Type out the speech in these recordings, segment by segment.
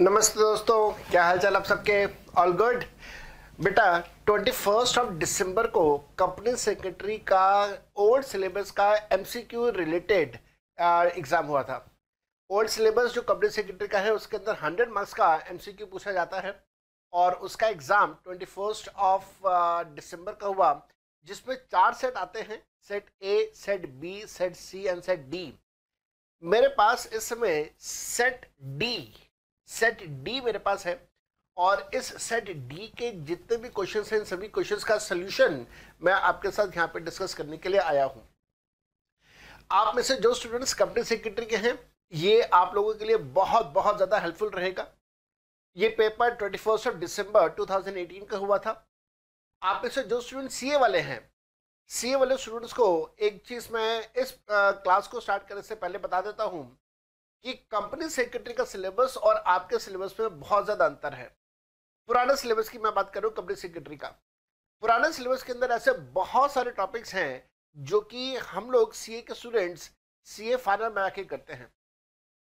नमस्ते दोस्तों, क्या हाल चाल आप सबके? ऑल गुड बेटा ट्वेंटी फ़र्स्ट ऑफ़ दिसंबर को कंपनी सेक्रेटरी का ओल्ड सिलेबस का एमसीक्यू रिलेटेड एग्ज़ाम हुआ था। ओल्ड सिलेबस जो कंपनी सेक्रेटरी का है, उसके अंदर हंड्रेड मार्क्स का एमसीक्यू पूछा जाता है और उसका exam twenty first of December का हुआ, जिसमें चार सेट आते हैं set A set B set C and set D मेरे पास इस समय सेट डी सेट डी मेरे पास है। और इस सेट डी के जितने भी क्वेश्चन हैं, सभी क्वेश्चंस का सोल्यूशन मैं आपके साथ यहाँ पे डिस्कस करने के लिए आया हूँ। आप में से जो स्टूडेंट्स कंपनी सेक्रेटरी के हैं, ये आप लोगों के लिए बहुत बहुत ज़्यादा हेल्पफुल रहेगा। ये paper twenty first of December 2018 का हुआ था। आप में से जो स्टूडेंट सीए वाले हैं सीए वाले स्टूडेंट्स को एक चीज़ मैं इस क्लास को स्टार्ट करने से पहले बता देता हूँ। कि कंपनी सेक्रेटरी का सिलेबस और आपके सिलेबस में बहुत ज़्यादा अंतर है। पुराने सिलेबस की मैं बात करूँ कंपनी सेक्रेटरी का। पुराने सिलेबस के अंदर ऐसे बहुत सारे टॉपिक्स हैं जो कि हम लोग सीए के स्टूडेंट्स सी ए फाइनल में आके करते हैं।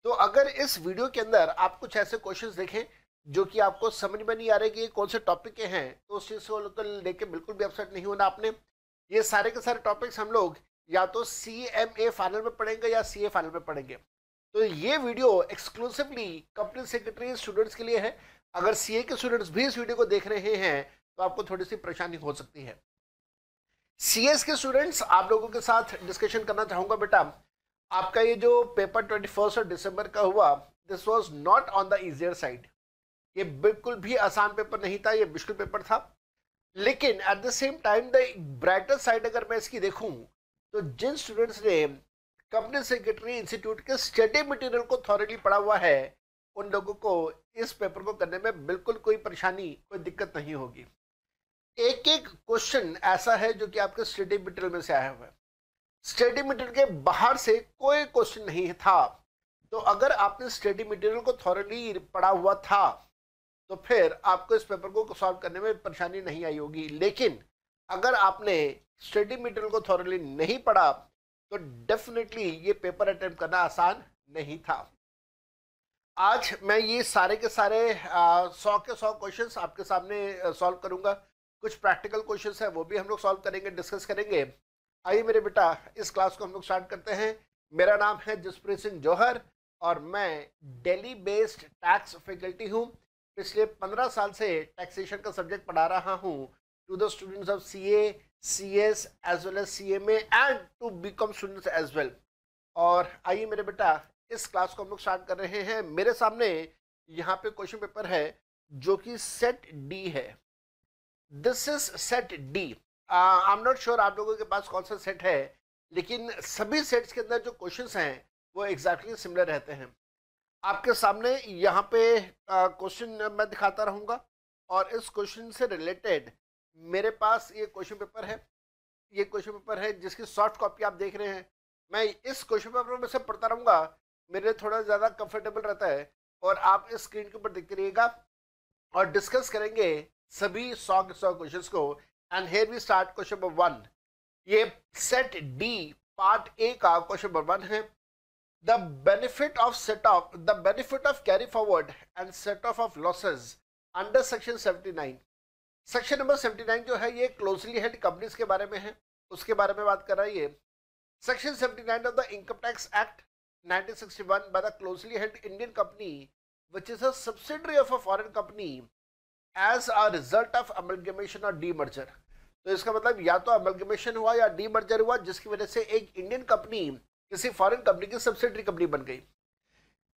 तो अगर इस वीडियो के अंदर आप कुछ ऐसे क्वेश्चन देखें जो कि आपको समझ में नहीं आ रहे कि ये कौन से टॉपिक के हैं तो उस चीज़ को लेके बिल्कुल भी अपसेट नहीं होना आपने। ये सारे के सारे टॉपिक्स हम लोग या तो सी एम ए फाइनल में पढ़ेंगे या सी ए फाइनल में पढ़ेंगे। तो ये video exclusively company secretary students के लिए है। अगर सीए के स्टूडेंट्स भी इस वीडियो को देख रहे हैं तो आपको थोड़ी सी परेशानी हो सकती है। सीएस के स्टूडेंट्स आप लोगों के साथ डिस्कशन करना चाहूँगा बेटा। आपका ये जो पेपर ट्वेंटी फ़र्स्ट दिसंबर का हुआ this was not on the easier side ये बिल्कुल भी आसान पेपर नहीं था, ये मुश्किल पेपर था। लेकिन at the same time the brighter side अगर मैं इसकी देखूँ तो जिन स्टूडेंट्स ने कंपनी सेक्रेटरी इंस्टीट्यूट के स्टडी मटेरियल को थॉरली पढ़ा हुआ है, उन लोगों को इस पेपर को करने में बिल्कुल कोई परेशानी, कोई दिक्कत नहीं होगी। एक एक क्वेश्चन ऐसा है जो कि आपके स्टडी मटेरियल में से आया हुआ है। स्टडी मटेरियल के बाहर से कोई क्वेश्चन नहीं था। तो अगर आपने स्टडी मटेरियल को थॉरली पढ़ा हुआ था तो फिर आपको इस पेपर को सॉल्व करने में परेशानी नहीं आई होगी। लेकिन अगर आपने स्टडी मटेरियल को थॉरली नहीं पढ़ा तो डेफिनेटली ये पेपर अटेम्प्ट करना आसान नहीं था। आज मैं ये सारे के सारे सौ के सौ क्वेश्चंस आपके सामने सॉल्व करूँगा। कुछ प्रैक्टिकल क्वेश्चंस है, वो भी हम लोग सॉल्व करेंगे डिस्कस करेंगे। आइए मेरे बेटा, इस क्लास को हम लोग स्टार्ट करते हैं। मेरा नाम है जसप्रीत सिंह जौहर और मैं दिल्ली बेस्ड टैक्स फैकल्टी हूँ। पिछले पंद्रह साल से टैक्सेशन का सब्जेक्ट पढ़ा रहा हूँ। To the students of C A CS as well as CMA and to become students as well. और आइए मेरे बेटा इस क्लास को हम लोग स्टार्ट कर रहे हैं। मेरे सामने यहाँ पे क्वेश्चन पेपर है जो कि सेट डी है। This is set D I am not sure आप लोगों के पास कौन सा सेट है लेकिन सभी सेट्स के अंदर जो क्वेश्चंस हैं वो एग्जैक्टली exactly सिमिलर रहते हैं। आपके सामने यहाँ पे क्वेश्चन uh, मैं दिखाता रहूँगा और इस क्वेश्चन से रिलेटेड मेरे पास ये क्वेश्चन पेपर है, ये क्वेश्चन पेपर है, जिसकी सॉफ्ट कॉपी आप देख रहे हैं। मैं इस क्वेश्चन पेपर में से पढ़ता रहूँगा, मेरे लिए थोड़ा ज़्यादा कंफर्टेबल रहता है। और आप इस स्क्रीन के ऊपर देखते रहिएगा और डिस्कस करेंगे सभी सौ के सौ क्वेश्चन को। And here we start question number one ये सेट डी पार्ट ए का क्वेश्चन नंबर वन है। The benefit of set off the benefit of carry forward and set off off losses under section 79 section number 79 जो है, ये closely held companies के बारे में है। उसके बारे में बात कर रहा है ये। Section 79 of the income tax act 1961 by the closely held Indian company, which is a subsidiary of a foreign company, as a result of amalgamation or demerger. तो इसका मतलब या तो अमलगमेशन हुआ या डीमर्जर हुआ, जिसकी वजह से एक इंडियन कंपनी किसी फॉरेन कंपनी की सब्सिडरी कंपनी बन गई।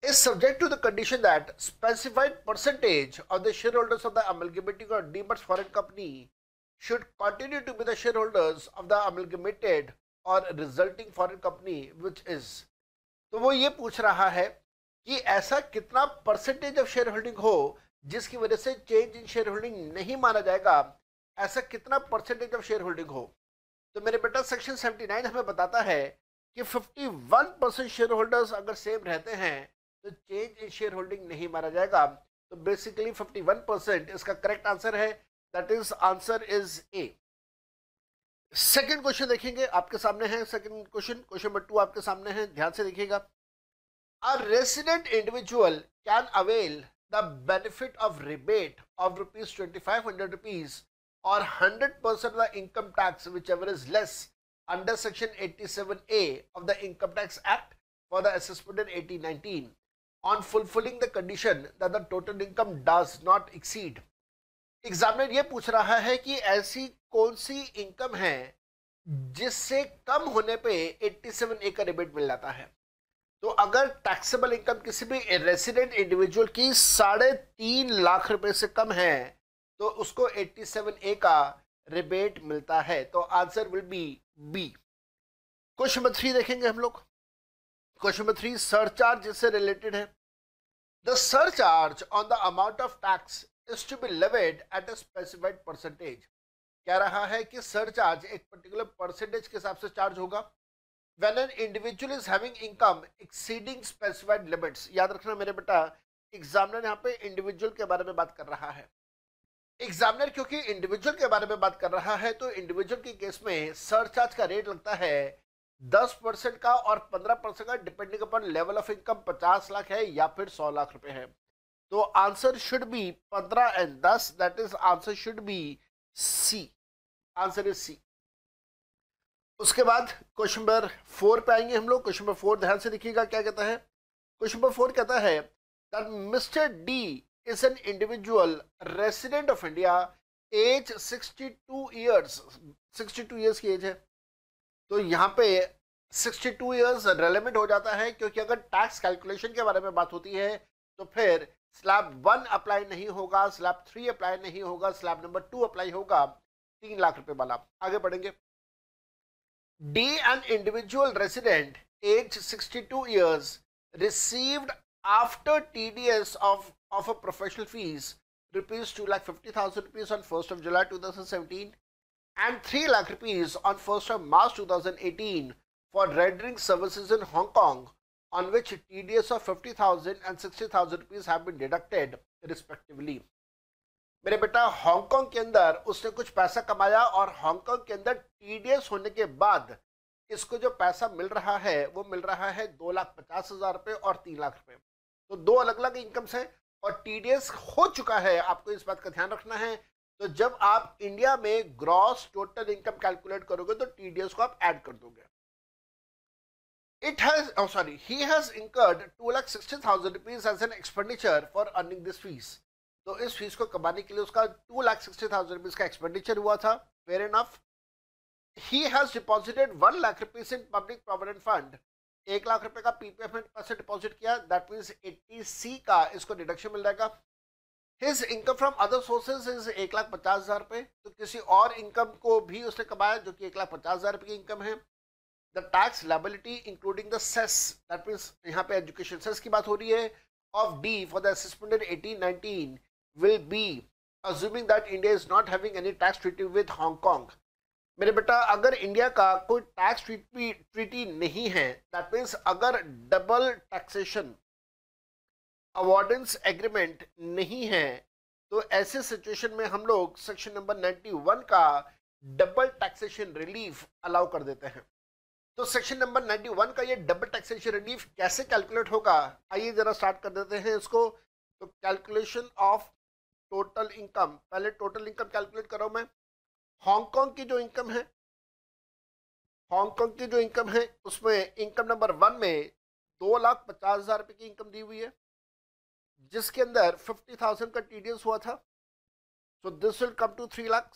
Is subject to the condition that specified percentage of the shareholders of the amalgamating or demerged foreign company should continue to be the shareholders of the amalgamated or resulting foreign company which is तो वो ये पूछ रहा है कि ऐसा कितना percentage of share holding हो जिसकी वजह से चेंज इन शेयर होल्डिंग नहीं माना जाएगा ऐसा कितना परसेंटेज ऑफ़ शेयर होल्डिंग हो तो मेरे बेटा सेक्शन 79 हमें बताता है कि 51 परसेंट शेयर होल्डर्स अगर सेम रहते हैं तो चेंज इन शेयर होल्डिंग नहीं माना जाएगा। तो बेसिकली 51 परसेंट इसका करेक्ट आंसर है। That is answer is A second question देखेंगे, आपके सामने है। Second question question number two आपके सामने है। ध्यान से देखिएगा। A resident individual can avail the benefit the benefit of rebate of rupees 2500 rupees or 100% of the income tax, whichever is less, under section 87a of the income tax act for the assessment in 1819 on fulfilling the condition that the total income does not exceed. Examiner ये पूछ रहा है कि ऐसी कौन सी income है जिससे कम होने पे 87 ए का रिबेट मिल जाता है? तो अगर टैक्सेबल इनकम किसी भी रेसिडेंट इंडिविजुअल की साढ़े तीन लाख रुपए से कम है तो उसको 87 ए का रिबेट मिलता है। तो answer will be B question number three देखेंगे हम लोग। क्वेश्चन नंबर थ्री सरचार्ज इससे रिलेटेड है। The surcharge on the amount of tax is to be levied at a specified percentage कह रहा है कि सरचार्ज एक पर्टिकुलर परसेंटेज के हिसाब से चार्ज होगा। When an individual is having income exceeding specified limits, याद रखना मेरे बेटा एग्जामिनर यहाँ पे इंडिविजुअल के बारे में बात कर रहा है। एग्जामिनर क्योंकि इंडिविजुअल के बारे में बात कर रहा है तो इंडिविजुअल के केस में सरचार्ज का रेट लगता है दस परसेंट का और पंद्रह परसेंट का depending upon level of income पचास लाख है या फिर सौ लाख रुपए है। तो आंसर शुड बी पंद्रह एंड दस that is answer should be C answer is C उसके बाद क्वेश्चन नंबर फोर पे आएँगे हम लोग। क्वेश्चन नंबर फोर ध्यान से देखिएगा क्या कहता है। क्वेश्चन नंबर फोर कहता है that Mister D is an individual resident of India age 62 years 62 years की एज है। तो यहाँ पे 62 इयर्स रेलेवेंट हो जाता है क्योंकि अगर टैक्स कैलकुलेशन के बारे में बात होती है तो फिर स्लैब वन अप्लाई नहीं होगा स्लैब थ्री अप्लाई नहीं होगा स्लैब नंबर टू अप्लाई होगा तीन लाख रुपए वाला। आगे बढ़ेंगे। D an individual resident age 62 years received after TDS of of a professional fees rupees 2 lakh 50,000 rupees on 1st of July 2017 and 3 lakh rupees on 1st of March 2018 for rendering services in Hong Kong on which TDS of 50,000 and 60,000 rupees have been deducted respectively. मेरे बेटा Hong Kong के अंदर उसने कुछ पैसा कमाया और Hong Kong के अंदर टीडीएस होने के बाद इसको जो पैसा मिल रहा है वो मिल रहा है दो लाख पचास हज़ार रुपये और तीन लाख रुपए तो दो अलग अलग इनकम्स हैं और टीडीएस हो चुका है आपको इस बात का ध्यान रखना है तो जब आप इंडिया में ग्रॉस टोटल इनकम कैलकुलेट करोगे तो टीडीएस को आप ऐड कर दोगे। Has oh sorry, he has incurred two lakh sixty thousand rupees as an expenditure for earning this fees. तो इस फ़ीस को कमाने के लिए उसका two lakh sixty thousand rupees का एक्सपेंडिचर हुआ था। Fair enough he has deposited one lakh rupees in public provident fund एक लाख रुपए का पीपीएफ में डिपॉजिट किया। दैट मीन्स एट्टी सी का इसको डिडक्शन मिल जाएगा। His income from other sources is एक लाख पचास हज़ार रुपये तो किसी और इनकम को भी उसने कमाया जो कि एक लाख पचास हज़ार रुपये की इनकम है the tax liability including the cess that means यहाँ पे एजुकेशन सेस की बात हो रही है of D for the assessment in eighteen nineteen be assuming that India is not having any tax treaty with Hong Kong. मेरे बेटा, अगर इंडिया का कोई टैक्स ट्रीटी ट्रीटी नहीं है दैट मीन्स अगर डबल टैक्सेशन अवॉर्डेंस एग्रीमेंट नहीं है तो ऐसे सिचुएशन में हम लोग सेक्शन नंबर 91 का डबल टैक्सेशन रिलीफ अलाउ कर देते हैं। तो सेक्शन नंबर 91 का ये डबल टैक्सेशन रिलीफ कैसे कैलकुलेट होगा? आइए जरा स्टार्ट कर देते हैं इसको। तो कैलकुलेशन ऑफ़ टोटल इनकम पहले टोटल इनकम कैलकुलेट करो मैं। हांगकांग की जो इनकम है हांगकांग की जो इनकम है, उसमें इनकम नंबर वन में दो लाख पचास हज़ार रुपये की इनकम दी हुई है। जिसके अंदर फिफ्टी थाउज़ेंड का टीडीएस हुआ था। So this will come to three lakh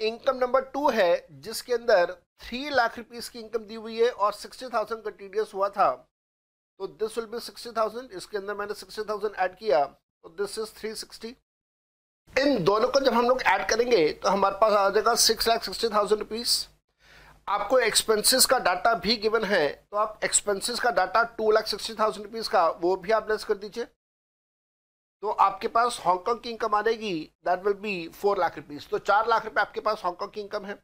income number two है, जिसके अंदर थ्री लाख रुपीस की इनकम दी हुई है और सिक्सटी थाउज़ेंड का टीडीएस हुआ था। तो this will be sixty thousand इसके अंदर मैंने सिक्सटी थाउज़ेंड ऐड किया तो दिस इज़ थ्री सिक्सटी इन दोनों को जब हम लोग ऐड करेंगे तो हमारे पास आ जाएगा six lakh sixty thousand rupees आपको एक्सपेंसेस का डाटा भी गिवन है तो आप एक्सपेंसेस का data two lakh sixty thousand rupees का, वो भी आप लेस कर दीजिए। तो आपके पास हांगकांग की इनकम आ जाएगी that will be four lakh rupees तो चार लाख रुपए आपके पास हांगकांग की इनकम है।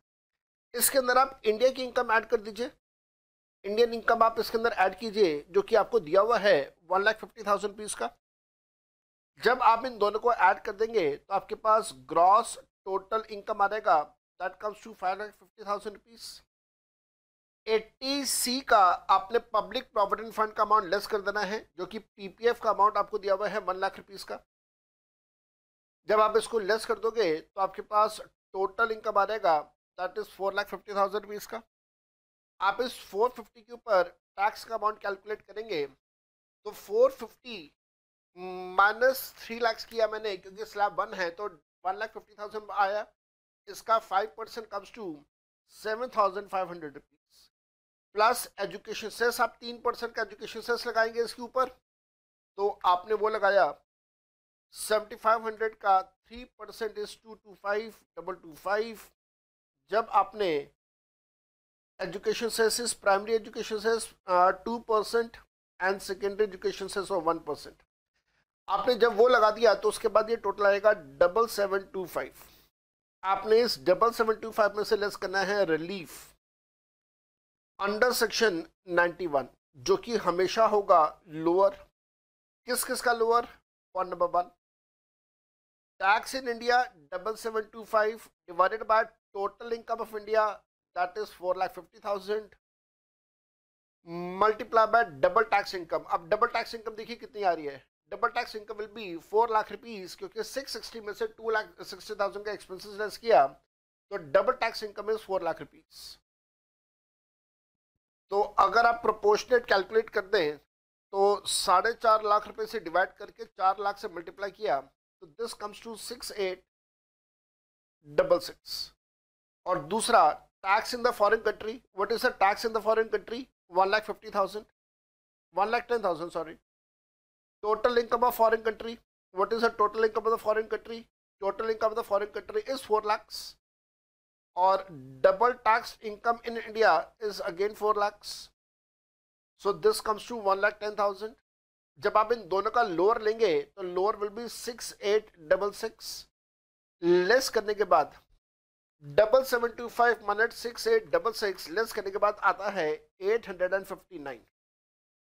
इसके अंदर आप इंडिया की इनकम ऐड कर दीजिए। इंडियन इनकम आप इसके अंदर ऐड कीजिए, जो कि आपको दिया हुआ है one lakh fifty thousand rupees का। जब आप इन दोनों को ऐड कर देंगे तो आपके पास ग्रॉस टोटल इनकम आ जाएगा that comes to five lakh fifty thousand rupees eighty C का आपने पब्लिक प्रोविडेंट फंड का अमाउंट लेस कर देना है, जो कि पीपीएफ का अमाउंट आपको दिया हुआ है वन लाख रुपीस का। जब आप इसको लेस कर दोगे तो आपके पास टोटल इनकम आ जाएगा that is four lakh fifty thousand rupees का। आप इस फोर फिफ्टी के ऊपर टैक्स का अमाउंट कैलकुलेट करेंगे तो four fifty minus three lakh किया मैंने, क्योंकि स्लैब वन है तो वन लाख फिफ्टी थाउज़ेंड आया। इसका five percent comes to seven thousand five hundred rupees plus education cess आप तीन परसेंट का एजुकेशन सेस लगाएँगे इसके ऊपर तो आपने वो लगाया सेवेंटी फाइव हंड्रेड का three percent is two two five double two five जब आपने education cess is primary education cess two percent and secondary education cess of one percent आपने जब वो लगा दिया तो उसके बाद ये टोटल आएगा डबल सेवन टू फाइव आपने इस डबल सेवन टू फाइव में से लेस करना है रिलीफ अंडर सेक्शन 91 जो कि हमेशा होगा लोअर किस किस का lower point number one tax in India double seven two five divided by total income of India that is four lakh fifty thousand multiply by double tax income अब double tax income देखिए कितनी आ रही है। Double tax income will be four lakh rupees क्योंकि six sixty में से two lakh sixty thousand का एक्सपेंसिस लेस किया तो double tax income is four lakh rupees तो अगर आप प्रोपोर्शनेट कैलकुलेट कर दें तो साढ़े चार लाख रुपए से डिवाइड करके चार लाख से मल्टीप्लाई किया तो this comes to six eight double six और दूसरा tax in the foreign country what is the tax in the foreign country one lakh fifty thousand one lakh ten thousand sorry total income of foreign country, what is the total income of the foreign country? Total income of the foreign country is 4 lakhs. Or double tax income in india is again 4 lakhs. So this comes to 1 lakh 10000 जब आप इन दोनों का lower लेंगे तो lower will be six eight double six less करने के बाद double seven two five minus six eight double six less करने के बाद आता है eight hundred and fifty nine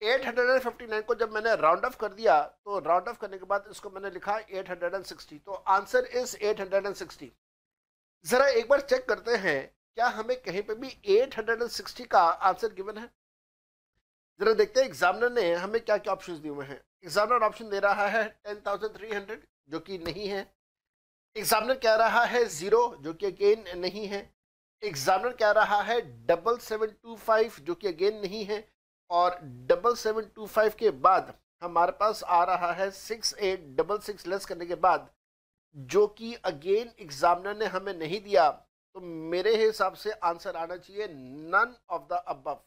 859 को जब मैंने राउंड ऑफ़ कर दिया तो राउंड ऑफ़ करने के बाद इसको मैंने लिखा 860 तो आंसर इज़ 860 जरा एक बार चेक करते हैं क्या हमें कहीं पे भी 860 का आंसर गिवन है? जरा देखते हैं एग्जामिनर ने हमें क्या क्या ऑप्शंस दिए हुए हैं। एग्जामिनर ऑप्शन दे रहा है 10,300 जो कि नहीं है। एग्जामिनर कह रहा है ज़ीरो जो कि अगेन नहीं है। एग्जामिनर कह रहा है डबल सेवन टू फाइव जो कि अगेन नहीं है। और डबल सेवन टू फाइव के बाद हमारे पास आ रहा है six eight double six less करने के बाद जो कि अगेन एग्जामिनर ने हमें नहीं दिया तो मेरे हिसाब से आंसर आना चाहिए none of the above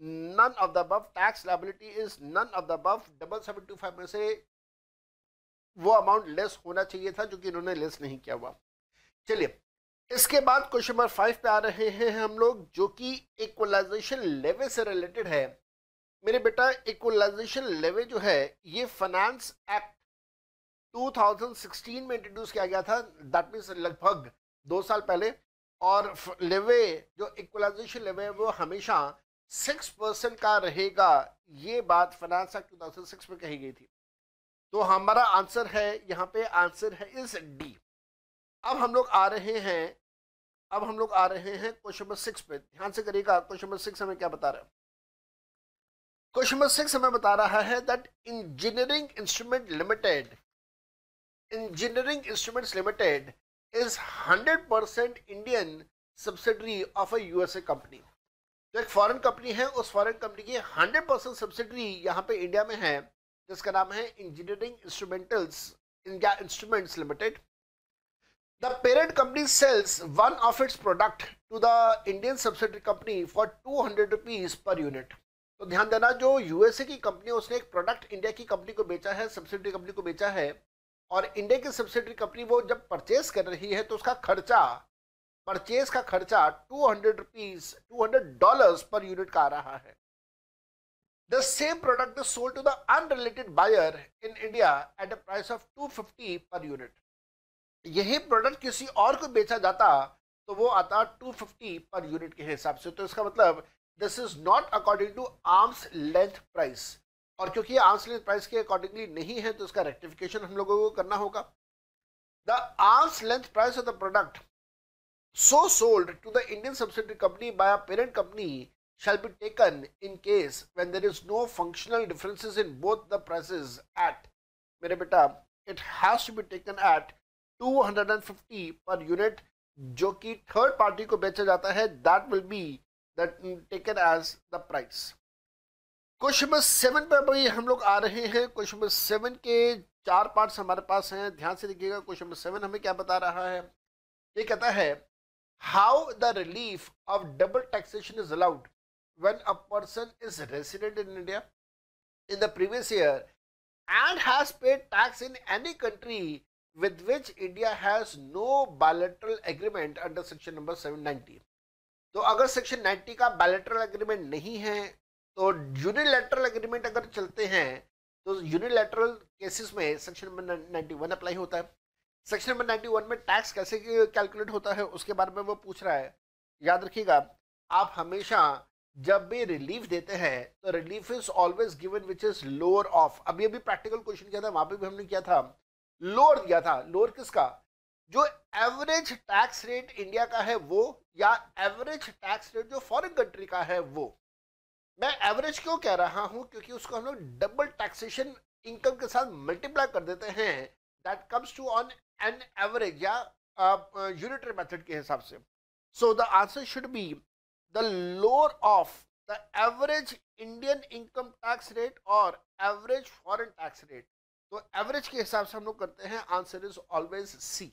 none of the above tax liability is none of the above double seven two five में से वो अमाउंट लेस होना चाहिए था, जो कि इन्होंने लेस नहीं किया हुआ। चलिए, इसके बाद क्वेश्चन नंबर फाइव पे आ रहे हैं हम लोग, जो कि इक्वलाइजेशन लेवे से रिलेटेड है। मेरे बेटा इक्वलाइजेशन लेवे जो है, ये फाइनेंस एक्ट 2016 में इंट्रोड्यूस किया गया था। दैट मीन्स लगभग दो साल पहले। और लेवे, जो इक्वलाइजेशन लेवे है, वो हमेशा सिक्स परसेंट का रहेगा। ये बात फाइनेंस एक्ट 2006 में कही गई थी। तो हमारा आंसर है, यहाँ पे आंसर है इस डी अब हम लोग आ रहे हैं, अब हम लोग आ रहे हैं क्वेश्चन नंबर सिक्स पे। ध्यान से करिएगा क्वेश्चन नंबर सिक्स हमें क्या बता रहा है? क्वेश्चन नंबर सिक्स हमें बता रहा है that engineering instrument limited instruments limited is hundred percent Indian subsidiary of a USA company जो एक फॉरेन कंपनी है, उस फॉरेन कंपनी की हंड्रेड परसेंट सब्सिडरी यहाँ पे इंडिया में है, जिसका नाम है engineering instrumentals India instruments limited the parent company sells one of its product to the Indian subsidiary company for two hundred rupees per unit तो ध्यान देना, जो यूएसए की कंपनी है, उसने एक प्रोडक्ट इंडिया की कंपनी को बेचा है सब्सिडरी कंपनी को बेचा है और इंडिया की सब्सिडरी कंपनी वो जब परचेज कर रही है तो उसका खर्चा परचेज का खर्चा two hundred rupees two hundred dollar per unit का आ रहा है। The same product sold to the unrelated buyer in India at a price of two fifty per unit यही प्रोडक्ट किसी और को बेचा जाता तो वो आता 250 पर यूनिट के हिसाब से। तो इसका मतलब this is not according to arm's length price और क्योंकि ये आर्म्स लेंथ प्राइस के अकॉर्डिंगली नहीं है तो इसका रेक्टिफिकेशन हम लोगों को करना होगा। The arm's length price of the product so sold to the Indian subsidiary company by a parent company shall be taken in case when there is no functional differences in both the prices at मेरे बेटा it has be taken at 250 per unit जो कि third party को बेचा जाता है that will be that taken as the price question number seven पर भाई हम लोग आ रहे हैं। क्वेश्चन नंबर सेवन के चार पार्ट हमारे पास हैं। ध्यान से देखिएगा क्वेश्चन नंबर सेवन हमें क्या बता रहा है? ये कहता है how the relief of double taxation is allowed when a person is resident in India in the previous year and has paid tax in any country with which India has no bilateral agreement under section number seven तो अगर section 90 का bilateral agreement नहीं है तो unilateral agreement अगर चलते हैं तो यूनिलेटरल केसेस में सेक्शन नंबर 91 अप्लाई होता है। सेक्शन नंबर 91 में टैक्स कैसे कैलकुलेट होता है, उसके बारे में वो पूछ रहा है। याद रखिएगा, आप हमेशा जब भी रिलीफ देते हैं तो relief is always given which is lower of अभी अभी प्रैक्टिकल क्वेश्चन किया था, वहाँ पे भी हमने किया था। लोअर दिया था। लोअर किसका? जो एवरेज टैक्स रेट इंडिया का है वो, या एवरेज टैक्स रेट जो फॉरेन कंट्री का है वो। मैं एवरेज क्यों कह रहा हूँ? क्योंकि उसको हम लोग डबल टैक्सेशन इनकम के साथ मल्टीप्लाई कर देते हैं। That comes to on an average या यूनिटरी uh, मेथड के हिसाब से। So the answer should be the lower of the average Indian income tax rate और एवरेज foreign टैक्स रेट तो एवरेज के हिसाब से हम लोग करते हैं। Answer is always C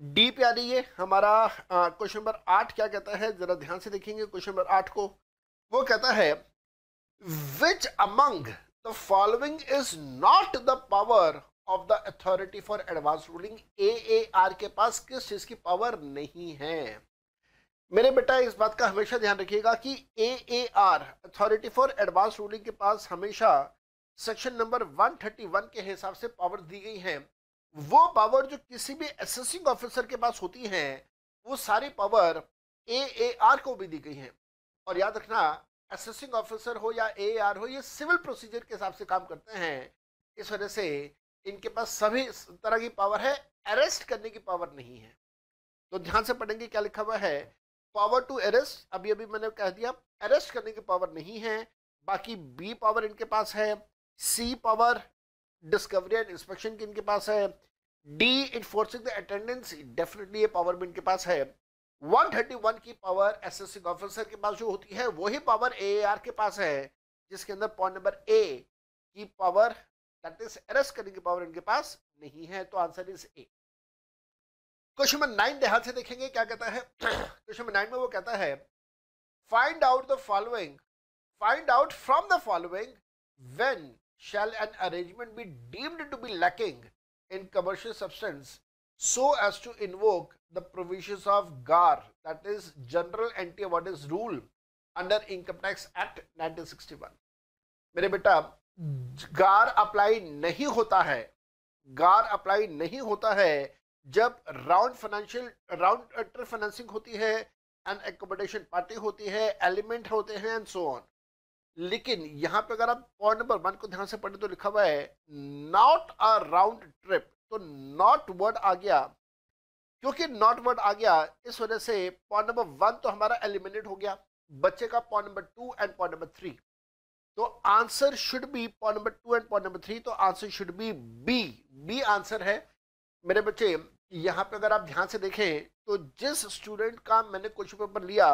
D पे आ रही है हमारा क्वेश्चन नंबर आठ क्या कहता है? जरा ध्यान से देखेंगे क्वेश्चन नंबर आठ को। वो कहता है which among the following is not the power of the authority for advance ruling A A R के पास किस चीज़ की पावर नहीं है? मेरे बेटा, इस बात का हमेशा ध्यान रखिएगा कि A A R authority for advance ruling के पास हमेशा सेक्शन नंबर 131 के हिसाब से पावर दी गई है। वो पावर जो किसी भी असेसिंग ऑफिसर के पास होती है, वो सारी पावर ए ए आर को भी दी गई है। और याद रखना असेसिंग ऑफिसर हो या ए आर हो, ये सिविल प्रोसीजर के हिसाब से काम करते हैं। इस वजह से इनके पास सभी तरह की पावर है अरेस्ट करने की पावर नहीं है। तो ध्यान से पढ़ेंगे क्या लिखा हुआ है। पावर टू अरेस्ट अभी अभी मैंने कह दिया अरेस्ट करने की पावर नहीं है। बाकी बी पावर इनके पास है C power discovery and inspection की इनके पास है। D enforcing the attendance definitely ये पावर भी इनके पास है। 131 की पावर एसेसिंग ऑफिसर के पास जो होती है, वही पावर ए आर के पास है, जिसके अंदर पॉइंट नंबर ए की पावर दैट इज़ अरेस्ट करने की पावर इनके पास नहीं है तो answer is A question number nine ध्यान से देखेंगे, क्या कहता है? क्वेश्चन नंबर नाइन में वो कहता है find out the following find out from the following when shall an arrangement be deemed to be lacking in commercial substance so as to invoke the provisions of GAR, that is General Anti-Avoidance Rule under Income Tax Act 1961. मेरे बेटा गार apply नहीं होता है गार apply नहीं होता है जब round financial round trip financing होती है एंड एकोमोडेशन पार्टी होती है एलिमेंट होते हैं एंड सो ऑन लेकिन यहाँ पे अगर आप पॉइंट नंबर वन को ध्यान से पढ़े तो लिखा हुआ है नॉट अ राउंड ट्रिप तो नॉट वर्ड आ गया। क्योंकि नॉट वर्ड आ गया, इस वजह से पॉइंट नंबर वन तो हमारा एलिमिनेट हो गया। बच्चे का point number two and point number three तो answer should be point number two and point number three तो answer should be B B answer है। मेरे बच्चे, यहाँ पे अगर आप ध्यान से देखें तो जिस स्टूडेंट का मैंने क्वेश्चन पेपर लिया,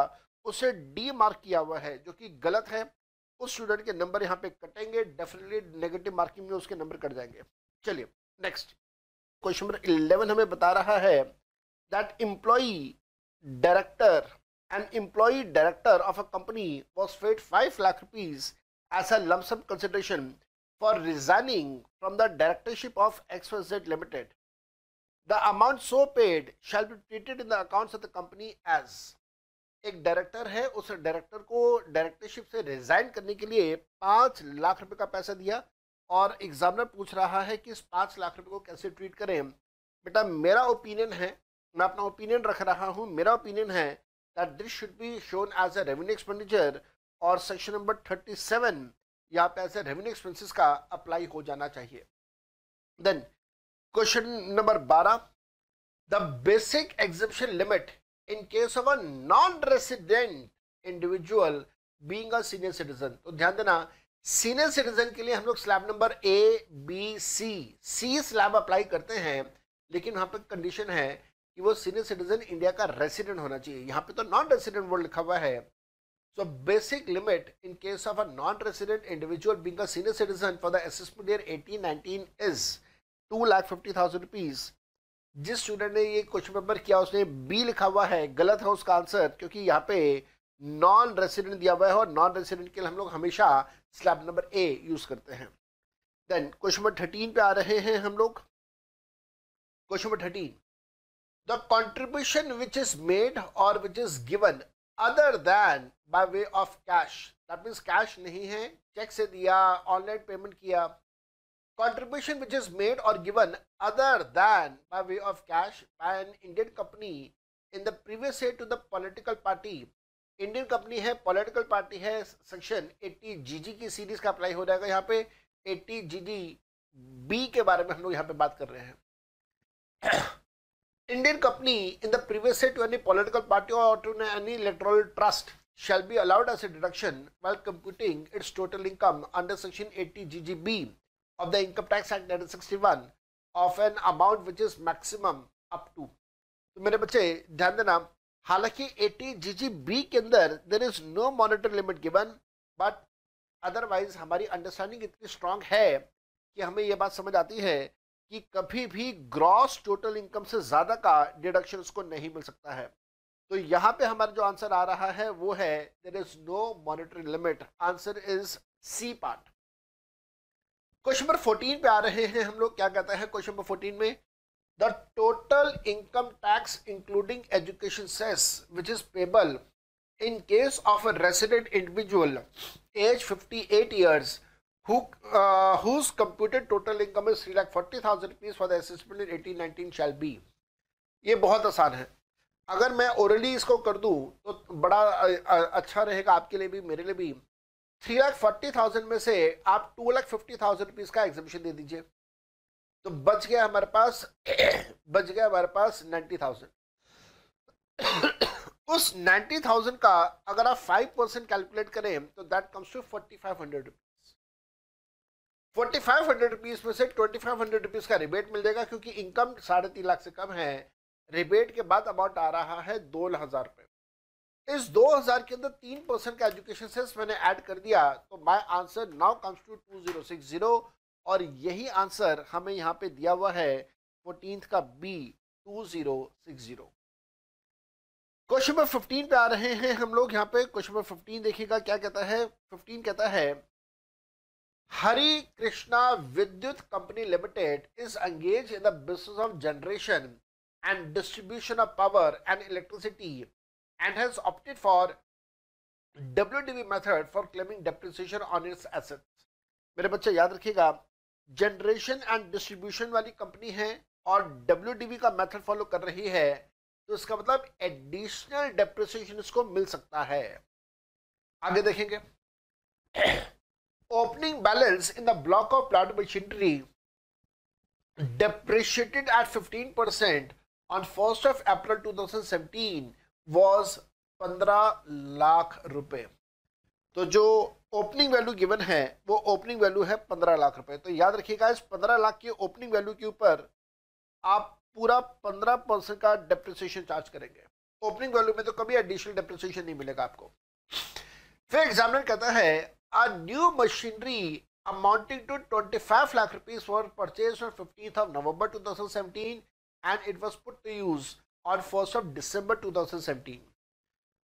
उसे डी मार्क किया हुआ है, जो कि गलत है। उस स्टूडेंट के नंबर यहाँ पे कटेंगे डेफिनेटली नेगेटिव मार्किंग में उसके नंबर कट जाएँगे। चलिए नेक्स्ट क्वेश्चन नंबर इलेवन हमें बता रहा है that employee director an employee director of a company was paid five lakh rupees as a lump sum consideration for resigning from the directorship of XYZ limited the amount so paid shall be treated in the accounts of the company as एक director है, उस director को directorship से resign करने के लिए पाँच लाख रुपए का पैसा दिया और एग्जामिनर पूछ रहा है कि इस पाँच लाख रुपए को कैसे ट्रीट करें। बेटा, मेरा ओपिनियन है, मैं अपना ओपिनियन रख रहा हूँ, मेरा ओपिनियन है that this should be shown as a revenue expenditure और सेक्शन नंबर थर्टी सेवन यहाँ पे एज ए रेवेन्यू एक्सपेंसिस का अप्लाई हो जाना चाहिए। देन क्वेश्चन नंबर बारह the basic exhibition limit in case of a non resident individual being a senior citizen तो ध्यान देना सीनियर सिटीजन के लिए हम लोग slab number A, B, C C slab apply करते हैं, लेकिन वहाँ पे कंडीशन है कि वो सीनियर सिटीजन इंडिया का रेसिडेंट होना चाहिए। यहाँ पे तो नॉन रेसिडेंट वर्ड लिखा हुआ है। So basic limit in case of a non resident individual being a senior citizen for the assessment year 1819 is two lakh fifty thousand rupees जिस स्टूडेंट ने ये क्वेश्चन पेपर किया, उसने बी लिखा हुआ है। गलत है उसका आंसर क्योंकि यहाँ पे नॉन रेसिडेंट दिया हुआ है और नॉन रेसिडेंट के लिए हम लोग हमेशा स्लैब नंबर ए यूज़ करते हैं। देन क्वेश्चन नंबर थर्टीन पे आ रहे हैं हम लोग। Question number thirteen the contribution which is made और which is given other than by way of cash that means cash नहीं है चेक से दिया ऑनलाइन पेमेंट किया। Contribution which is made or given other than by way of cash by an Indian company in the previous year to the political party Indian company है, political party है, section eighty GG की series का apply हो जाएगा। यहाँ पे eighty GG B के बारे में हम लोग यहाँ पे बात कर रहे हैं। Indian company in the previous to any political party और to any electoral trust shall be allowed as a deduction well computing its total income under section eighty G G B of the income tax act nineteen sixty one of an amount which is maximum up to तो मेरे बच्चे, ध्यान देना हालाँकि 80 GGB के अंदर there is no monitor limit given but otherwise हमारी understanding इतनी स्ट्रांग है कि हमें यह बात समझ आती है कि कभी भी ग्रॉस टोटल इनकम से ज़्यादा का डिडक्शन उसको नहीं मिल सकता है। तो यहाँ पे हमारा जो आंसर आ रहा है वो है there is no monetary limit answer is C part question number fourteen पे आ रहे हैं हम लोग। क्या कहते हैं क्वेश्चन नंबर फोर्टीन में? The total income tax including education cess which is payable in case of a resident individual as 58 years who uh, whose computed total income is three lakh forty thousand rupees for the assessment in eighteen nineteen shall be. ये बहुत आसान है। अगर मैं orally इसको कर दूँ तो बड़ा अच्छा रहेगा आपके लिए भी मेरे लिए भी। थ्री लाख फोर्टी थाउज़ेंड में से आप two lakh fifty thousand rupees का एग्जीबिशन दे दीजिए। तो बच गया हमारे पास, बच गया हमारे पास नाइन्टी थाउज़ेंड उस नाइन्टी थाउज़ेंड का अगर आप फाइव परसेंट कैलकुलेट करें तो that comes to forty five hundred rupees forty five hundred rupees में से ट्वेंटी फाइव हंड्रेड रुपीज़ का रिबेट मिल जाएगा, क्योंकि इनकम साढ़े तीन लाख से कम है। रिबेट के बाद अमाउंट आ रहा है दो हज़ार रुपये इस 2000 के अंदर तीन परसेंट का एजुकेशन सेस मैंने ऐड कर दिया तो my answer now comes to 2060 और यही आंसर हमें यहाँ पे दिया हुआ है फोर्टीन का बी 2060 क्वेश्चन नंबर 15 पे आ रहे हैं हम लोग यहाँ पे। क्वेश्चन नंबर 15 देखिएगा, क्या कहता है? 15 कहता है, Hari Krishna Vidyut company limited is engage in the business of generation and distribution of power and electricity and has opted for WDV method for claiming depreciation on its assets. मेरे बच्चे याद रखिएगा जनरेशन एंड डिस्ट्रीब्यूशन वाली company है और W का method follow कर रही है तो इसका मतलब एडिशनल डेप्रिसिएशन इसको मिल सकता है। आगे देखेंगे। Opening balance in the block of plant machinery depreciated at 15% on 1st of April 2017 was पंद्रह लाख रुपए। तो जो ओपनिंग वैल्यू गिवन है, वो ओपनिंग वैल्यू है पंद्रह लाख रुपए। तो याद रखिएगा इस पंद्रह लाख की ओपनिंग वैल्यू के ऊपर आप पूरा पंद्रह परसेंट का डेप्रिसिएशन चार्ज करेंगे। ओपनिंग वैल्यू में तो कभी एडिशनल डेप्रिसिएशन नहीं मिलेगा आपको। फिर एग्जामिनर कहता है a new machinery amounting to 25 lakh rupees were purchased on 15th of November 2017 and it was put to use on first of December 2017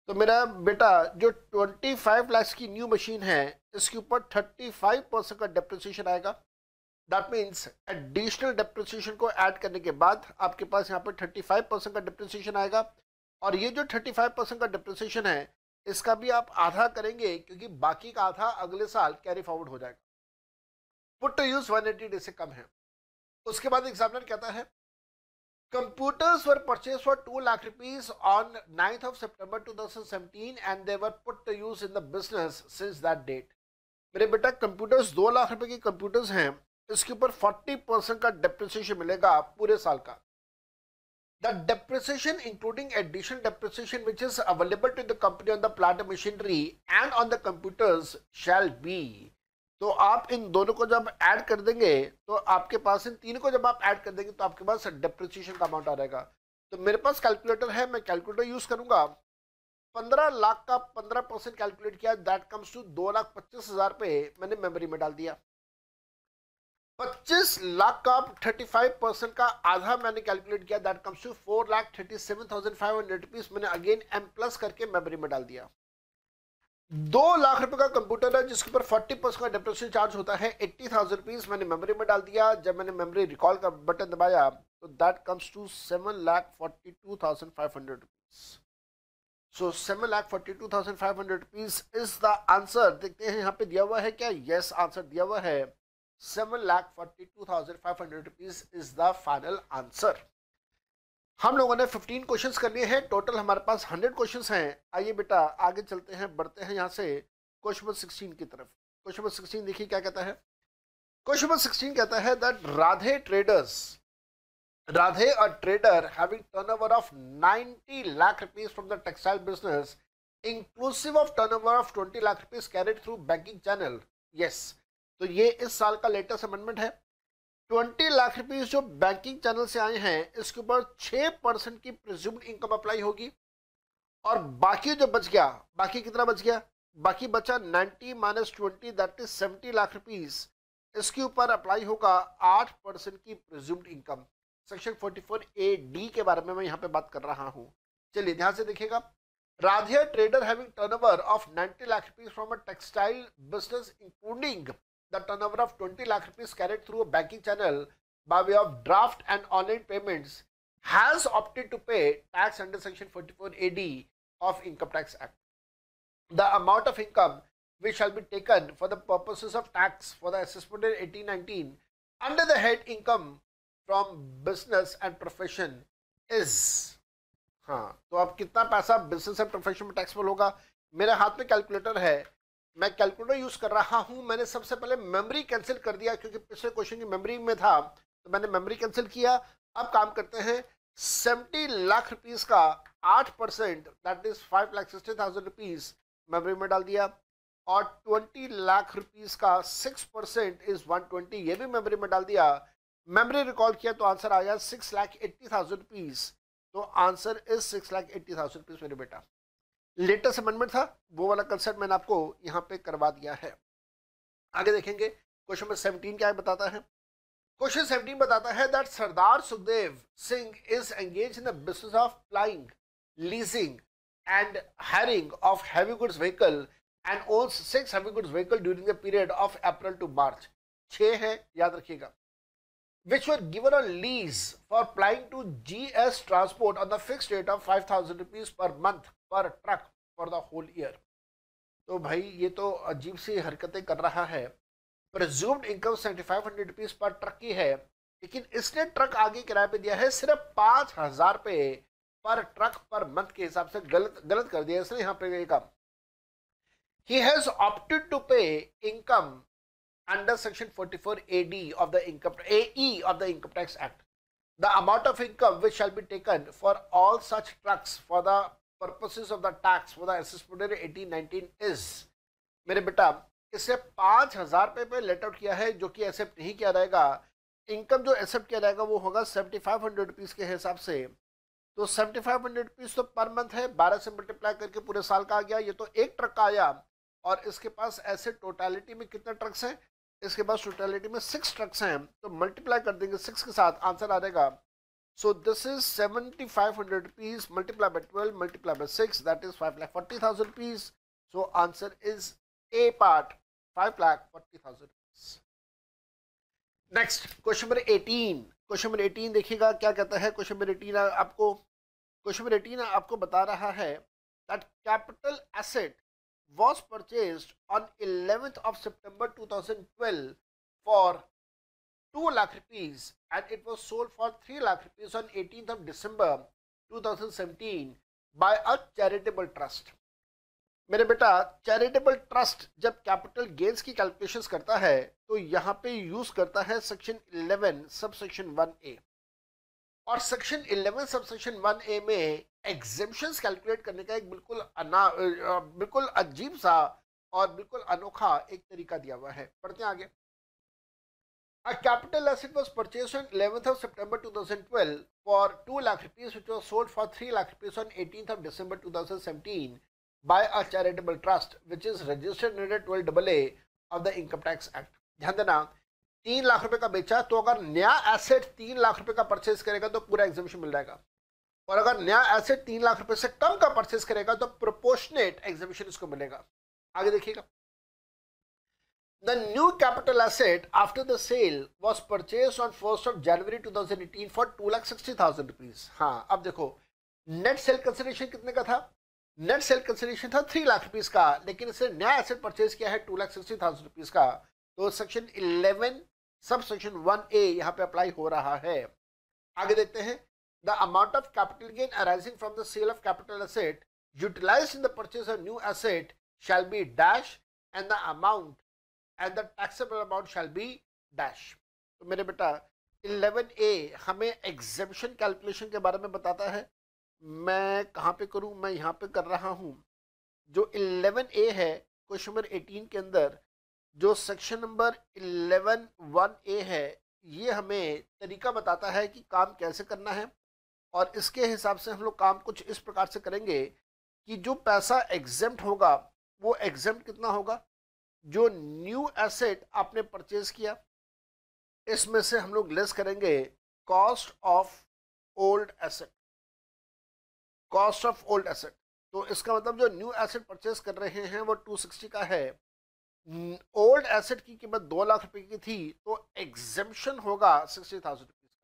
तो मेरा बेटा, जो 25 लाख की न्यू मशीन है, इसके ऊपर 35 परसेंट का डेप्रिसिएशन आएगा। दैट मीन्स एडिशनल डेप्रिसिएशन को ऐड करने के बाद आपके पास यहाँ पर 35 परसेंट का डेप्रिसिएशन आएगा। और ये जो 35 परसेंट का डेप्रिसिएशन है, इसका भी आप आधा करेंगे, क्योंकि बाकी का आधा अगले साल कैरी फॉरवर्ड हो जाएगा। पुट टू यूज़ 180 डे से कम है। उसके बाद एग्जामिनर कहता है Computers were purchased for 2 lakh rupees on 9th of September 2017 and they were put to use in the business since that date. मेरे बेटा कंप्यूटर्स दो लाख रुपए के कंप्यूटर्स हैं इसके ऊपर 40 परसेंट का डेप्रिसिएशन मिलेगा पूरे साल का the depreciation including additional depreciation which is available to the company on the plant machinery and on the computers shall be तो आप इन दोनों को जब ऐड कर देंगे तो आपके पास इन तीनों को जब आप ऐड कर देंगे तो आपके पास डेप्रिसिएशन का अमाउंट आ जाएगा। तो मेरे पास कैलकुलेटर है, मैं कैलकुलेटर यूज़ करूँगा। पंद्रह लाख का पंद्रह परसेंट कैलकुलेट किया दैट कम्स टू दो लाख पच्चीस हज़ार पे मैंने मेमोरी में डाल दिया। पच्चीस लाख का थर्टी फाइव परसेंट का आधा मैंने कैलकुलेट किया that comes to four lakh thirty seven thousand five hundred rupees मैंने अगेन एम प्लस करके मेमोरी में डाल दिया। दो लाख रुपए का कंप्यूटर है, जिसके ऊपर फोर्टी परसेंट का डिप्रेशन चार्ज होता है। एट्टी थाउज़ेंड रुपीज़ मैंने मेमोरी में डाल दिया। जब मैंने मेमोरी रिकॉल का बटन दबाया तो that comes to seven lakh forty two thousand five hundred rupees so seven lakh forty two thousand five hundred rupees is the answer देखते हैं, यहाँ पे दिया हुआ है क्या? यस आंसर दिया हुआ है। Seven lakh forty two thousand five hundred rupees is the final answer हम लोगों ने 15 क्वेश्चंस कर लिए हैं। टोटल हमारे पास 100 क्वेश्चंस हैं। आइए बेटा, आगे चलते हैं, बढ़ते हैं यहाँ से क्वेश्चन नंबर 16 की तरफ़। क्वेश्चन नंबर 16 देखिए क्या कहता है। क्वेश्चन नंबर 16 कहता है that Radhe traders Radhe a trader having turnover of 90 lakh rupees from the textile business inclusive of turnover of 20 lakh rupees carried through banking channel yes तो ये इस साल का लेटेस्ट अमेंडमेंट है। ट्वेंटी लाख रुपीज़ जो banking channel से आए हैं, इसके ऊपर छह परसेंट की प्रिज्यूम्ड इनकम अप्लाई होगी। और बाकी जो बच गया, बाकी कितना बच गया? बाकी बचा ninety minus twenty, that is seventy lakh rupees इसके ऊपर अप्लाई होगा आठ परसेंट की presumed income section forty four A D के बारे में मैं यहाँ पे बात कर रहा हूँ। चलिए ध्यान से देखिएगा। Radhiya trader having turnover of 90 lakh rupees from a textile business including the turnover of 20 lakh rupees carried through a banking channel by way of draft and online payments has opted to pay tax under section 44 AD of Income Tax Act. The amount of income which shall be taken for the purposes of tax for the assessment in 1819 under the head income from business and profession is हाँ तो अब कितना पैसा business and profession में टैक्सफुल होगा मेरे हाथ में कैलकुलेटर है मैं कैलकुलेटर यूज़ कर रहा हूँ। मैंने सबसे पहले मेमोरी कैंसिल कर दिया, क्योंकि पिछले क्वेश्चन की मेमोरी में था तो मैंने मेमोरी कैंसिल किया। अब काम करते हैं सेवेंटी लाख रुपीज़ का आठ percent that is five lakh sixty thousand rupees memory में डाल दिया। और ट्वेंटी लाख रुपीज़ का six percent is one twenty ये भी मेमोरी में डाल दिया। मेमोरी रिकॉल किया तो आंसर आया six lakh eighty thousand rupees तो answer is six lakh eighty thousand rupees मेरे बेटा। लेटेस्ट अमेंडमेंट था वो वाला कंसेप्ट मैंने आपको यहाँ पे करवा दिया है। आगे देखेंगे क्वेश्चन नंबर सेवनटीन क्या बताता है? क्वेश्चन सेवनटीन बताता है that Sardar Sukhdev Singh is engage in the business of flying leasing and hiring of heavy goods vehicle and owns six heavy goods vehicle during the period of April to March छह है याद रखिएगा। Which were given on lease for applying to GS Transport on the fixed rate of 5,000 rupees per month. Per truck for the whole year. तो भाई, ये तो अजीब सी हरकतें कर रहा है। Presumed income seventy five hundred rupees per truck की है, लेकिन इसने ट्रक आगे किराए पे दिया है सिर्फ़ पाँच हज़ार पे पर ट्रक पर मंथ के हिसाब से गलत गलत कर दिया इसने यहाँ पे काम। He has opted to pay income under section forty four A D of the income A E of the income tax act the amount of income which shall be taken for all such trucks for the purposes of the tax for the assessment 1819 is, मेरे बेटा, इसे पाँच हज़ार पे पे let out किया है, जो कि एक्सेप्ट नहीं किया जाएगा। इनकम जो एक्सेप्ट किया जाएगा, वो होगा सेवेंटी फाइव हंड्रेड रुपीज़ के हिसाब से। तो सेवेंटी फाइव हंड्रेड रुपीज़ तो पर मंथ है, बारह से मल्टीप्लाई करके पूरे साल का आ गया, ये तो एक ट्रक का आया। और इसके पास ऐसे टोटालिटी में कितने ट्रक्स हैं? इसके पास टोटालिटी में सिक्स ट्रक्स हैं। तो मल्टीप्लाई कर देंगे सिक्स के साथ आंसर आ जाएगा। So this is 7500 rupees multiplied by 12 multiplied by 6 that is 5 lakh 40,000 rupees. So answer is A part 5 lakh 40,000 rupees. Next question number 18. Question number 18 देखिएगा क्या कहता है क्वेश्चन नंबर 18 आपको क्वेश्चन नंबर 18 आपको बता रहा है that capital asset was purchased on 11th of September 2012 for 2 lakh rupees and it was sold for 3 lakh rupees on 18th of December 2017 by a charitable trust. मेरे बेटा charitable trust जब capital gains की कैलकुलेशंस करता है तो यहाँ पे यूज़ करता है सेक्शन 11 सब सेक्शन 1 ए और सेक्शन 11 सब सेक्शन 1 ए में एग्जेम्पन कैलकुलेट करने का एक बिल्कुल अना बिल्कुल अजीब सा और बिल्कुल अनोखा एक तरीका दिया हुआ है। पढ़ते हैं आगे। A capital asset was purchased on 11th of September 2012 for 2 lakh rupees which was sold for 3 lakh rupees on 18th of December 2017 by a charitable trust which is registered under 12 AA of the Income Tax Act. ध्यान देना तीन लाख रुपए का बेचा तो अगर नया asset तीन लाख रुपए का परचेज करेगा तो पूरा एग्जामेशन मिल जाएगा और अगर नया एसेट तीन लाख रुपए से कम का परचेज करेगा तो प्रोपोर्शनेट एग्जामेशन इसको मिलेगा आगे देखिएगा The new capital asset after the sale was purchased on 1st of January 2018 for 2,60,000 rupees. हाँ अब देखो नेट सेल कंसिडरेशन कितने का था? नेट सेल कंसिडरेशन था थ्री लाख रुपीस का लेकिन इसे नया एसेट परचेज किया है two lakh sixty thousand rupees का। तो सेक्शन 11 सब सेक्शन 1 ए यहाँ पे अप्लाई हो रहा है। आगे देखते हैं the amount of capital gain arising from the sale of capital asset utilise in the purchase of new asset shall be dash and the amount and the taxable amount shall be dash तो मेरे बेटा 11 ए हमें एग्जेम्पन calculation के बारे में बताता है। मैं कहाँ पे करूँ? मैं यहाँ पे कर रहा हूँ। जो 11 ए है, क्वेश्चन नंबर 18 के अंदर, जो सेक्शन नंबर 11 वन ए है, ये हमें तरीका बताता है कि काम कैसे करना है। और इसके हिसाब से हम लोग काम कुछ इस प्रकार से करेंगे कि जो पैसा एग्जेम्प्ट होगा, वो एग्जेम्प्ट कितना होगा? जो न्यू एसेट आपने परचेज किया इसमें से हम लोग लेस करेंगे cost of old asset cost of old asset तो इसका मतलब जो न्यू एसेट परचेज कर रहे हैं वो 260 का है। ओल्ड एसेट की कीमत दो लाख रुपए की थी तो एग्जेम्पन होगा सिक्सटी थाउज़ेंड रुपीज़ का।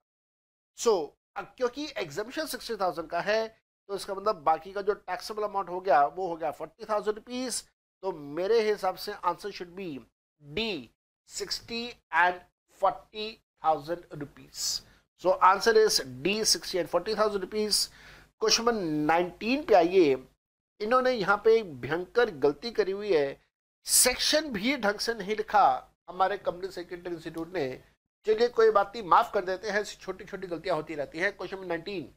सो so, क्योंकि एग्जेम्पन सिक्सटी थाउज़ेंड का है तो इसका मतलब बाकी का जो टैक्सेबल अमाउंट हो गया वो हो गया फोर्टी थाउज़ेंड रुपीज़ तो मेरे हिसाब से answer should be D sixty and forty thousand rupees so answer is D sixty and forty thousand rupees question number nineteen पे आइए। इन्होंने यहाँ पे एक भयंकर गलती करी हुई है। सेक्शन भी ढंग से नहीं लिखा। हमारे कंपनी सेक्रेटरी इंस्टीट्यूट ने। चलिए, कोई बात नहीं, माफ़ कर देते हैं। छोटी छोटी गलतियाँ होती रहती है। Question number nineteen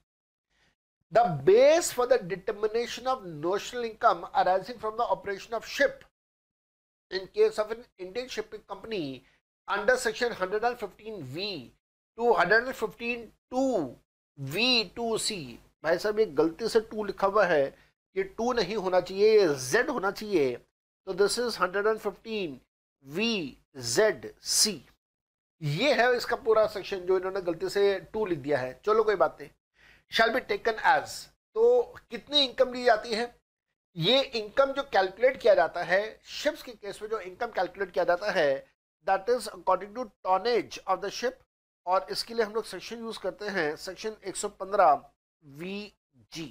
The base for the determination of notional income arising from the operation of ship in case of an Indian shipping company under section 115V to 115 2 V2C भाई साहब ये गलती से टू लिखा हुआ है ये टू नहीं होना चाहिए ये जेड होना चाहिए तो this is 115 V Z C ये है इसका पूरा सेक्शन जो इन्होंने गलती से टू लिख दिया है चलो कोई बात नहीं शैल बी टेकन एज तो कितनी इनकम ली जाती है? ये इनकम जो कैलकुलेट किया जाता है शिप्स के केस में जो इनकम कैलकुलेट किया जाता है that is according to tonnage of the ship और इसके लिए हम लोग सेक्शन यूज़ करते हैं सेक्शन 115 वीजी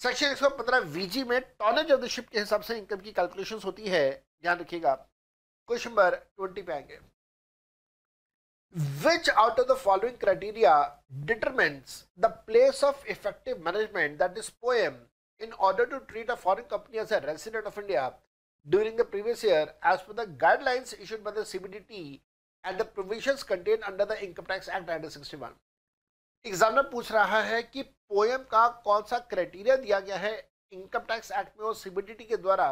सेक्शन 115 वीजी में टॉनेज ऑफ़ द शिप के हिसाब से इनकम की कैलकुलेशन होती है, ध्यान रखिएगा। क्वेश्चन नंबर ट्वेंटी पे आएँगे। Which out of the following criteria determines the place of effective management that is poem in order to treat a foreign company as a resident of India during the previous year as per the guidelines issued by the CBDT and the provisions contained under the Income Tax Act 1961. Examiner पूछ रहा है कि poem का कौन सा criteria दिया गया है इनकम टैक्स एक्ट में और सीबीडीटी के द्वारा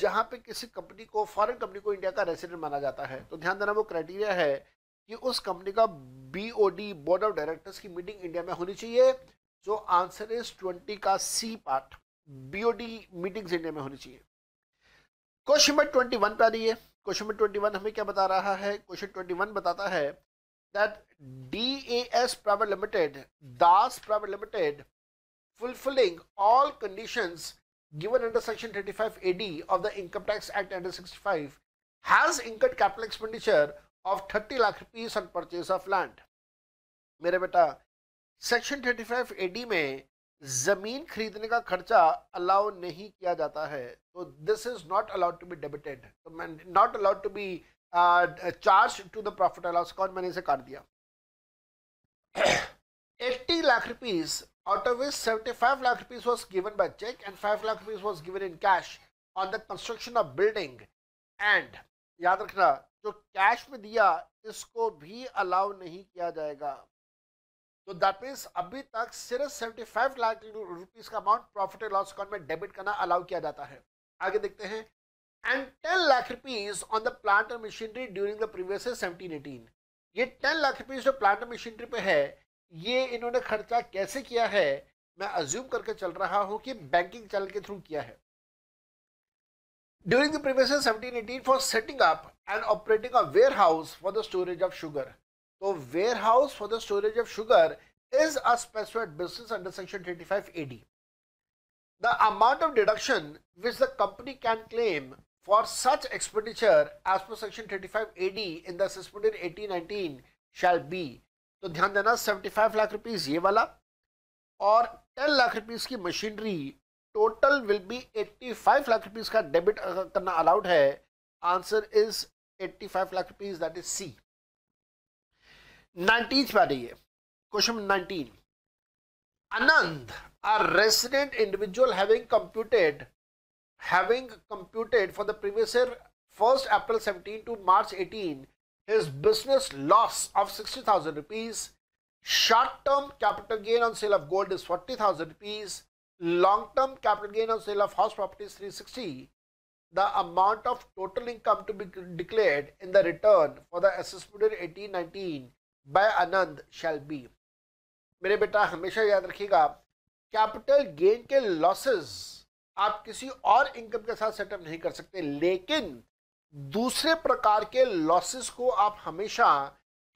जहाँ पे किसी कंपनी को फॉरेन कंपनी को इंडिया का रेसिडेंट माना जाता है तो ध्यान देना वो क्राइटेरिया है कि उस कंपनी का बीओडी बोर्ड ऑफ़ डायरेक्टर्स की मीटिंग इंडिया में होनी चाहिए, जो आंसर इज़ ट्वेंटी का C part BOD meetings India में होनी चाहिए। क्वेश्चन नंबर ट्वेंटी वन पे आ रही है क्वेश्चन नंबर ट्वेंटी वन हमें क्या बता रहा है? क्वेश्चन ट्वेंटी वन बताता है that D A S private limited Das private limited fulfilling all conditions given under section 35 AD of the income tax act under 65 has incurred capital expenditure of thirty lakh rupees on purchase of land मेरे बेटा section thirty five AD में ज़मीन खरीदने का खर्चा allow नहीं किया जाता है। तो this is not allowed to be debited not allowed to be charge to the profit allowance account मैंने इसे काट दिया। 80 lakh rupees, out of which 75 lakh rupees was given by check and 5 lakh rupees was given in cash on the construction of building. And, याद रखना जो cash में दिया, इसको भी अलाउ नहीं किया जाएगा। तो दैट मीन्स अभी तक सिर्फ़ 75 लाख रुपीस का amount profit and loss account में डेबिट करना अलाउ किया जाता है। आगे देखते हैं। And 10 lakh rupees on the plant and machinery during the previous 17 18 ये 10 लाख रुपीस जो प्लांट एंड मशीनरी पे है, ये इन्होंने खर्चा कैसे किया है? मैं अज्यूम करके चल रहा हूँ कि बैंकिंग चैनल के थ्रू किया है। During the previous 1718 for setting up and operating a warehouse for the storage of sugar. So warehouse for the storage of sugar is a specified business under section 35 AD. The amount of deduction which the company can claim for such expenditure as per section 35 AD in the assessment in 1819 shall be. तो ध्यान देना 75 lakh rupees ये वाला और 10 lakh rupees की machinery Total will be 85 lakh rupees का debit करना allowed है answer is 85 lakh rupees that is C nineteen आ आइए question 19 Anant are resident individual having computed having computed for the previous year first April 17 to March 18 his business loss of sixty thousand rupees short term capital gain on sale of gold is forty thousand rupees long-term capital gain on sale of house properties 360 the amount of total income to be declared in the return for the assessment in 1819 by Anand shall be मेरे बेटा हमेशा याद रखिएगा capital gain के losses आप किसी और income के साथ सेटअप नहीं कर सकते लेकिन दूसरे प्रकार के लॉसेस को आप हमेशा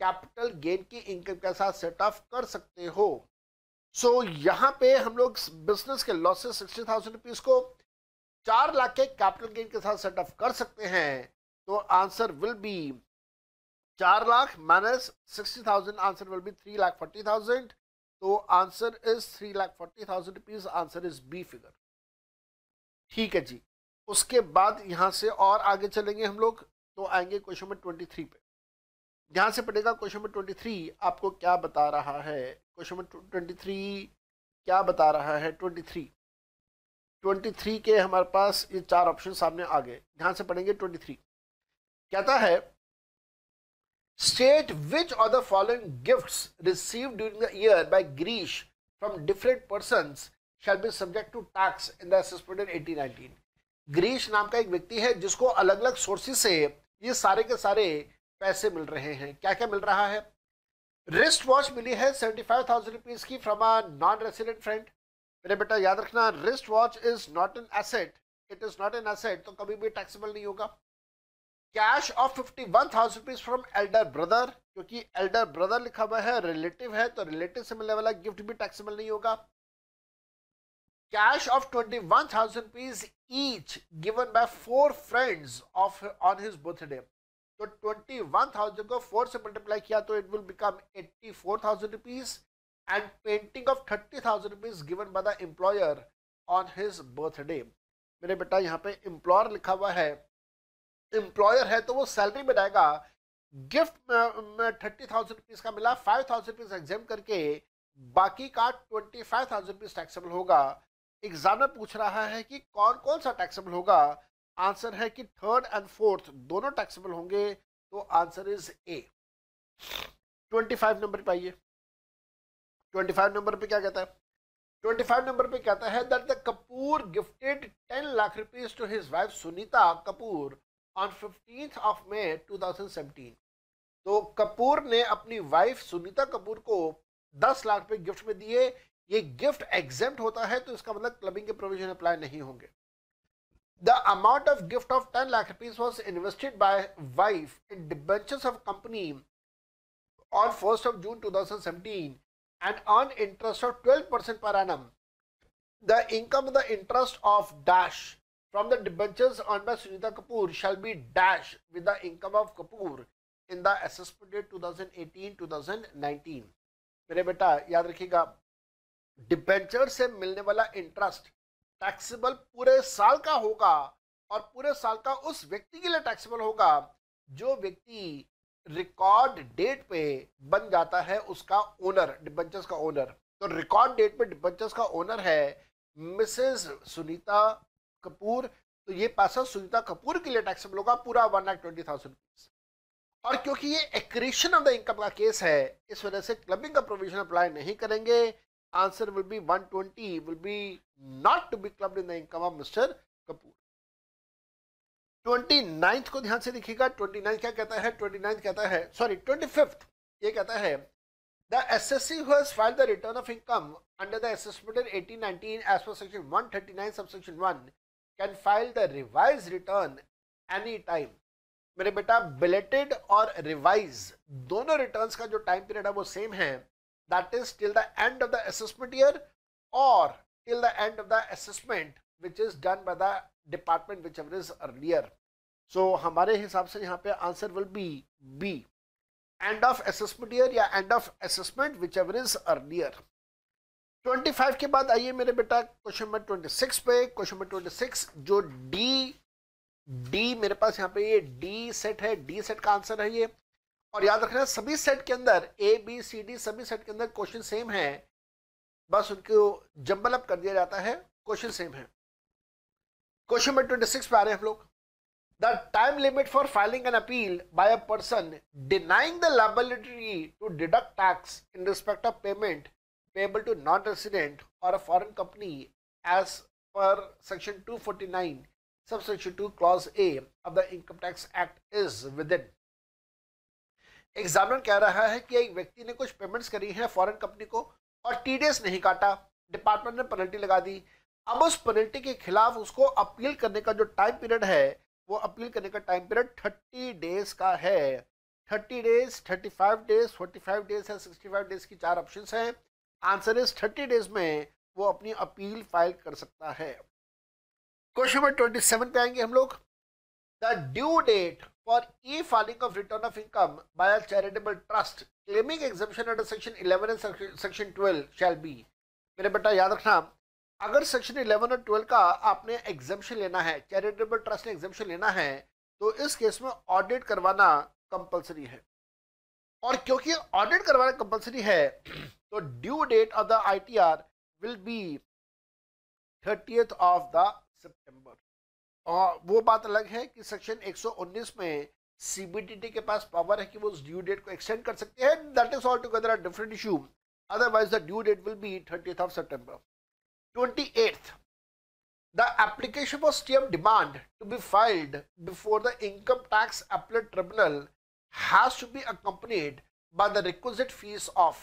कैपिटल गेन की इनकम के साथ सेटअप कर सकते हो सो so, यहाँ पे हम लोग बिज़नेस के लॉसेस सिक्सटी थाउज़ेंड रुपीज़ को चार लाख के कैपिटल गेन के साथ सेटअप कर सकते हैं। तो आंसर विल बी चार lakh minus sixty thousand answer will be three lakh forty thousand तो answer is three lakh forty thousand rupees answer is B figure ठीक है जी। उसके बाद यहाँ से और आगे चलेंगे हम लोग तो आएँगे क्वेश्चन नंबर ट्वेंटी थ्री पे। ध्यान से पढ़ेगा क्वेश्चन नंबर ट्वेंटी थ्री आपको क्या बता रहा है? क्वेश्चन नंबर ट्वेंटी थ्री क्या बता रहा है? Twenty three. ट्वेंटी थ्री के हमारे पास ये चार ऑप्शन सामने आ गए। ध्यान से पढ़ेंगे ट्वेंटी थ्री। कहता है state which are the following gifts receive during the year by Girish from different person shall be subject to tax in the assessment in 1819 Girish नाम का एक व्यक्ति है जिसको अलग अलग सोर्सेज से ये सारे के सारे पैसे मिल रहे हैं। क्या क्या मिल रहा है? रिस्ट वॉच मिली है सेवेंटी फाइव थाउज़ेंड रुपीज़ की from a non resident friend मेरे बेटा, याद रखना wrist watch is not an asset it is not an asset तो कभी भी टैक्सेबल नहीं होगा। Cash of fifty one thousand rupees from elder brother क्योंकि एल्डर ब्रदर लिखा हुआ है रिलेटिव है तो रिलेटिव से मिलने वाला गिफ्ट भी टैक्सेबल नहीं होगा। Cash of twenty one thousand rupees each given by four friends of on his birthday तो ट्वेंटी वन थाउज़ेंड को फोर से मल्टीप्लाई किया तो it will become eighty four thousand rupees and painting of thirty thousand rupees given by the employer on his birthday मेरे बेटा, यहाँ पे employer लिखा हुआ है। एम्प्लॉयर है तो वो सैलरी बनाएगा। गिफ्ट में थर्टी थाउज़ेंड रुपीज़ का मिला फाइव थाउज़ेंड रुपीज़ एग्ज़ाम करके बाकी का twenty five thousand rupees taxable होगा। एग्ज़ाम में पूछ रहा है कि कौन कौन सा टैक्सेबल होगा? आंसर है कि थर्ड एंड फोर्थ दोनों टैक्सेबल होंगे तो answer is A twenty five number पे आइए। ट्वेंटी फाइव नंबर पे क्या कहता है? ट्वेंटी फाइव नंबर पे कहता है that the Kapoor gifted ten lakh rupees to his wife Sunita Kapoor on fifteenth of May 2017 तो कपूर ने अपनी वाइफ सुनीता कपूर को 10 लाख रुपए गिफ्ट में दिए। ये गिफ्ट एग्जेम्प्ट होता है तो इसका मतलब क्लबिंग के प्रोविज़न अप्लाई नहीं होंगे। The amount of gift of 10 lakh rupees was invested by wife in debentures of company on 1st of June 2017 and on interest of 12% per annum. The income of the interest of dash from the debentures earned by Sunita Kapoor shall be dash with the income of Kapoor in the assessment date 2018-2019. मेरे बेटा याद रखिएगा debenture से मिलने वाला interest taxable पूरे साल का होगा और पूरे साल का उस व्यक्ति के लिए टैक्सेबल होगा, जो व्यक्ति रिकॉर्ड डेट पे बन जाता है उसका ओनर डिबेंचर्स का ओनर तो रिकॉर्ड डेट पे डिबेंचर्स का ओनर है मिसेस सुनीता कपूर तो ये पैसा सुनीता कपूर के लिए टैक्सेबल होगा पूरा one lakh twenty thousand rupees और क्योंकि ये एक्रेशन ऑफ़ द इनकम का केस है, इस वजह से क्लबिंग का प्रोविज़न अप्लाई नहीं करेंगे। Answer will be 120 will be not to be clubbed in the income of Mr Kapoor twenty ninth को ध्यान से देखिएगा ट्वेंटी नाइन्थ क्या कहता है ट्वेंटी नाइन्थ कहता है ट्वेंटी फिफ्थ ये कहता है has filed the return of income under the assessment eighteen nineteen as per section one thirty nine sub section one can file the revise return any time मेरे बेटा belated और revise दोनों returns का जो time period है वो same है। Is till the end of the assessment year और till the end of the assessment which is done by the department whichever is earlier so हमारे हिसाब से यहाँ पे answer will be B end of assessment year या end of assessment whichever is 25 के बाद आइए मेरे बेटा क्वेश्चन नंबर 26 पे। क्वेश्चन नंबर 26 जो डी डी मेरे पास यहाँ पे ये डी सेट है डी सेट का आंसर है ये। और याद रखना, सभी सेट के अंदर ए बी सी डी सभी सेट के अंदर क्वेश्चन सेम है। बस उनको जम्बल अप कर दिया जाता है क्वेश्चन सेम है। क्वेश्चन नंबर ट्वेंटी सिक्स पे आ रहे हैं हम लोग। The time limit for filing an appeal by a person denying the liability to deduct tax in respect of payment payable to non resident और a foreign company as per section 249 subsection 2 clause A of the income tax act is within. Examiner कह रहा है कि एक व्यक्ति ने कुछ payments करी है फॉरेन कंपनी को और टीडीएस नहीं काटा। डिपार्टमेंट ने पेनल्टी लगा दी। अब उस पेनल्टी के खिलाफ उसको अपील करने का जो टाइम पीरियड है, वो अपील करने का टाइम पीरियड थर्टी डेज़ का है। Thirty days thirty five days forty five days है सिक्सटी फाइव डेज़ की चार ऑप्शन हैं। आंसर इज़ थर्टी डेज़ में वो अपनी अपील फ़ाइल कर सकता है। क्वेश्चन नंबर ट्वेंटी सेवन पे आएँगे हम लोग। The due date e filing of return of income by a charitable trust claiming exemption under section 11 and section 12 shall be मेरे बेटा, याद रखना, अगर सेक्शन 11 और 12 का आपने एग्जामेशन लेना है चैरिटेबल ट्रस्ट ने एग्जामेशन लेना है तो इस केस में ऑडिट करवाना कंपलसरी है। और क्योंकि ऑडिट करवाना कंपलसरी है तो due date of the ITR will be thirtieth of the September और वो बात अलग है कि सेक्शन 119 में सीबीटीटी के पास पावर है कि वो उस ड्यू डेट को एक्सटेंड कर सकते हैं that is altogether a different issue otherwise the due date will be thirtieth of September twenty eighth The application for of demand to be filed before the income tax appellate tribunal has to be accompanied by the requisite fees of,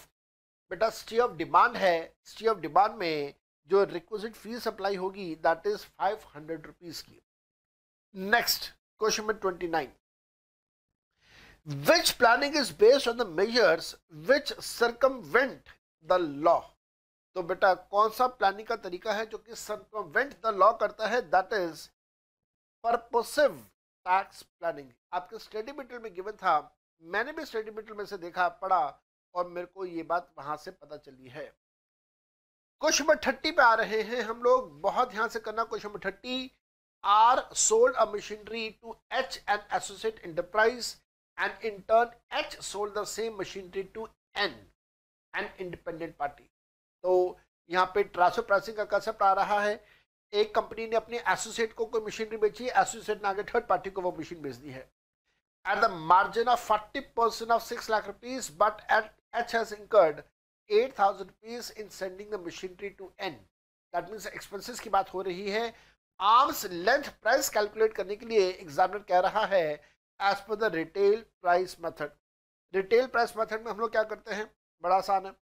बेटा stay of demand है stay of demand में जो requisite fees apply होगी that is five hundred rupees की। Question number twenty nine which planning is based on the measures which circumvent the law तो बेटा, कौन सा प्लानिंग का तरीका है जो कि सरकमवेंट द लॉ करता है? That is purposive tax planning आपके स्टडी मेटेरियल में गिवन था, मैंने भी स्टडी मेटेरियल में से देखा, पढ़ा और मेरे को ये बात वहाँ से पता चली है। क्वेश्चन नंबर थर्टी पे आ रहे हैं हम लोग। बहुत ध्यान से करना। Question number thirty R sold a machinery to H an associate enterprise and in turn H sold the same machinery to an an independent party तो यहाँ पे ट्रांसफ़र प्राइसिंग का कंसेप्ट आ रहा है। एक कंपनी ने अपने एसोसिएट को कोई मशीनरी बेची एसोसिएट ने आगे थर्ड पार्टी को वो मशीन बेच दी है। At the margin of forty percent of six lakh rupees but at H has incurred 8000 rupees in sending the machinery to N. That means expenses की बात हो रही है। आर्म्स लेंथ प्राइस कैलकुलेट करने के लिए एग्जामिनर कह रहा है as per the retail price method retail price method में हम लोग क्या करते हैं? बड़ा आसान है।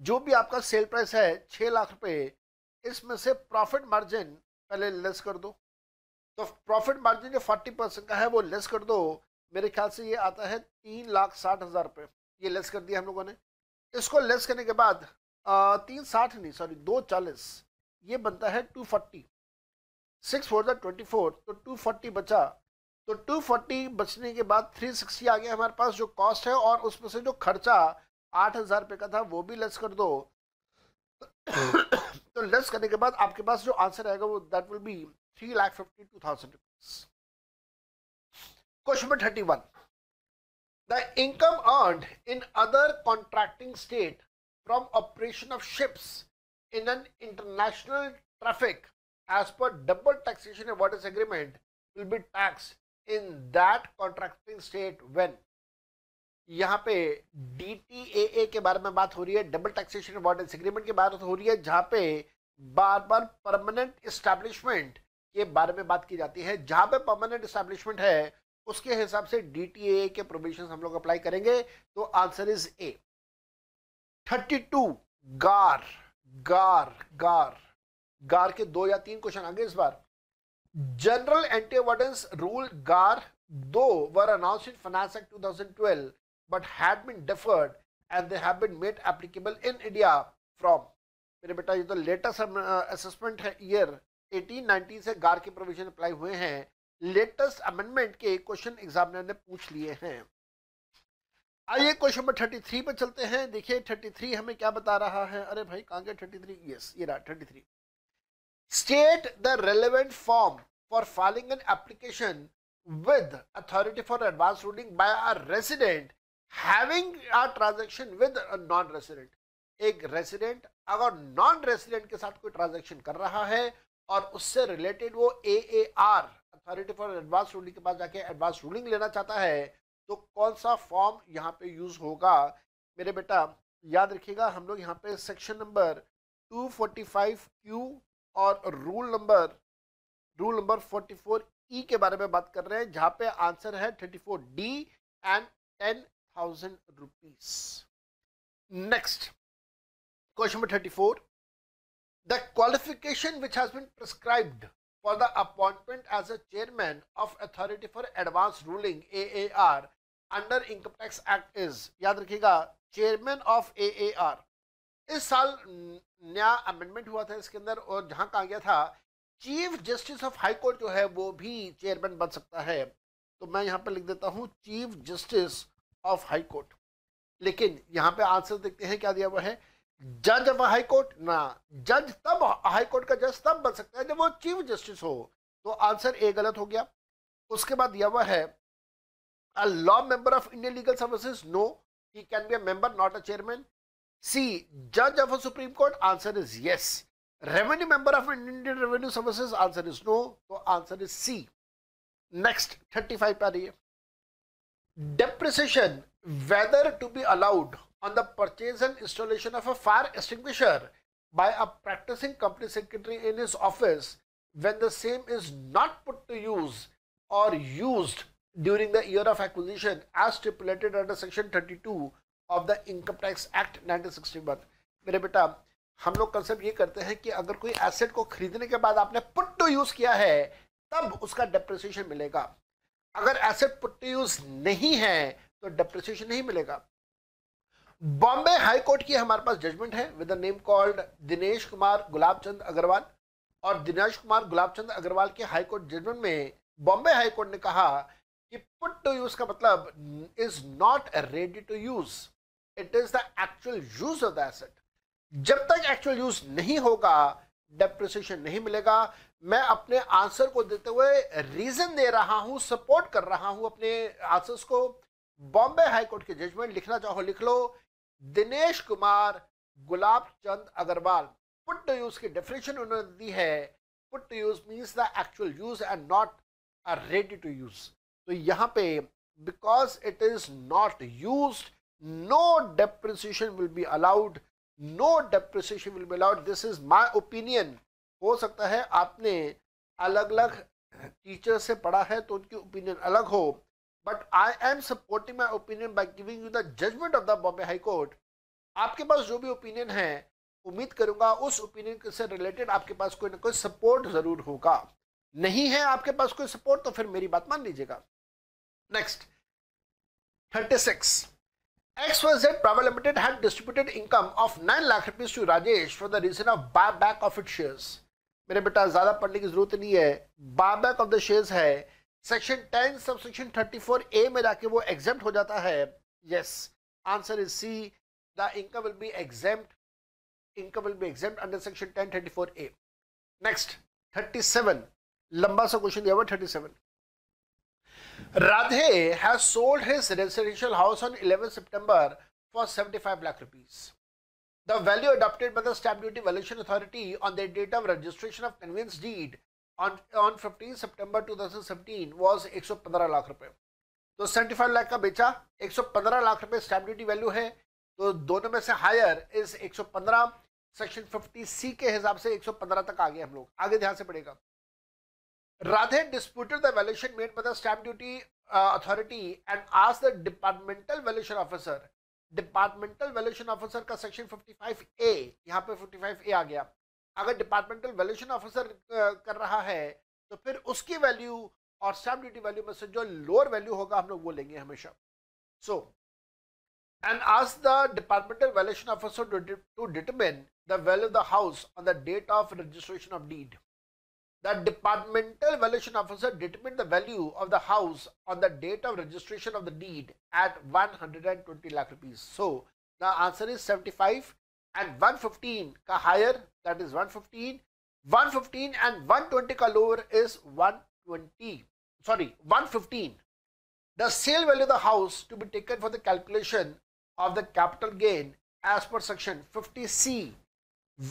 जो भी आपका सेल प्राइस है छः लाख रुपए, इसमें से प्रॉफिट मार्जिन पहले लेस कर दो। तो प्रॉफिट मार्जिन जो फोर्टी परसेंट का है, वो लेस कर दो। मेरे ख्याल से ये आता है तीन लाख साठ हज़ार रुपये ये लेस कर दिया हम लोगों ने। इसको लेस करने के बाद तीन साठ नहीं सॉरी दो चालीस, ये बनता है two forty six four twenty four तो टू फोर्टी बचा। तो टू फोर्टी बचने के बाद थ्री सिक्सटी आ गया हमारे पास, जो कॉस्ट है और उसमें से जो खर्चा आठ हज़ार रुपये का था, वो भी लेस कर दो। तो लेस करने के बाद आपके पास जो आंसर आएगा वो that will be three lakh fifty two thousand rupees question number thirty one the income earn in other contracting state from operation of ships in an international traffic as per double taxation avoidance agreement, will be taxed in that contracting state when यहाँ पे D T A के बारे में बात हो रही है double taxation avoidance agreement की बात हो रही है, जहाँ पे बार बार परमानेंट इस्टेब्लिशमेंट के बारे में बात की जाती है। जहाँ पे परमानेंट इस्टेब्लिशमेंट है, उसके हिसाब से डी टी ए के प्रोविज़न हम लोग अप्लाई करेंगे। तो answer is A thirty two GAAR GAAR GAAR. गार के दो या तीन क्वेश्चन आगे इस बार। General anti avoidance rule GAAR दो were announce in finance act 2012 but had been deferred and they have been made applicable in India from मेरे बेटा, ये तो लेटेस्ट असेसमेंट है ईयर 1890 से गार के प्रोविज़न अप्लाई हुए हैं। लेटेस्ट अमेंडमेंट के क्वेश्चन एग्जामिनर ने पूछ लिए हैं। आइए क्वेश्चन नंबर 33 पर चलते हैं। देखिए 33 हमें क्या बता रहा है? अरे भाई, कहाँ गया 33 यस ये रहा 33 state the relevant form for filing an application with authority for advance ruling by a resident having a transaction with a non resident एक रेसिडेंट अगर रेसिडेंट के साथ कोई ट्रांजैक्शन कर रहा है और उससे रिलेटेड वो R authority for advance ruling के पास जाके एडवांस रूलिंग लेना चाहता है तो कौन सा फॉर्म यहाँ पे यूज़ होगा? मेरे बेटा, याद रखिएगा, हम लोग यहाँ पे सेक्शन नंबर 245 क्यू और rule number rule number 44 E के बारे में बात कर रहे हैं जहाँ पे आंसर है 34 D and 10 thousand rupees. Next, question number 34. The qualification which has been prescribed for the appointment as a chairman of Authority for Advanced Ruling AAR under Income Tax Act is याद रखिएगा chairman of AAR इस साल नया amendment हुआ था इसके अंदर और जहाँ कहा गया था chief justice of high court जो है वो भी चेयरमैन बन सकता है। तो मैं यहाँ पर लिख देता हूँ chief justice of high court लेकिन यहाँ पे आंसर देखते हैं क्या दिया हुआ है। जज ऑफ़ हाई कोर्ट ना जज तब हाई कोर्ट का जज तब बन सकता है जब वो चीफ जस्टिस हो। तो आंसर ए गलत हो गया। उसके बाद दिया हुआ है a law member of Indian legal services no he can be a member not a chairman See, judge of a Supreme Court? Answer is yes. Revenue member of Indian Revenue Services? Answer is no. So answer is C. Next, 35 per year. Depreciation, whether to be allowed on the purchase and installation of a fire extinguisher by a practicing company secretary in his office when the same is not put to use or used during the year of acquisition as stipulated under section 32 of the income tax act 1961 मेरे बेटा, हम लोग concept ये करते हैं कि अगर कोई एसेट को खरीदने के बाद आपने पुट यूज़ किया है, तब उसका डेप्रिसिएशन मिलेगा। अगर एसेट पुट यूज़ नहीं है तो डेप्रिसिएशन नहीं मिलेगा। बॉम्बे हाई कोर्ट की हमारे पास जजमेंट है with name called Dinesh Kumar Gulab Chand Agrawal और दिनेश कुमार गुलाब चंद अग्रवाल के हाई कोर्ट जजमेंट में बॉम्बे हाई कोर्ट ने कहा कि पुट टू यूज़ का मतलब is not ready to use it is the actual use of the asset जब तक एक्चुअल यूज़ नहीं होगा डेप्रिसिएशन नहीं मिलेगा, मैं अपने आंसर को देते हुए रीजन दे रहा हूँ सपोर्ट कर रहा हूँ अपने आंसर्स को बॉम्बे हाई कोर्ट के जजमेंट लिखना चाहो, लिख लो। Dinesh Kumar, Gulab Chand Agarwal put to use की डेफिनेशन उन्होंने दी है। Put to use means the actual use and not ready to use तो यहाँ पे because it is not use no depreciation will be allowed no depreciation will be allowed this is my opinion हो सकता है आपने अलग अलग teacher से पढ़ा है तो उनकी ओपिनियन अलग हो. But I am supporting my opinion by giving you the judgment of the Bombay high court आपके पास जो भी ओपिनियन है, उम्मीद करूँगा उस ओपिनियन से रिलेटेड आपके पास कोई ना कोई सपोर्ट ज़रूर होगा. नहीं है आपके पास कोई सपोर्ट तो फिर मेरी बात मान लीजिएगा. Next thirty six XYZ Private Limited had distributed income of 9 lakh rupees to Rajesh for the reason of buyback of its shares. मेरे बेटा, ज़्यादा पढ़ने की ज़रूरत नहीं है। बायबैक ऑफ़ द शेयर्स है। सेक्शन 10 सब सेक्शन 34 ए में जाके वो एग्जाम्प्ट हो जाता है। Yes answer is C the income will be exempt income will be exempt under section 10 34 A next 37 लंबा सा क्वेश्चन दिया हुआ 37 Radhe has sold his residential house on 11 September for 75 lakh rupees. The value adopted by the Stamp Duty Valuation Authority on the date of registration of conveyance deed on on 15 September 2017 was 115 lakh रुपए तो 75 लाख का बेचा 115 लाख रुपए stamp duty value है तो दोनों में से हायर इस 115 सेक्शन 50 सी के हिसाब से 115 तक आ गए हम लोग आगे ध्यान से पड़ेगा Radhe disputed the valuation made by the stamp duty authority and ask the departmental valuation officer departmental valuation officer का सेक्शन 55 यहाँ पे 55 आ गया। अगर डिपार्टमेंटल वैल्यूएशन ऑफिसर कर रहा है तो फिर उसकी वैल्यू और स्टैम्प ड्यूटी वैल्यू में से जो लोअर वैल्यू होगा हम लोग वो लेंगे हमेशा। सो and ask the departmental valuation officer to, de to determine the value of the house on the date of registration The departmental valuation officer determined the value of the house on the date of registration of the deed at 120 lakh rupees. So the answer is 75 and 115 ka higher that is 115 115 and 120 ka lower is 120 sorry 115 the sale value of the house to be taken for the calculation of the capital gain as per section 50c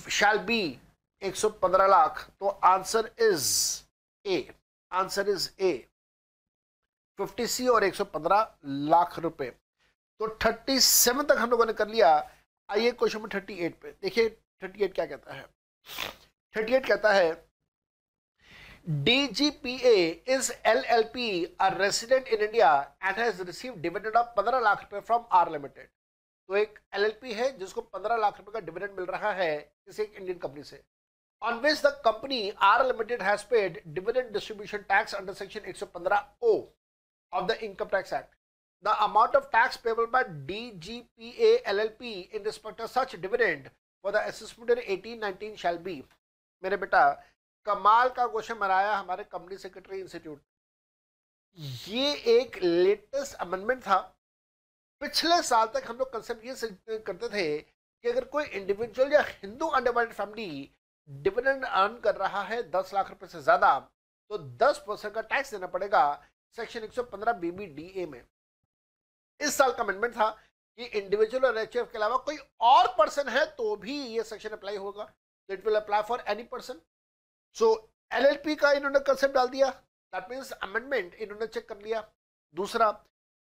shall be 115 lakh तो answer is A answer is A 50c और 115 लाख रुपए। तो 37 तक हम लोगों ने कर लिया। आइए क्वेश्चन नंबर 38 पे, देखिए 38 क्या कहता है। 38 कहता है DGPA is LLP a resident in India and has received dividend of 15 lakh रुपए from R Limited. तो एक एलएलपी है, जिसको 15 लाख रुपए का डिविडेंड मिल रहा है किसी एक इंडियन कंपनी से। On which the company R Limited has paid dividend distribution tax under section 115O of the Income Tax Act. The amount of tax payable by DGPA LLP in respect of such dividend for the assessment year 18-19 shall be. मेरे बेटा कमाल का question बनाया हमारे company secretary institute ये एक latest amendment था पिछले साल तक हम लोग कंसेप्ट ये करते थे कि अगर कोई इंडिविजुअल या Hindu undivided family dividend earn कर रहा है दस लाख रुपए से ज़्यादा तो दस परसेंट का टैक्स देना पड़ेगा सेक्शन 115 बीबीडीए में। इस साल का अमेंडमेंट था कि इंडिविजुअल और एच के अलावा कोई और पर्सन है तो भी ये सेक्शन अप्लाई होगा। It will apply for any person so LLP का इन्होंने कंसेप्ट डाल दिया। दैट मीन्स अमेंडमेंट इन्होंने चेक कर लिया। दूसरा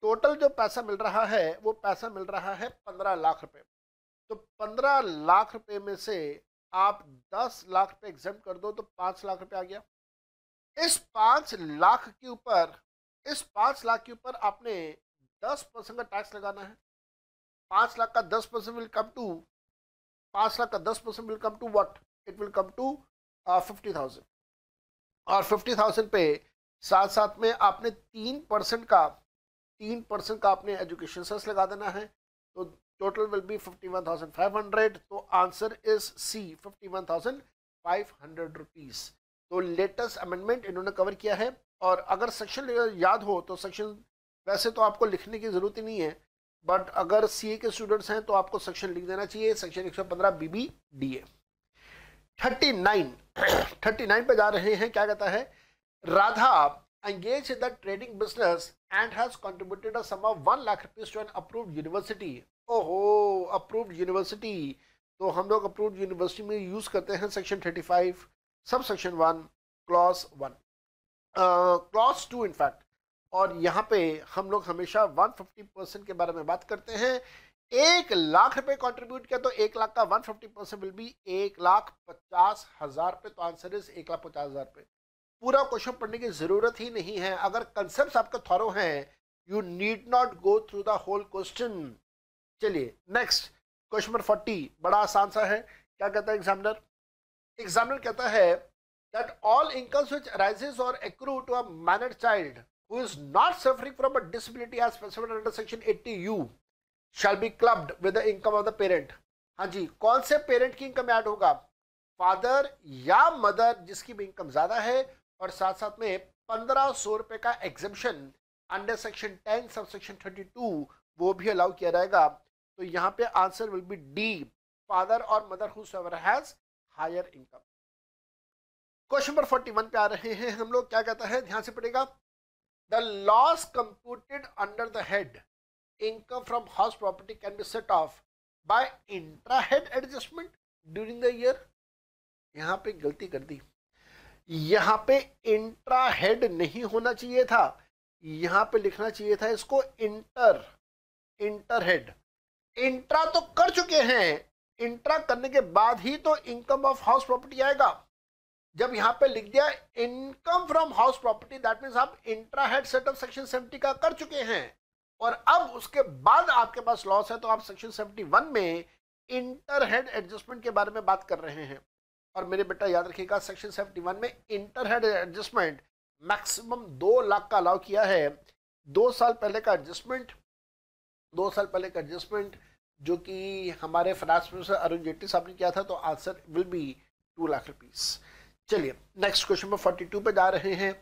टोटल जो पैसा मिल रहा है, वो पैसा मिल रहा है पंद्रह लाख रुपए। तो पंद्रह लाख रुपए में से आप दस लाख रुपए एग्ज़ाम कर दो तो पाँच लाख रुपए आ गया। इस पाँच लाख के ऊपर, इस पाँच लाख के ऊपर आपने दस परसेंट का टैक्स लगाना है। पाँच लाख का दस परसेंट विल कम टू पाँच लाख का दस percent will come to what it will come to fifty thousand और फिफ्टी थाउज़ेंड पे साथ साथ में आपने तीन परसेंट का, तीन परसेंट का आपने एजुकेशन सेस लगा देना है। तो total will be fifty one thousand five hundred तो answer is C fifty one thousand five hundred rupees तो लेटेस्ट अमेंडमेंट इन्होंने कवर किया है। और अगर सेक्शन याद हो तो सेक्शन वैसे तो आपको लिखने की ज़रूरत ही नहीं है। बट अगर सीए के स्टूडेंट्स हैं तो आपको सेक्शन लिख देना चाहिए। सेक्शन एक सौ पंद्रह B B D A thirty nine thirty nine पे जा रहे हैं। क्या कहता है? Radha in the trading business and has contributed a sum of 1 lakh rupees to an approved university. ओहो, approved university. तो हम लोग approved यूनिवर्सिटी में यूज़ करते हैं सेक्शन थर्टी फाइव सब 1 clause 1 clause 2 in fact. और यहाँ पे हम लोग हमेशा 150 परसेंट के बारे में बात करते हैं। एक लाख रुपए कंट्रीब्यूट किया तो एक लाख का 150 परसेंट विल बी एक लाख पचास हज़ार रुपए तो आंसर इज़ एक लाख पचास हज़ार रुपए पूरा क्वेश्चन पढ़ने की ज़रूरत ही नहीं है। अगर कंसेप्ट आपके थॉरो हैं you need not go through the whole question चलिए नेक्स्ट क्वेश्चन नंबर फोर्टी बड़ा आसान सा है। क्या कहता है एग्जामिनर एग्जामिनर कहता है that all income which arises और accrue to a minor child who is not suffering from a disability as specified under section 80 U shall be clubbed with the income of the parent हाँ जी, कौन से parent की income add होगा? Father या mother जिसकी भी income ज़्यादा है, और साथ साथ में पंद्रह सौ रुपए का exemption under section ten sub section thirty two वो भी अलाउ किया जाएगा। तो यहाँ पे answer will be D father और mother whosoever has higher income question number forty one पे आ रहे हैं हम लोग, क्या कहता है? ध्यान से पड़ेगा the loss computed under the head income from house property can be set off by intra head adjustment during the year यहाँ पे गलती कर दी। यहाँ पे इंट्रा हेड नहीं होना चाहिए था। यहाँ पे लिखना चाहिए था इसको इंटर इंटर हेड इंट्रा तो कर चुके हैं। इंट्रा करने के बाद ही तो इनकम ऑफ़ हाउस प्रॉपर्टी आएगा। जब यहाँ पे लिख दिया income from house property that mean आप intra head set off section seventy का कर चुके हैं। और अब उसके बाद आपके पास लॉस है तो आप सेक्शन सेवेंटी वन में इंटर हेड एडजस्टमेंट के बारे में बात कर रहे हैं। और मेरे बेटा याद रखिएगा सेक्शन सेवेंटी वन में इंटर हेड एडजस्टमेंट मैक्सिमम दो लाख का अलाउ किया है। दो साल पहले का एडजस्टमेंट दो साल पहले का एडजस्टमेंट जो कि हमारे फाइनेंस मिनिस्टर अरुण जेटली साहब ने किया था तो answer will be two lakh rupees चलिए next question number forty two पे जा रहे हैं।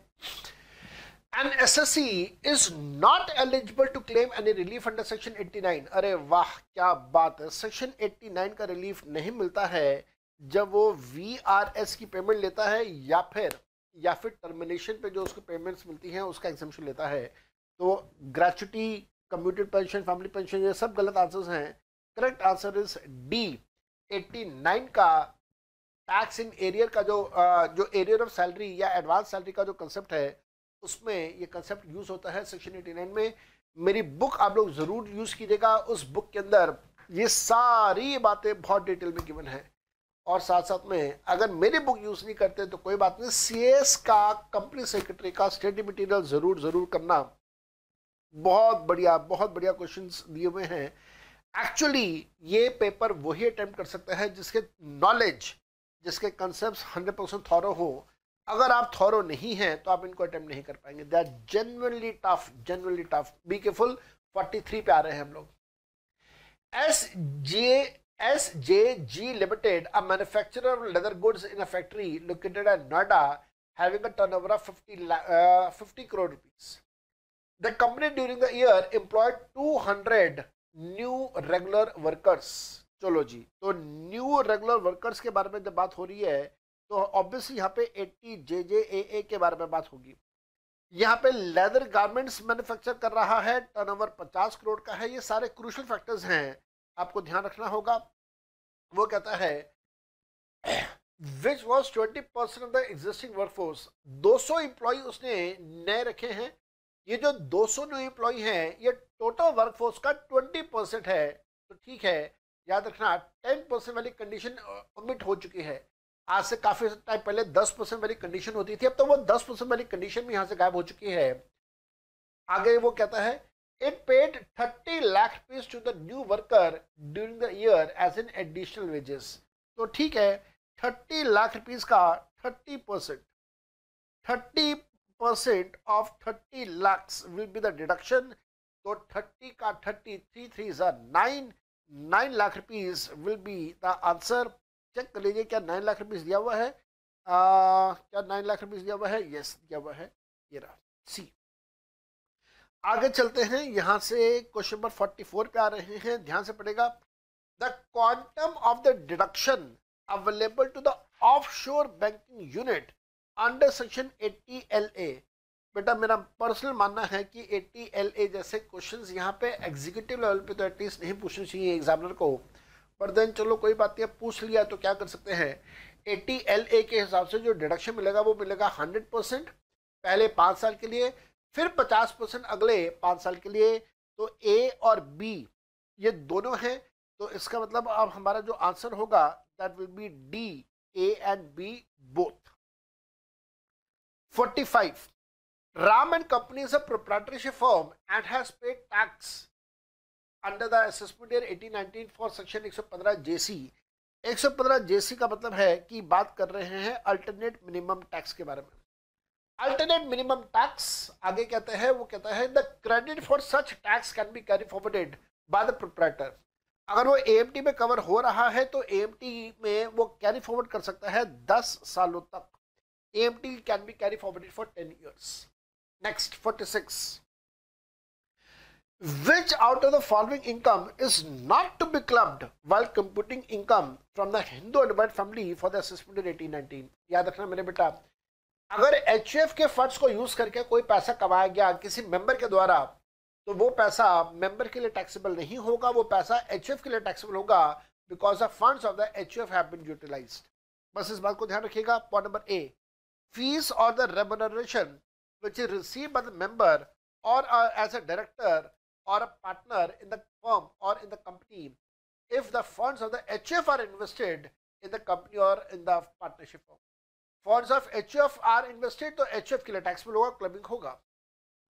N S S C is not eligible to claim any relief under section 89 अरे वाह, क्या बात है। सेक्शन 89 का रिलीफ नहीं मिलता है जब वो वी आर एस की पेमेंट लेता है या फिर या फिर टर्मिनेशन पे जो उसको पेमेंट्स मिलती हैं, उसका एग्जामेशन लेता है। तो gratuity commuted pension family pension ये सब गलत आंसर्स हैं। करेक्ट आंसर इज़ डी 89 का टैक्स इन एरियर का जो जो एरियर ऑफ़ सैलरी या एडवांस सैलरी का जो कंसेप्ट है, उसमें ये कंसेप्ट यूज़ होता है सेक्शन 89 में। मेरी बुक आप लोग ज़रूर यूज़ कीजिएगा। उस बुक के अंदर ये सारी बातें बहुत डिटेल में गिवन है। और साथ साथ में अगर मेरी बुक यूज़ नहीं करते तो कोई बात नहीं। सीएस का कंपनी सेक्रेटरी का स्टडी मटेरियल ज़रूर ज़रूर करना। बहुत बढ़िया बहुत बढ़िया क्वेश्चन दिए हुए हैं। एक्चुअली ये पेपर वही अटेम्प्ट कर सकता है जिसके नॉलेज जिसके कंसेप्ट हंड्रेड परसेंट थॉरो हो। अगर आप थॉरो नहीं हैं तो आप इनको अटेम्प्ट नहीं कर पाएँगे। They are genuinely tough genuinely tough be careful 43 पे आ रहे हैं हम लोग। S J S J G limited a manufacturer of leather goods in a factory located at Noida having a turnover of 50 50 crore rupees the company during the year employed 200 new regular workers चलो जी तो new regular workers के बारे में जब बात हो रही है तो ऑब्वियसली यहाँ पे 80 जे जे ए ए के बारे में बात होगी। यहाँ पे लेदर गारमेंट्स मैन्युफैक्चर कर रहा है टर्नओवर 50 करोड़ का है, ये सारे क्रूशल फैक्टर्स हैं, आपको ध्यान रखना होगा। वो कहता है which was twenty percent of the existing workforce 200 employ उसने नए रखे हैं ये जो 200 न्यू एम्प्लॉय हैं, ये टोटल वर्कफोर्स का 20 परसेंट है। तो ठीक है, याद रखना 10 परसेंट वाली कंडीशन ओमिट हो चुकी है। आज से काफ़ी टाइम पहले 10 परसेंट वाली कंडीशन होती थी, अब तो वो 10 परसेंट वाली कंडीशन भी यहाँ से गायब हो चुकी है। आगे वो कहता है it paid 30 lakh rupees to the new worker during the year as an additional wages तो ठीक है 30 लाख रुपीज़ का 30 percent thirty percent of thirty lakhs will be the deduction तो थर्टी का thirty three three nine nine lakh rupees will be the answer check कर लीजिए क्या nine lakh rupees दिया हुआ है? आ, क्या नाइन लाख रुपीज़ दिया हुआ है? यस दिया हुआ है ये रहा। सी आगे चलते हैं यहाँ से क्वेश्चन नंबर फोर्टी फोर पे आ रहे हैं ध्यान से पड़ेगा the quantum of the deduction available to the offshore banking unit under section eighty L A बेटा मेरा पर्सनल मानना है कि एट्टी एल ए जैसे क्वेश्चंस यहाँ पे एग्जीक्यूटिव लेवल पे तो एटलीस्ट नहीं पूछने चाहिए एग्जामिनर को। पर देन चलो कोई बात नहीं पूछ लिया तो क्या कर सकते हैं? एटी एल ए के हिसाब से जो डिडक्शन मिलेगा वो मिलेगा हंड्रेड परसेंट पहले पाँच साल के लिए, फिर पचास परसेंट अगले पाँच साल के लिए। तो ए और बी ये दोनों हैं तो इसका मतलब अब हमारा जो आंसर होगा that will be D A and B both 45 Ram and Company is a proprietorship firm and has paid tax under the assessment year 1819 for section 115 JC 115 JC का मतलब है कि बात कर रहे हैं अल्टरनेट मिनिमम टैक्स के बारे में। अल्टरनेट मिनिमम टैक्स आगे कहते हैं, वो कहता है the credit for such tax can be carry forwarded by the proprietor अगर वो ए में कवर हो रहा है तो ए में वो कैरी फॉरवर्ड कर सकता है दस सालों तक। Can be carry forwarded for ten years next forty six Which out of the following income is not to be clubbed while computing income from the Hindu Advait family for the assessment in 1819? याद रखना मेरे अगर H के funds को use करके कोई पैसा कमाया गया किसी मेंबर के द्वारा तो वो पैसा मेंबर के लिए टैक्सेबल नहीं होगा, वो पैसा एच के लिए टैक्सेबल होगा because the funds of the H have been utilised बस इस बात को ध्यान रखिएगा। Point number A fees or the remuneration which is received by the member or uh, as a director or a partner in the firm or in the company if the funds of the HF are invested in the company or in the partnership firm. Funds of HF are invested तो HF के लिए taxable होगा clubbing होगा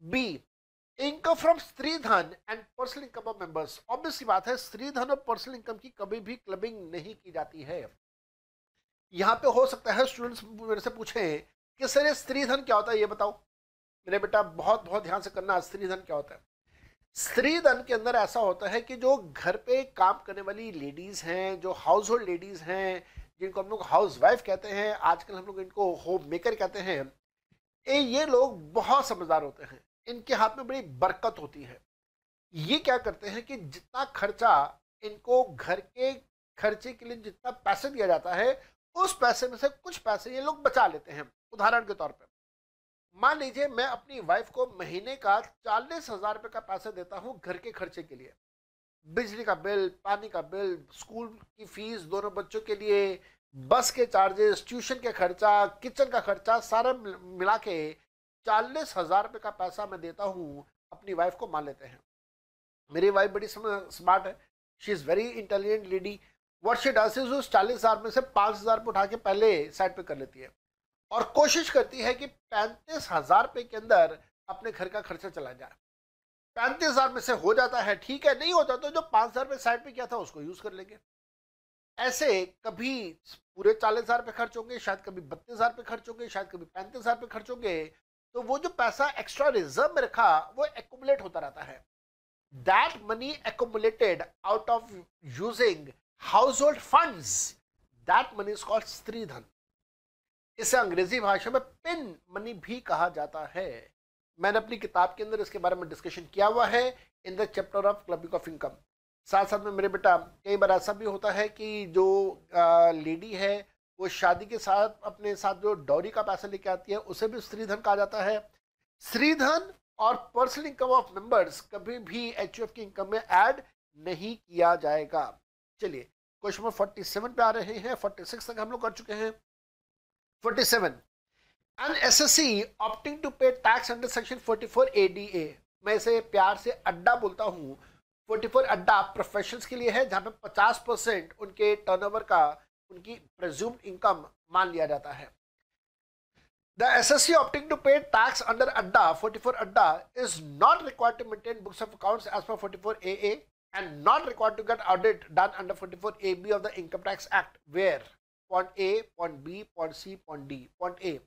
B income from स्त्री धन and personal income of members obvious बात है स्त्री धन और पर्सनल इनकम की कभी भी क्लबिंग नहीं की जाती है यहाँ पे हो सकता है स्टूडेंट्स मेरे से पूछें कि सर ये स्त्री धन क्या होता है, ये बताओ। मेरे बेटा, बहुत बहुत ध्यान से करना, स्त्री धन क्या होता है? स्त्री धन के अंदर ऐसा होता है कि जो घर पे काम करने वाली लेडीज़ हैं, जो हाउस होल्ड लेडीज़ हैं, जिनको हम लोग हाउस वाइफ कहते हैं, आजकल हम लोग इनको होम मेकर कहते हैं ये लोग बहुत समझदार होते हैं। इनके हाथ में बड़ी बरकत होती है। ये क्या करते हैं कि जितना खर्चा इनको घर के खर्चे के लिए जितना पैसे दिया जाता है उस पैसे में से कुछ पैसे ये लोग बचा लेते हैं, उदाहरण के तौर पर मान लीजिए मैं अपनी वाइफ को महीने का चालीस हज़ार रुपये का पैसा देता हूँ घर के खर्चे के लिए। बिजली का बिल, पानी का बिल, स्कूल की फ़ीस दोनों बच्चों के लिए, बस के चार्जेस ट्यूशन के खर्चा किचन का खर्चा, सारा मिला के चालीस हज़ार रुपये का पैसा मैं देता हूँ, अपनी वाइफ को मान लेते हैं। मेरी वाइफ बड़ी स्मार्ट है। She is very intelligent lady what she does is उस चालीस हज़ार में से पाँच हज़ार रुपये उठा के पहले साइड पे कर लेती है। और कोशिश करती है कि पैंतीस हज़ार रुपये के अंदर अपने घर का खर्चा चला जाए। पैंतीस हज़ार में से हो जाता है, ठीक है, नहीं होता तो जो पाँच हज़ार रुपये साइड पे किया था उसको यूज़ कर लेंगे। ऐसे कभी पूरे चालीस हज़ार रुपये खर्च होंगे, शायद कभी बत्तीस हज़ार रुपये खर्च होंगे, शायद कभी पैंतीस हज़ार रुपये खर्च होंगे तो वो जो पैसा एक्स्ट्रा रिज़र्व में रखा, वो एकुमुलेट होता रहता है। That money accumulated out of using fund that money is called stridhan इसे अंग्रेज़ी भाषा में पिन मनी भी कहा जाता है। मैंने अपनी किताब के अंदर इसके बारे में डिस्कशन किया हुआ है in the chapter of clubbing of income साथ साथ में मेरे बेटा, कई बार ऐसा भी होता है कि जो लेडी है, वो शादी के साथ अपने साथ जो डॉरी का पैसा लेके आती है, उसे भी स्त्रीधन कहा जाता है। स्त्रीधन और पर्सनल इनकम ऑफ़ मेंबर्स कभी भी एचयूएफ की इनकम में ऐड नहीं किया जाएगा। चलिए, क्वेश्चन नंबर फोर्टी सेवन पे आ रहे हैं फोर्टी सिक्स तक हम लोग कर चुके हैं। Forty seven N S S C opting to pay tax under section forty four A D A मैं इसे प्यार से अड्डा बोलता हूँ। फोर्टी फोर अड्डा प्रोफेशनल्स के लिए है, जहाँ पे पचास परसेंट उनके टर्नओवर का, उनकी प्रेज्यूम्ड इनकम मान लिया जाता है। The SSC opting to pay tax under ADDA 44 ADDA is not required to maintain books of accounts as per 44 AA and not required to get audit done under 44 AB of the Income Tax Act where point A, point B, point C, point D. Point A.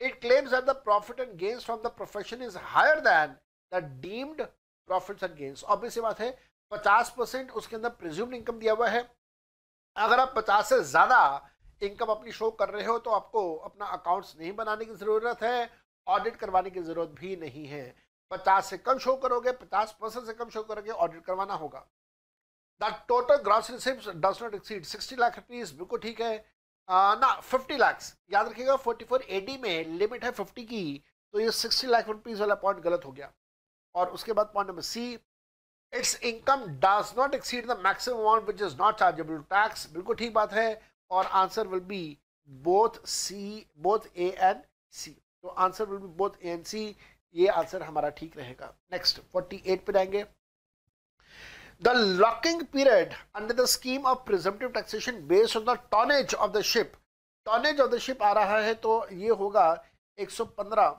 It claims that the profit and gains from the profession is higher than the deemed profits and gains. Obviously बात है 50 percent उसके अंदर presumed income दिया हुआ है अगर आप पचास से ज़्यादा इनकम अपनी शो कर रहे हो तो आपको अपना अकाउंट्स नहीं बनाने की ज़रूरत है ऑडिट करवाने की ज़रूरत भी नहीं है पचास से कम शो करोगे पचास परसेंट से कम शो करोगे ऑडिट करवाना होगा। The total gross receipt does not exceed sixty lakh rupees बिल्कुल ठीक है। आ, ना फिफ्टी लैक्स याद रखिएगा फोर्टी फोर एडी में लिमिट है फिफ्टी की तो ये सिक्सटी लाख रुपीज़ वाला पॉइंट गलत हो गया। और उसके बाद point number C it's income does not exceed the maximum amount which is not chargeable tax बिल्कुल ठीक बात है। और answer will be both C both A and C तो answer will be both A and C ये answer हमारा ठीक रहेगा। नेक्स्ट 48 पे जाएँगे। The locking period under the scheme of presumptive taxation based on the tonnage of the ship tonnage of the ship आ रहा है तो ये होगा 115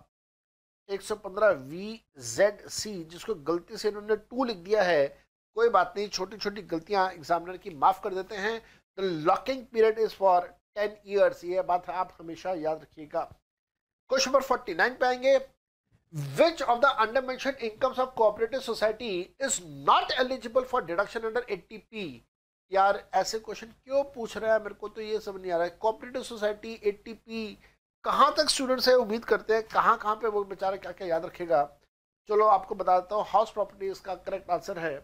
115 वी जेड सी जिसको गलती से इन्होंने टू लिख दिया है। कोई बात नहीं छोटी छोटी गलतियाँ एग्जामिनर की माफ़ कर देते हैं। The locking period is for ten years ये बात आप हमेशा याद रखिएगा। क्वेश्चन नंबर फोर्टी नाइन पे आएँगे। Which of the under mentioned incomes of cooperative society is not eligible for deduction under 80p यार, ऐसे क्वेश्चन क्यों पूछ रहा है? मेरे को तो ये समझ नहीं आ रहा है। कोऑपरेटिव सोसाइटी 80p कहाँ तक स्टूडेंट्स है? उम्मीद करते हैं कहाँ कहाँ पे वो बेचारा क्या क्या याद रखेगा। चलो, आपको बता देता हूँ हाउस प्रॉपर्टी इसका करेक्ट आंसर है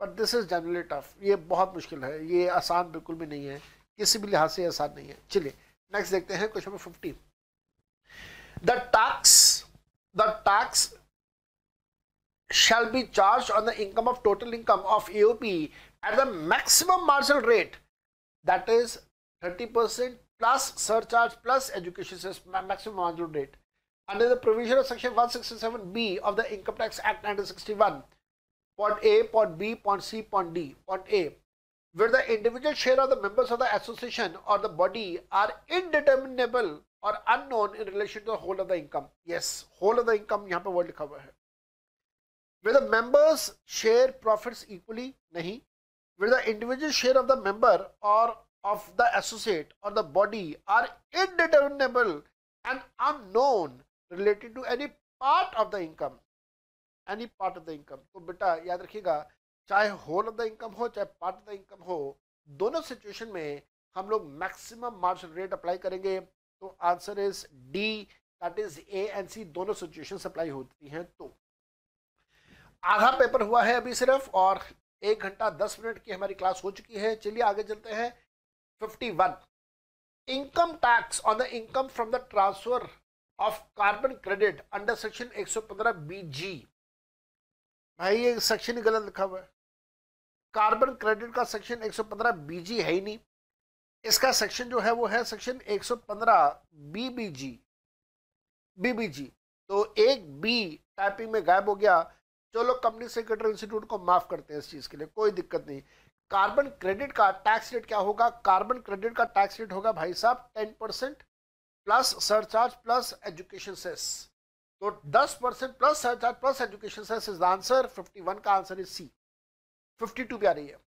but this is generally tough ये बहुत मुश्किल है। ये आसान बिल्कुल भी नहीं है। किसी भी लिहाज से आसान नहीं है। चलिए नेक्स्ट देखते हैं question number fifty the tax the tax shall be charged on the income of total income of AOP at the maximum marginal rate. That is 30% plus surcharge plus education maximum marginal rate. Under the provision of section 167b of the income tax act 1961 point a point b point c point d point a where the individual share of the members of the association or the body are indeterminable और unknown in relation to whole of the income yes whole of the income यहाँ पे वर्ल्ड खबर है। With the members share profits equally नहीं। With individual share of the member और of the associate और the body are indeterminable and unknown related to any part of the income any part of the income तो बेटा, याद रखिएगा, चाहे whole of the income हो, चाहे part of the income हो, दोनों सिचुएशन में हम लोग मैक्सिमम मार्जिन रेट अप्लाई करेंगे। तो answer is D that is A and C दोनों सिचुएशन अप्लाई होती हैं तो। आधा पेपर हुआ है अभी सिर्फ़ और एक घंटा दस मिनट की हमारी क्लास हो चुकी है। चलिए आगे चलते हैं। Fifty one income tax on the income from the transfer of carbon credit under section 115 BG भाई, ये सेक्शन ही गलत लिखा हुआ है। कार्बन क्रेडिट का सेक्शन 115 बीजी है ही नहीं। इसका सेक्शन जो है वो है सेक्शन 115 बीबीजी बीबीजी तो एक बी टाइपिंग में गायब हो गया। चलो कंपनी सेक्रेटरी इंस्टीट्यूट को माफ़ करते हैं इस चीज़ के लिए, कोई दिक्कत नहीं। कार्बन क्रेडिट का टैक्स रेट क्या होगा? कार्बन क्रेडिट का टैक्स रेट होगा भाई साहब ten percent plus surcharge plus education cess तो दस percent plus surcharge plus education cess is answer fifty one का answer is C fifty two भी आ रही है।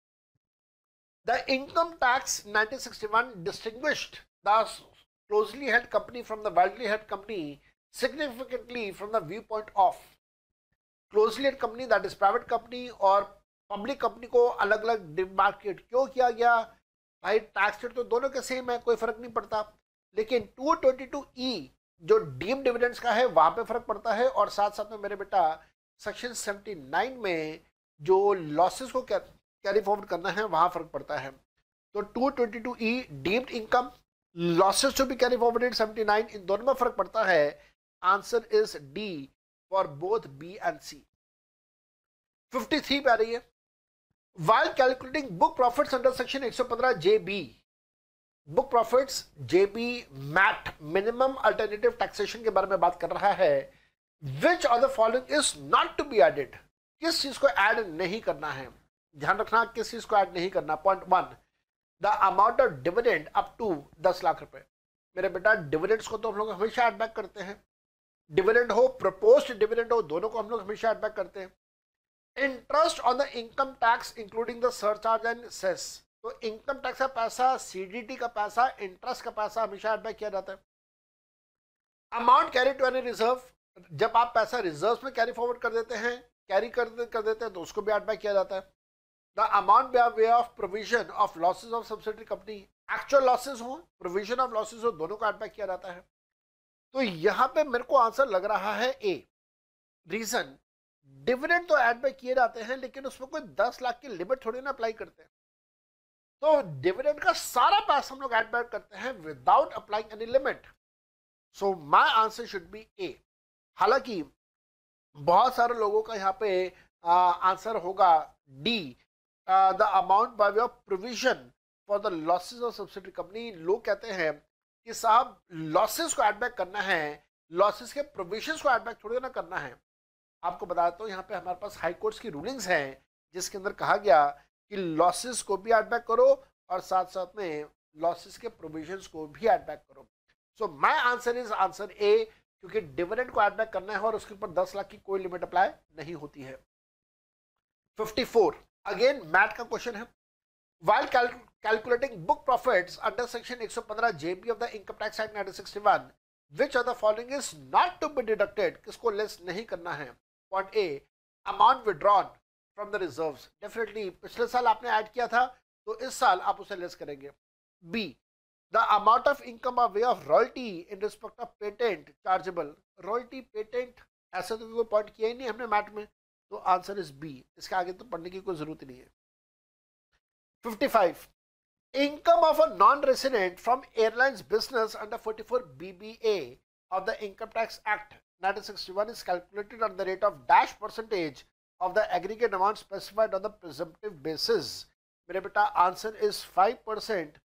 The income tax 1961 distinguished the closely held company from the widely held company significantly from the viewpoint of closely held company that is private company और public company को अलग अलग demarcate क्यों किया गया भाई टैक्स रेट तो दोनों के सेम है कोई फ़र्क नहीं पड़ता लेकिन 222 ई e, जो डीम डिविडेंड्स का है वहाँ पे फ़र्क पड़ता है और साथ साथ में मेरे बेटा सेक्शन 79 में जो लॉसेस को क्या कैरी फॉरवर्ड करना है, वहाँ फ़र्क पड़ता है। तो 222 E deemed income losses to be carry forwarded 79 इन दोनों में फ़र्क पड़ता है। Answer is D for both B and C 53 पे आ रही है। While calculating book profits under section 115 JB book profits JB MAT minimum alternative taxation के बारे में बात कर रहा है। Which of the following is not to be added किस चीज़ को ऐड नहीं करना है? ध्यान रखना किस चीज़ को ऐड नहीं करना. Point one the amount of dividend up to दस लाख रुपए. मेरे बेटा डिविडेंड्स को तो हम लोग हमेशा एड बैक करते हैं. डिविडेंड हो प्रपोज डिविडेंड हो दोनों को हम लोग हमेशा एड बैक करते हैं. Interest on the income tax including the surcharge and cess तो इनकम टैक्स का पैसा सीडीटी का पैसा इंटरेस्ट का पैसा हमेशा एड बैक किया जाता है. Amount carry to any reserve जब आप पैसा रिज़र्व में कैरी फॉरवर्ड कर देते हैं कैरी कर, कर देते हैं तो उसको भी एड बैक किया जाता है. The amount by way of provision of losses of subsidiary company, actual losses हो, provision of losses हो, दोनों को एड बैक किया जाता है। तो यहाँ पे मेरे को आंसर लग रहा है ए रीजन डिविडेंड तो एड बैक किए जाते हैं, लेकिन उसमें कोई दस लाख की लिमिट थोड़ी ना अप्लाई करते हैं। तो डिविडेंड का सारा पैसा हम लोग एड बैक करते हैं without applying any limit so my answer should be A हालाँकि, बहुत सारे लोगों का यहाँ पे आंसर होगा D the amount by of provision for the losses of subsidy company लोग कहते हैं कि साहब लॉसेस को एड बैक करना है लॉसेस के प्रोविज़न को एड बैक थोड़ी ना करना है। आपको बताता हूँ, यहाँ पे हमारे पास हाई कोर्ट्स की रूलिंग्स हैं, जिसके अंदर कहा गया कि लॉसेस को भी एड बैक करो और साथ साथ में लॉसेस के प्रोविज़न को भी एड बैक करो। So my answer is answer A क्योंकि डिविडेंड को एड बैक करना है और उसके ऊपर दस लाख की कोई लिमिट अप्लाई नहीं होती है। 54 अगेन मैथ का क्वेश्चन है। Cal, calculating book profits under section 115 JB of the income tax act 1961 which of the following is not to be deducted, किसको लेस नहीं करना है? Point A amount withdrawn from the reserves definitely पिछले साल आपने add किया था तो इस साल आप उसे लेस करेंगे। B the amount of income of way of royalty in respect of patent chargeable royalty patent ऐसा तो कोई पॉइंट किया ही नहीं हमने मैट में। तो आंसर इज़ बी इसके आगे तो पढ़ने की कोई ज़रूरत नहीं है। Fifty five income of a non resident from airlines business under forty four B B A of the income tax act nineteen sixty one is calculated on the rate of dash percentage of the aggregate amount specified on the presumptive basis मेरे बेटा, answer is five percent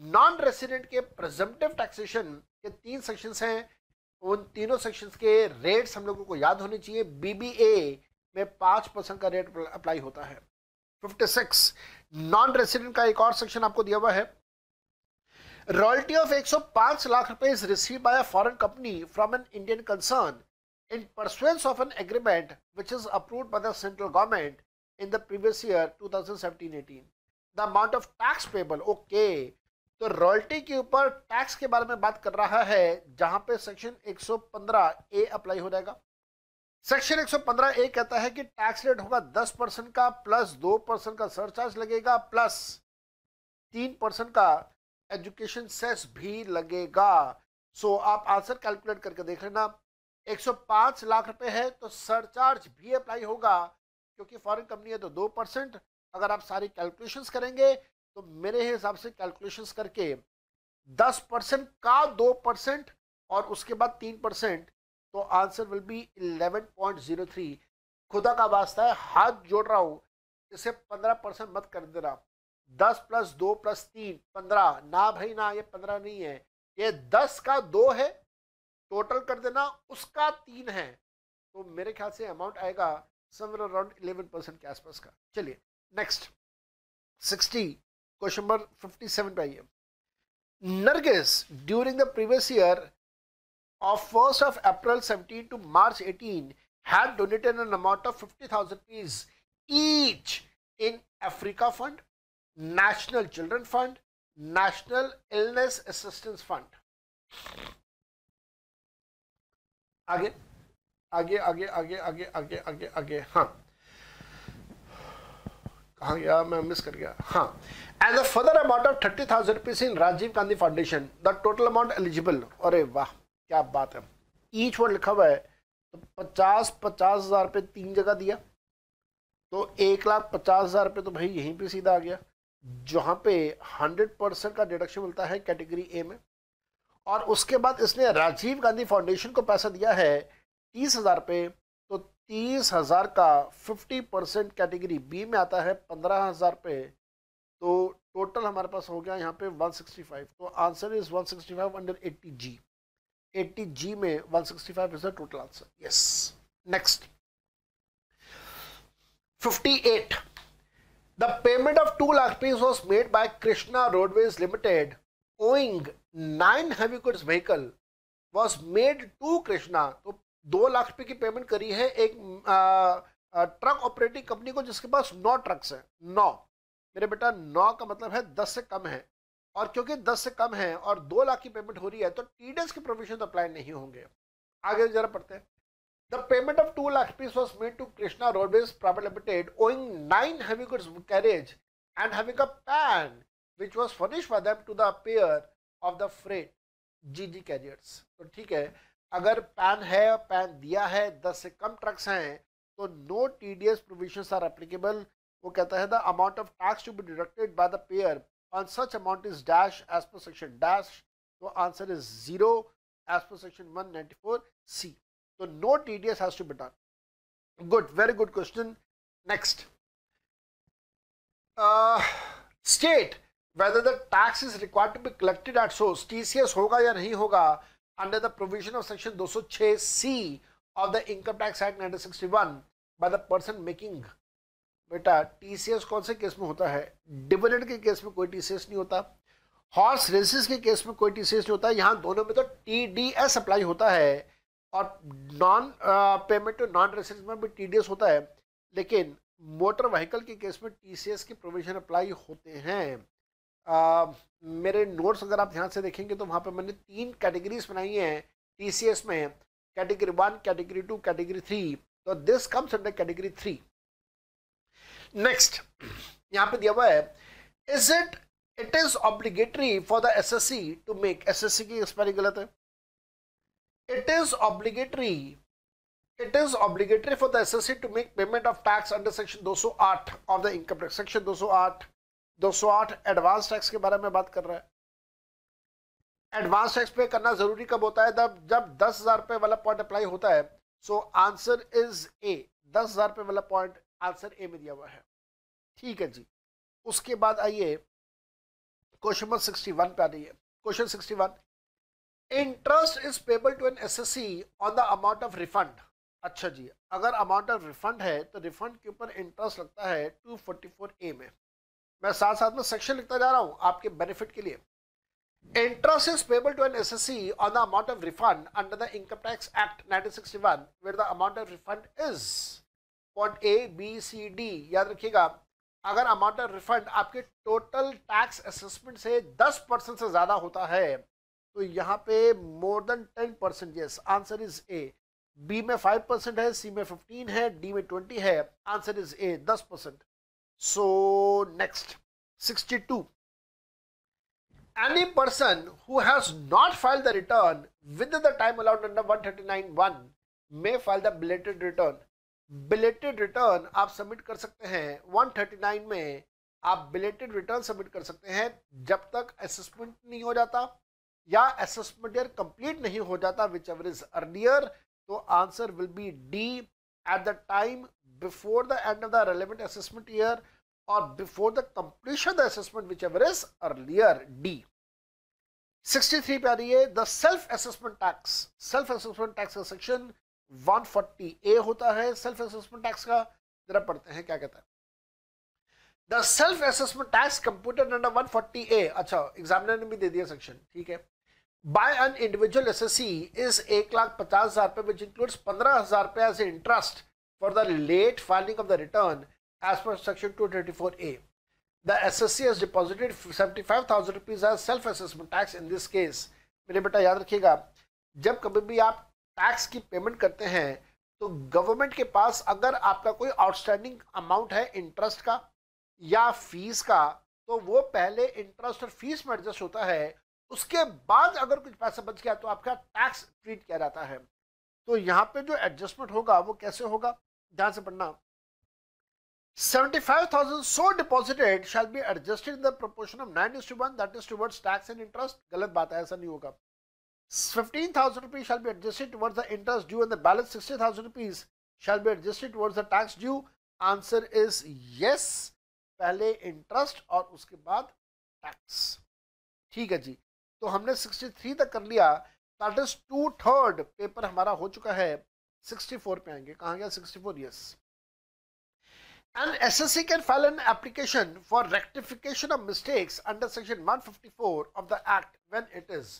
non resident के presumptive taxation के तीन sections हैं। उन तीनों sections के rates हम लोगों को याद होने चाहिए। बी बी ए में पाँच परसेंट का रेट अप्लाई होता है। 56 नॉन रेसिडेंट का एक और सेक्शन आपको दिया हुआ है। रॉयल्टी ऑफ़ 105 लाख रुपए is receive by a foreign company from an Indian concern in pursuance of an agreement which is approved by the central government in the previous year 2017-18 the amount of tax payable, okay तो royalty के ऊपर tax के बारे में बात कर रहा है, जहाँ पे सेक्शन 115 ए अप्लाई हो जाएगा। सेक्शन 115 ए कहता है कि टैक्स रेट होगा 10 परसेंट का प्लस 2 परसेंट का सरचार्ज लगेगा प्लस 3 परसेंट का एजुकेशन सेस भी लगेगा। सो so, आप आंसर कैलकुलेट करके देख लेना। 105 लाख रुपए है तो सरचार्ज भी अप्लाई होगा क्योंकि फॉरेन कंपनी है तो दो परसेंट। अगर आप सारी कैलकुलेशंस करेंगे तो मेरे हिसाब से कैलकुलेशंस करके 10 परसेंट का दो परसेंट और उसके बाद तीन परसेंट तो आंसर विल बी 11.03 खुदा का वास्ता है, हाथ जोड़ रहा हूँ, इसे 15 परसेंट मत कर दे रहा दस प्लस दो प्लस तीन, पंद्रह। ना भाई, ना, ये पंद्रह नहीं है। ये दस का दो है टोटल कर देना, उसका तीन है। तो मेरे ख्याल से अमाउंट आएगा समवेयर अराउंड इलेवन परसेंट के आसपास का। चलिए next sixty question number fifty seven पे आइए। Nargis during the previous year of 1st of April 17 to March 18 had donated an amount of 50,000 rupees each in Africa Fund, National Children Fund, National Illness Assistance Fund. Again, आगे आगे आगे आगे आगे आगे आगे हाँ। कहाँ गया? मैं मिस कर गया। हाँ। And the further amount of thirty thousand rupees in Rajiv अरे वाह। क्या बात है। ईच वर्ड लिखा हुआ है तो पचास पचास हज़ार रुपये तीन जगह दिया। तो एक लाख पचास हज़ार रुपये तो भाई यहीं पे सीधा आ गया, जहाँ पे हंड्रेड परसेंट का डिडक्शन मिलता है कैटेगरी ए में। और उसके बाद इसने राजीव गांधी फाउंडेशन को पैसा दिया है तीस हज़ार रुपये तो तीस हज़ार का फिफ्टी परसेंट कैटेगरी बी में आता है पंद्रह हज़ार रुपये तो टोटल हमारे पास हो गया यहाँ पे 165 तो answer is 165 under 80 G 80 G में 165 is the total answer yes next 58 the payment of 2 lakh rupees was made by krishna roadways limited owing nine heavy goods vehicle was made to Krishna तो दो लाख रुपए की payment करी है एक truck operating company को जिसके पास नौ ट्रक्स हैं। नौ। मेरे बेटा नौ का मतलब है दस से कम है। और क्योंकि दस से कम है और दो लाख की पेमेंट हो रही है तो टीडीएस के प्रोविज़न तो अप्लाई नहीं होंगे। आगे जरा पढ़ते हैं। The payment of 2 lakh rupees was made to Krishna Roadways Private Limited, owing 9 heavy goods carriage and having a pan which was furnished by them to the payer of the freight G G carriers तो ठीक है, अगर PAN है pan दिया है, दस से कम ट्रक्स हैं तो no T D S provision are applicable वो कहता है the amount of tax to be deducted by the payer on such amount is dash as per section dash. So answer is 0 as per section 194C. So no TDS has to be done. Good, very good question. Next. Uh, state whether the tax is required to be collected at source TCS hoga या नहीं होगा under the provision of section 206C of the Income Tax Act 1961 by the person making बेटा TCS कौन से case में होता है? Dividend के केस में कोई TCS नहीं होता। हॉर्स रेसिस के केस में कोई TCS नहीं होता। यहाँ दोनों में तो TDS अप्लाई होता है और नॉन पेमेंट नॉन रेसिडेंस में भी TDS होता है। लेकिन मोटर व्हीकल के केस में TCS के प्रोविज़न अप्लाई होते हैं। आ, मेरे नोट्स अगर आप ध्यान से देखेंगे तो वहाँ पे मैंने तीन कैटेगरीज बनाई हैं टी में। Category one category two category three तो this comes under category three next यहाँ पे दिया हुआ है is it it is obligatory for the S S C to make S S C की स्पेलिंग गलत है। It is obligatory obligatory for the S S C to make payment of tax under section 208 of the income tax section 208 208 advance tax के बारे में बात कर रहा है। एडवांस टैक्स पे करना ज़रूरी कब होता है? जब जब दस हज़ार रुपए वाला पॉइंट अप्लाई होता है सो आंसर इज़ ए दस हज़ार रुपए वाला पॉइंट आंसर ए में दिया हुआ है। ठीक है जी। उसके बाद आइए क्वेश्चन नंबर 61 पे आ रही है question 61 interest is payable to an SSC on the amount of refund अच्छा जी, अगर अमाउंट ऑफ़ रिफंड है तो रिफंड के ऊपर इंटरेस्ट लगता है 244 ए में। मैं साथ साथ में सेक्शन लिखता जा रहा हूँ आपके बेनिफिट के लिए। Interest is payable to an SSC on the amount of refund under the Income Tax Act 1961 where the amount of refund is point A, B, C, D याद रखिएगा अगर अमाउंट ऑफ़ रिफंड आपके total tax assessment से 10 percent से ज़्यादा होता है तो यहाँ पे more than 10 percent yes answer is A B में 5 परसेंट है सी में 15 है डी में 20 है answer is A 10 percent so next 62 any person who has not filed the return within the time allowed under 139.1 may file the belated return. Belated return आप submit कर सकते हैं 139 में आप बिलेटेड रिटर्न सबमिट कर सकते हैं जब तक असेसमेंट नहीं हो जाता या असेसमेंट ईयर कंप्लीट नहीं हो जाता विच एवर इज़ अर्लियर तो answer will be D at the time before the end of the relevant assessment year or before the completion of the assessment whichever is earlier, D. 63 पे आ रही है the self assessment tax self assessment tax का section 140 A होता है self assessment tax का जरा पढ़ते हैं क्या कहता है the self assessment tax computed under 140 A अच्छा एग्जामिनर ने भी दे दिया सेक्शन ठीक है by an individual SSC is एक लाख पचास हज़ार रुपए विच इंक्लूड्स पंद्रह हज़ार रुपए as interest for the late filing of the return as per section 234A. The SSC has deposited 75,000 rupees as self assessment tax in this case. मेरे बेटा याद रखिएगा जब कभी भी आप टैक्स की पेमेंट करते हैं तो गवर्नमेंट के पास अगर आपका कोई आउटस्टैंडिंग अमाउंट है इंटरेस्ट का या फ़ीस का तो वो पहले इंटरेस्ट और फ़ीस में एडजस्ट होता है। उसके बाद अगर कुछ पैसा बच गया तो आपका टैक्स ट्रीट किया जाता है। तो यहाँ पे जो एडजस्टमेंट होगा वो कैसे होगा? ध्यान से पढ़ना। 75,000 so deposited shall be adjusted in the proportion of 9 is to 1 that is towards tax and interest गलत बात है ऐसा नहीं होगा। 15,000 rupees shall be adjusted towards the interest due and the balance 60,000 rupees shall be adjusted towards the tax due answer is yes पहले interest और उसके बाद टैक्स ठीक है जी तो हमने 63 तक कर लिया that is two third paper हमारा हो चुका है 64 पे आएँगे कहाँ गया 64 yes. An SSC can file an application for rectification of mistakes under section 154 of the act when it is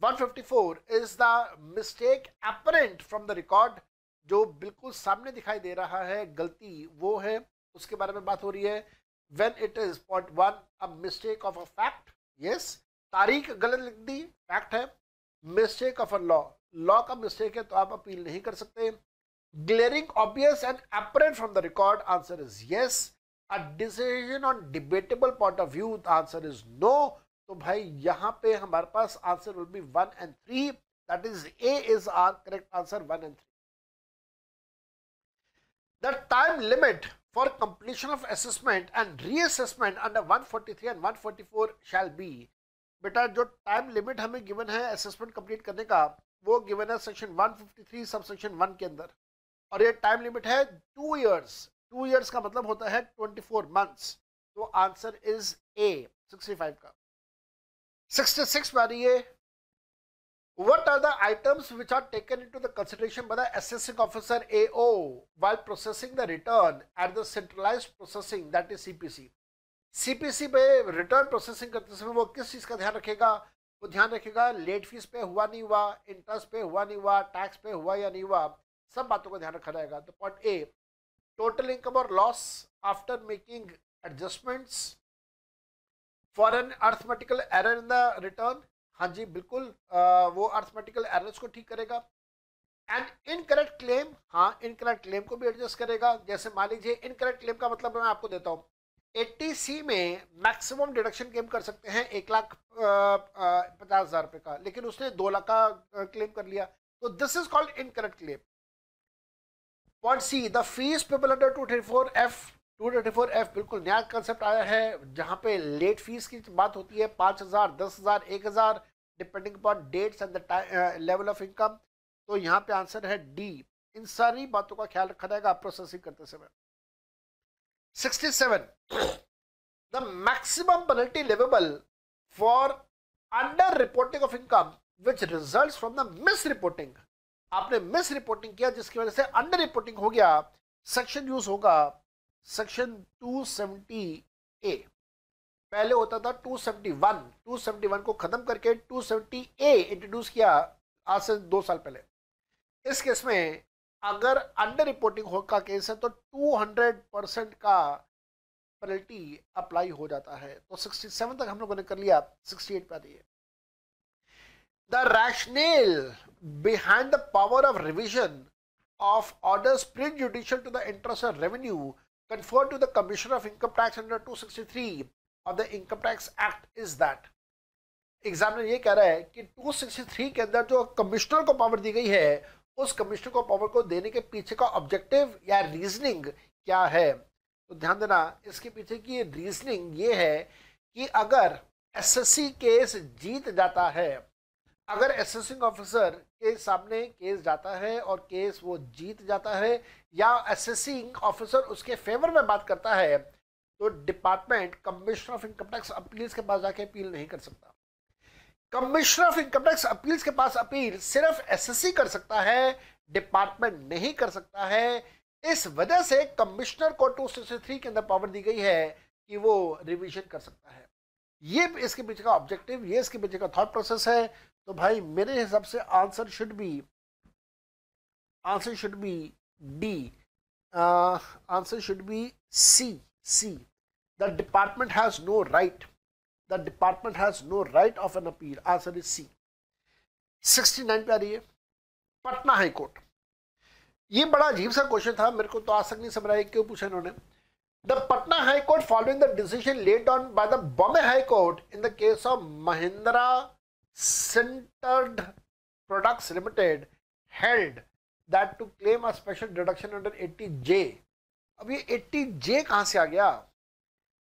154 is the mistake apparent from the record जो बिल्कुल सामने दिखाई दे रहा है गलती वो है उसके बारे में बात हो रही है when it is point one a mistake of a fact yes तारीख गलत लिख दी फैक्ट है mistake of a law law का मिस्टेक है तो आप अपील नहीं कर सकते glaring obvious and apparent from the record answer is yes a decision on debatable point of view the answer is no तो भाई यहाँ पे हमारे पास answer will be one and three that is A is are correct answer one and three the time limit for completion of assessment and reassessment under 143 and 144 shall be, बेटा, जो time limit हमें given है assessment complete करने का, वो given है section 153 sub section one के अंदर। और ये टाइम लिमिट है टू इयर्स टू इयर्स का मतलब होता है ट्वेंटी फोर मंथ्स तो answer is A sixty five का। What are the items which are taken into the by the assessing officer A O while processing the return at the centralise processing that is C P C C P C पे return processing करते समय वो किस चीज़ का ध्यान रखेगा? वो ध्यान रखेगा लेट फ़ीस पे हुआ नहीं हुआ इंटरेस्ट पे हुआ नहीं हुआ टैक्स पे हुआ या नहीं हुआ, सब बातों का ध्यान रखा जाएगा। तो पॉइंट ए टोटल इनकम और loss after making adjustments for an arithmetical error in the return? हाँ जी बिल्कुल आ, वो अर्थमेटिकल एरर्स को ठीक करेगा। एंड इनकरेक्ट क्लेम हाँ इनकरेक्ट क्लेम को भी एडजस्ट करेगा। जैसे मान लीजिए इनकरेक्ट क्लेम का मतलब मैं आपको देता हूँ। एट्टी सी में मैक्सिमम डिडक्शन क्लेम कर सकते हैं एक लाख पचास हज़ार रुपये का लेकिन उसने दो लाख का क्लेम कर लिया। तो this is called incorrect claim point C the fees payable under two thirty four F two thirty four F बिल्कुल नया कंसेप्ट आया है, जहाँ पे लेट फ़ीस की बात होती है, पाँच हज़ार, दस हज़ार, एक हज़ार depending upon dates and level of income तो यहाँ पे आंसर है डी इन सारी बातों का ख्याल रखा जाएगा प्रोसेसिंग करते समय। Sixty seven the maximum penalty leviable for under reporting of income which result from the misreporting आपने मिस रिपोर्टिंग किया, जिसकी वजह से अंडर रिपोर्टिंग हो गया सेक्शन यूज़ होगा। सेक्शन 270 ए पहले होता था 271 271 को खत्म करके 270 ए इंट्रोड्यूस किया आज से दो साल पहले। इस केस में अगर अंडर रिपोर्टिंग हो का केस है तो 200 परसेंट का पेनल्टी अप्लाई हो जाता है। तो 67 तक हम लोगों ने कर लिया 68 पे आती है the rationale behind the power of revision of orders prejudicial to the interest of revenue conferred to the Commissioner of Income Tax under 263 of the Income Tax Act is that. Examiner ये कह रहा है कि 263 के अंदर जो commissioner को power दी गई है, उस कमिश्नर को पावर को देने के पीछे का ऑब्जेक्टिव या रीजनिंग क्या है? तो ध्यान देना, इसके पीछे की रीजनिंग ये है कि अगर एसएससी केस जीत जाता है अगर असेसिंग ऑफिसर के सामने केस जाता है और केस वो जीत जाता है या असेसिंग ऑफिसर उसके फेवर में बात करता है तो department commissioner of income tax appeals के पास जाके अपील नहीं कर सकता। Commissioner of income tax appeals के पास अपील सिर्फ़ एसएससी कर सकता है डिपार्टमेंट नहीं कर सकता है। इस वजह से कमिश्नर को टू के अंदर पावर दी गई है कि वो रिविजन कर सकता है। ये इसके पीछे का ऑब्जेक्टिव ये इसके पीछे का थॉट प्रोसेस है। तो भाई मेरे हिसाब से answer should be answer should be D answer should be C C the department has no right the department has no right of an appeal answer is C 69 पे आ रही है। पटना हाई कोर्ट ये बड़ा अजीब सा क्वेश्चन था। मेरे को तो आज तक नहीं समझ रहा क्यों पूछा इन्होंने। The Patna high court following the decision laid on by the Bombay high court in the case of Mahindra centered products limited held that to claim a special deduction under 80J अब ये 80J कहाँ से आ गया?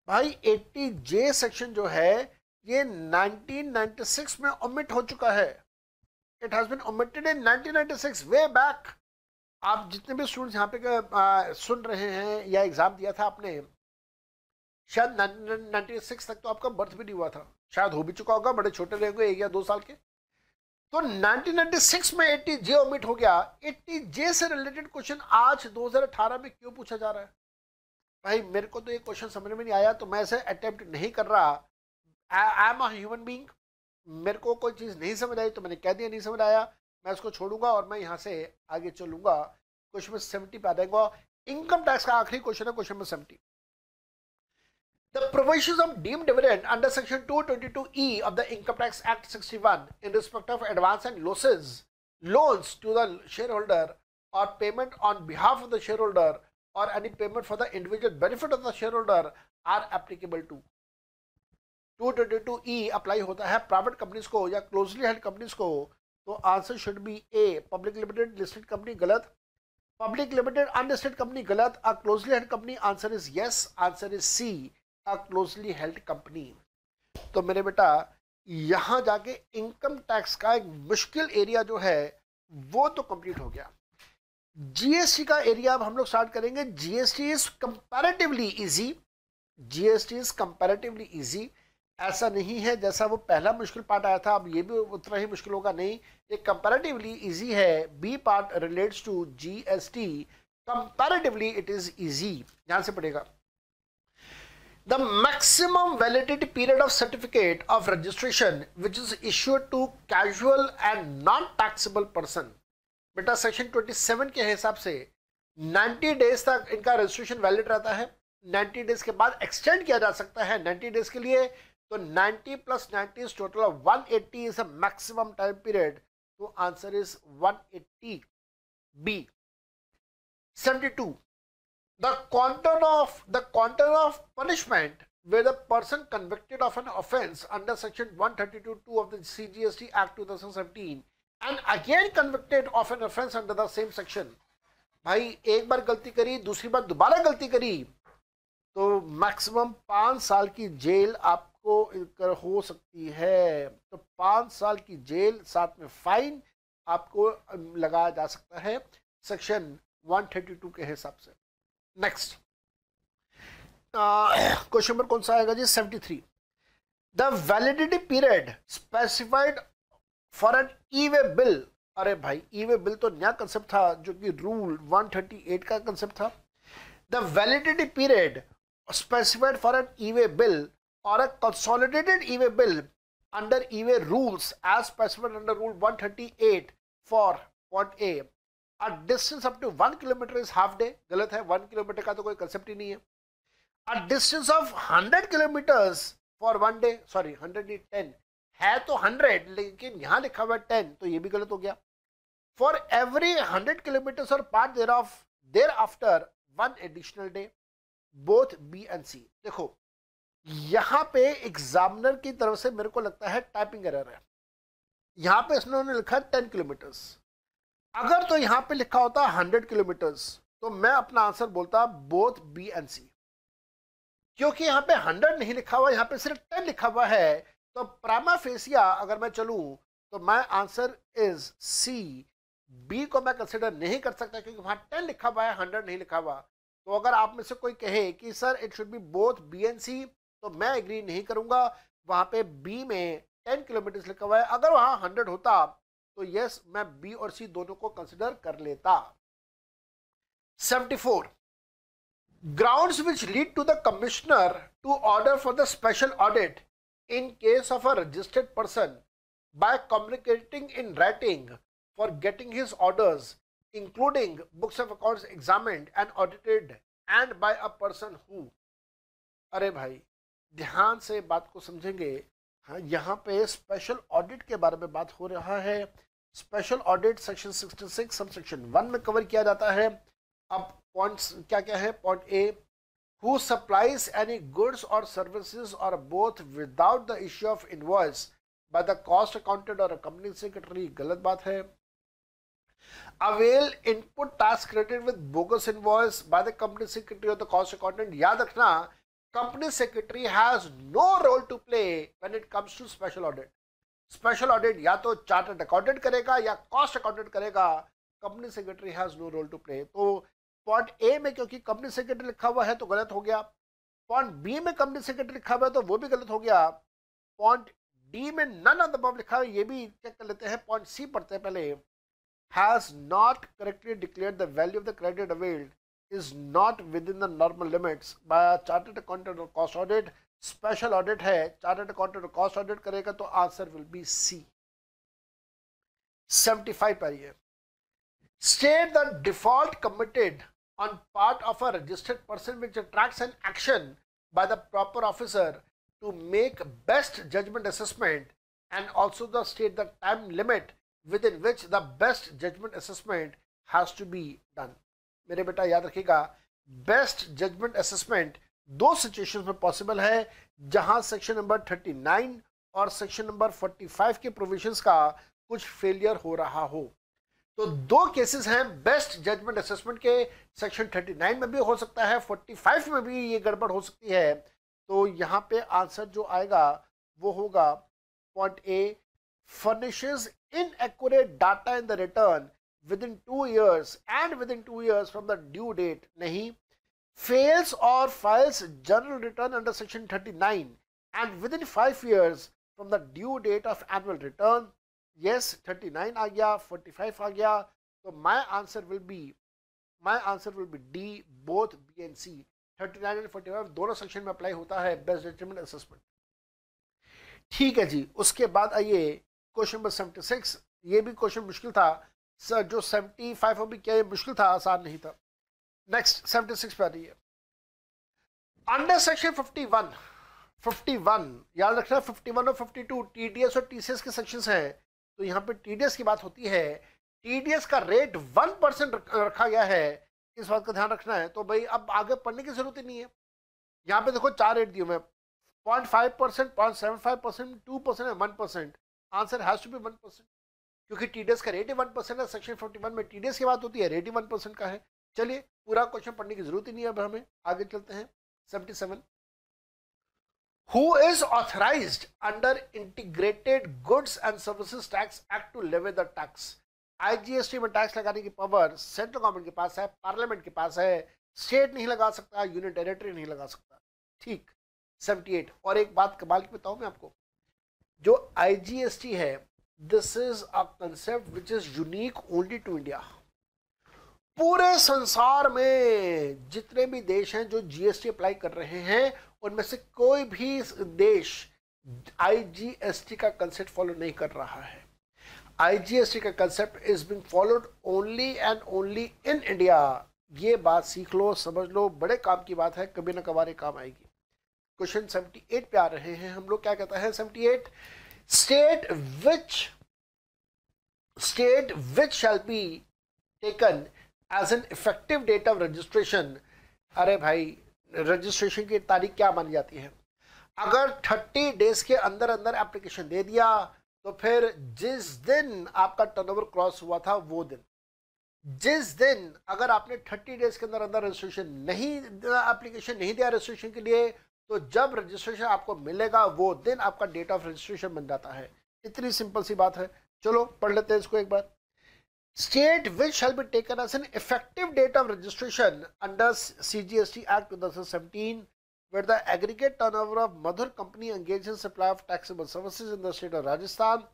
भाई 80J section जो है ये 1996 में ओमिट हो चुका है। It has been omitted in 1996 way back आप जितने भी स्टूडेंट्स यहाँ पे आ, सुन रहे हैं या एग्ज़ाम दिया था आपने शायद 1996 तक तो आपका बर्थ भी नहीं हुआ था। शायद हो भी चुका होगा, बड़े छोटे रहेंगे एक या दो साल के। तो 1996 में 80 जे ओमिट हो गया। 80 जे से रिलेटेड क्वेश्चन आज 2018 में क्यों पूछा जा रहा है? भाई, मेरे को तो ये क्वेश्चन समझ में नहीं आया तो मैं इसे अटेम्प्ट नहीं कर रहा। I am a human being मेरे को कोई चीज़ नहीं समझ आई तो मैंने कह दिया नहीं समझ आया। मैं उसको छोड़ूँगा और मैं यहाँ से आगे चलूँगा। क्वेश्चन में सेवेंटी पे आ जाएगा इनकम टैक्स का आखिरी क्वेश्चन है क्वेश्चन में seventy The provisions of deemed dividend under Section 222E of the Income Tax Act 61 in respect of advance and losses, loans to the shareholder or payment on behalf of the shareholder or any payment for the individual benefit of the shareholder are applicable to. 222E apply होता है private companies को या closely held companies को तो answer should be A public limited listed company गलत public limited unlisted company गलत a closely held company answer is yes answer is C closely held company तो मेरे बेटा, यहाँ जाके इनकम टैक्स का एक मुश्किल एरिया जो है, वो तो कंप्लीट हो गया। जीएसटी का एरिया अब हम लोग स्टार्ट करेंगे। GST is comparatively easy GST is comparatively easy ऐसा नहीं है जैसा वो पहला मुश्किल पार्ट आया था। अब ये भी उतना ही मुश्किल होगा। नहीं, ये कंपैरेटिवली इजी है। B part relates to GST comparatively it is easy ध्यान से पड़ेगा the maximum validity period of certificate of registration which is issued to casual and non-taxable person बेटा सेक्शन 27 के हिसाब से 90 डेज़ तक इनका रजिस्ट्रेशन वैलिड रहता है 90 डेज़ के बाद एक्सटेंड किया जा सकता है 90 डेज़ के लिए तो 90 plus 90 is total of 180 is a maximum time period तो answer is 180 B 72 the quantum of the quantum of punishment where the person convicted of an offence under section 132.2 of the CGST Act 2017 and again convicted of an offence under the same section भाई एक बार गलती करी दूसरी बार दोबारा गलती करी तो maximum पाँच साल की जेल आपको हो सकती है तो पाँच साल की जेल साथ में फाइन आपको लगाया जा सकता है सेक्शन 132 के हिसाब से नेक्स्ट क्वेश्चन नंबर कौन सा आएगा जी? Seventy three the validity period specified for an e way bill अरे भाई ई वे बिल तो नया कंसेप्ट था, जो कि रूल 138 का कंसेप्ट था. The validity period specified for an e way bill और a consolidated e way bill under e way rules as specified under rule 138 for point A distance up to one kilometre is half day गलत है one kilometre का तो कोई concept ही नहीं है। और distance of hundred kilometres for one day sorry hundred is ten है तो हंड्रेड लेकिन यहाँ लिखा हुआ है टेन तो ये भी गलत हो गया। फॉर एवरी हंड्रेड किलोमीटर और part thereof thereafter one additional day both B and C देखो, यहाँ पे एग्जामिनर की तरफ़ से मेरे को लगता है टाइपिंग एरर है। यहाँ पे इसने लिखा है टेन किलोमीटर्स अगर तो यहाँ पे लिखा होता हंड्रेड किलोमीटर्स तो मैं अपना आंसर बोलता बोथ बी एंड सी क्योंकि यहाँ पे हंड्रेड नहीं लिखा हुआ, यहाँ पे सिर्फ़ टेन लिखा हुआ है तो प्रामा फेसिया अगर मैं चलूँ तो मैं आंसर इज़ सी बी को मैं कंसिडर नहीं कर सकता क्योंकि वहाँ टेन लिखा हुआ है, हंड्रेड नहीं लिखा हुआ। तो अगर आप में से कोई कहे कि sir it should be both B and C तो मैं एग्री नहीं करूँगा। वहाँ पे बी में टेन किलोमीटर लिखा हुआ है, अगर वहाँ हंड्रेड होता तो यस मैं बी और सी दोनों को कंसिडर कर लेता 74 grounds which lead to the commissioner to order for the special audit in case of a registered person by communicating in writing for getting his orders including books of accounts examined and audited and by a person who अरे भाई ध्यान से बात को समझेंगे हाँ यहाँ पे स्पेशल ऑडिट के बारे में बात हो रहा है special audit section 66 sub section one में कवर किया जाता है। अब पॉइंट्स क्या क्या है? Point A who supplies any goods और सर्विसेज़ और both without the issue of invoice by the cost accountant और कंपनी सेक्रेटरी गलत बात है। Avail input task credit with bogus invoice by the company secretary और द कॉस्ट अकाउंटेंट याद रखना company secretary has no role to play when it comes to special audit special audit या तो chartered accountant करेगा या cost accountant करेगा company secretary has no role to play तो point A में क्योंकि कंपनी सेक्रेटरी लिखा हुआ है तो गलत हो गया। पॉइंट बी में कंपनी सेक्रेटरी लिखा हुआ है तो वो भी गलत हो गया। पॉइंट डी में नन ऑफ़ द लिखा है, ये भी चेक कर लेते हैं। पॉइंट सी पढ़ते हैं पहले। Has not correctly declare the value of the credit availed is not within the normal limits by a chartered accountant or cost audit. Special audit है चार्टर्ड अकाउंटेंट कॉस्ट ऑडिट करेगा तो answer will be C 75 five पर state the default committed on part of a registered person which attract an action by the proper officer to make best judgement assessment and also the state the time limit within which the best judgement assessment has to be done मेरे बेटा याद रखेगा best judgement assessment दो situation में possible है, जहाँ section number 39 और section number 45 के प्रोविजंस का कुछ फेलियर हो रहा हो। तो दो केसेस हैं बेस्ट जजमेंट असेसमेंट के सेक्शन 39 में भी हो सकता है 45 में भी ये गड़बड़ हो सकती है। तो यहाँ पे आंसर जो आएगा, वो होगा point A furnishes inaccurate data in the return within two years and within two years from the due date nahi fails or files general return under section 39 and within 5 years from the due date of annual return yes 39 aa gaya 45 aa gaya so my answer will be my answer will be d both b and c 39 and 45 दोनों section में apply होता है best judgement ठीक है जी उसके बाद आइए क्वेश्चन नंबर सेवेंटी सिक्स ये भी क्वेश्चन मुश्किल था सर जो सेवेंटी फाइव भी क्या ये मुश्किल था आसान नहीं था नेक्स्ट सेवेंटी सिक्स पे आ रही है under section fifty one fifty one याद रखना फिफ्टी वन और fifty two T D S और टी सी एस के सेक्शन हैं। तो यहाँ पे टी डी एस की बात होती है। टी डी एस का रेट वन परसेंट रखा गया है। इस बात का ध्यान रखना है। तो भाई, अब आगे पढ़ने की ज़रूरत ही नहीं है। यहाँ पे देखो चार रेट दिए मैं point five percent point seven five percent two percent one percent answer has to be one percent क्योंकि टीडीएस का रेट ही वन परसेंट है। सेक्शन फोर्टी वन में टीडीएस की बात होती है। रेट ही वन परसेंट का है। चलिए, पूरा क्वेश्चन पढ़ने की ज़रूरत ही नहीं अब हमें, आगे चलते हैं। Seventy seven who is authorized under integrated goods and services tax act to levy the tax? IGST में टैक्स लगाने की पावर सेंट्रल गवर्नमेंट के पास है पार्लियामेंट के पास है स्टेट नहीं लगा सकता यूनियन टेरिटरी नहीं लगा सकता। ठीक 78 और एक बात कमाल की बताऊँ मैं आपको। जो आईजीएसटी है this is a concept which is unique only to India पूरे संसार में जितने भी देश हैं जो जीएसटी अप्लाई कर रहे हैं, उनमें से कोई भी देश आईजीएसटी का कंसेप्ट फॉलो नहीं कर रहा है। आईजीएसटी का concept is being followed only and only in India ये बात सीख लो, समझ लो, बड़े काम की बात है, कभी ना कभार काम आएगी। क्वेश्चन 78 पे आ रहे हैं, हम लोग क्या कहते हैं 78 state which state which shall be taken as an effective date of registration अरे भाई रजिस्ट्रेशन की तारीख क्या मानी जाती है? अगर 30 डेज़ के अंदर अंदर एप्लीकेशन दे दिया तो फिर जिस दिन आपका टर्नओवर क्रॉस हुआ था, वो दिन। जिस दिन अगर आपने 30 डेज़ के अंदर अंदर रजिस्ट्रेशन नहीं एप्लीकेशन नहीं दिया रजिस्ट्रेशन के लिए तो जब रजिस्ट्रेशन आपको मिलेगा, वो दिन आपका डेट ऑफ़ रजिस्ट्रेशन बन जाता है। इतनी सिंपल सी बात है। चलो, पढ़ लेते हैं इसको एक बार। As an effective date of registration under C G S T act two thousand seventeen where the aggregate turnover of mother company engaged in supply of taxable services in the state of Rajasthan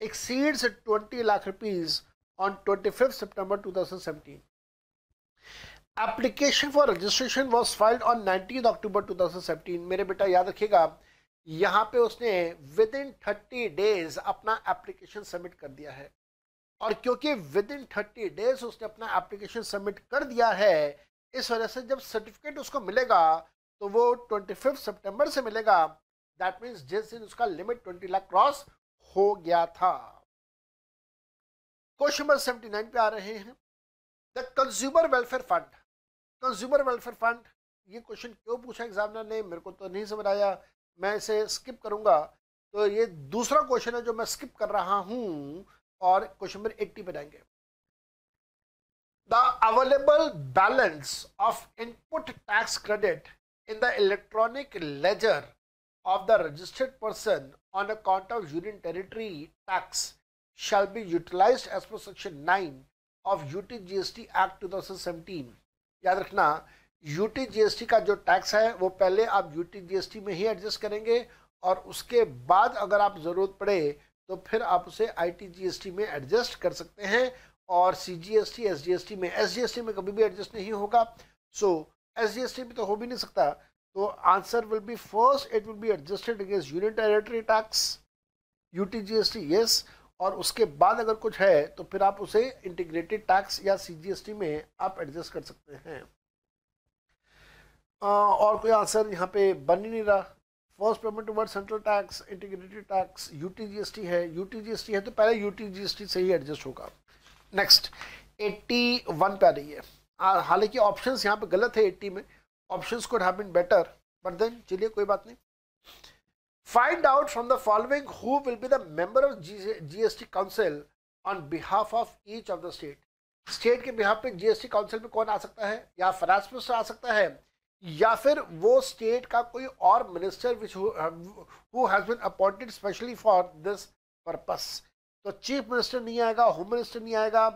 exceeds 20 lakh rupees on 25th September 2017. Application for registration was filed on nineteen October 2017 मेरे बेटा, याद रखिएगा, यहाँ पे उसने within thirty days अपना application submit कर दिया है और क्योंकि विद इन थर्टी डेज़ उसने अपना एप्लीकेशन सबमिट कर दिया है, इस वजह से जब सर्टिफिकेट उसको मिलेगा तो वो ट्वेंटी फिफ्थ सेप्टेम्बर से मिलेगा। दैट मीन्स जिस दिन उसका लिमिट ट्वेंटी लाख क्रॉस हो गया था। क्वेश्चन नंबर सेवेंटी नाइन पे आ रहे हैं। The consumer welfare fund consumer welfare fund ये क्वेश्चन क्यों पूछा एग्जामिनर ने? मेरे को तो नहीं समझ आया। मैं इसे स्किप करूँगा। तो ये दूसरा क्वेश्चन है जो मैं स्किप कर रहा हूँ। और क्वेश्चन एट्टी पे जाएँगे। The available balance of input tax credit in the electronic ledger of the registered person on account of union territory tax shall be utilized as per section 9 of UTGST Act 2017 याद रखना UT GST का जो tax है, वो पहले आप UT GST में ही एडजस्ट करेंगे और उसके बाद अगर आप ज़रूरत पड़े तो फिर आप उसे आईटी जीएसटी में एडजस्ट कर सकते हैं और C G S T S G S T में एस जी एस टी में कभी भी एडजस्ट नहीं होगा। So S G S T में तो हो भी नहीं सकता। तो answer will be first it will be adjusted against union territory tax UT G S T yes और उसके बाद अगर कुछ है तो फिर आप उसे इंटीग्रेटेड टैक्स या सी जी में आप एडजस्ट कर सकते हैं। और कोई आंसर यहाँ पे बन ही नहीं रहा। First payment toward central tax integrated tax UTGST है। यूटीजीएसटी है तो पहले यूटीजीएसटी से ही एडजस्ट होगा। नेक्स्ट 81 पे आ रही है। हालाँकि ऑप्शंस यहाँ पे गलत है 80 में। Options could have been better but then चलिए कोई बात नहीं। Find out from the following who will be the member of GST Council on behalf of each of the state. State के बिहार पे जीएसटी काउंसिल में कौन आ सकता है? या फाइनेंस मिनिस्टर आ सकता है? या फिर वो स्टेट का कोई और minister which who has been appointed specially for this purpose तो चीफ मिनिस्टर नहीं आएगा होम मिनिस्टर नहीं आएगा.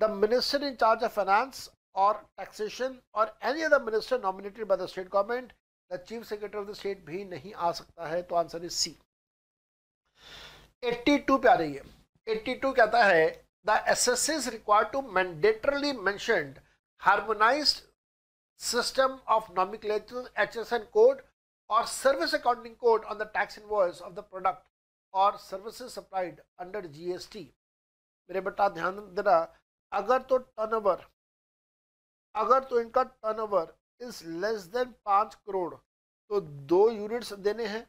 The minister in charge of finance और टैक्सेशन और any other minister nominated by the state government the chief secretary of the state भी नहीं आ सकता है तो आंसर इज़ सी 82 पे आ रही है। 82 कहता है the S S is required to mandatorily mentioned harmonised system of nomenclature HSN code, or service accounting code on the tax invoice of the product or services supplied under GST. मेरे बेटा, ध्यान देना, अगर तो टर्नओवर अगर तो इनका turnover is less than पाँच करोड़ तो दो यूनिट्स देने हैं।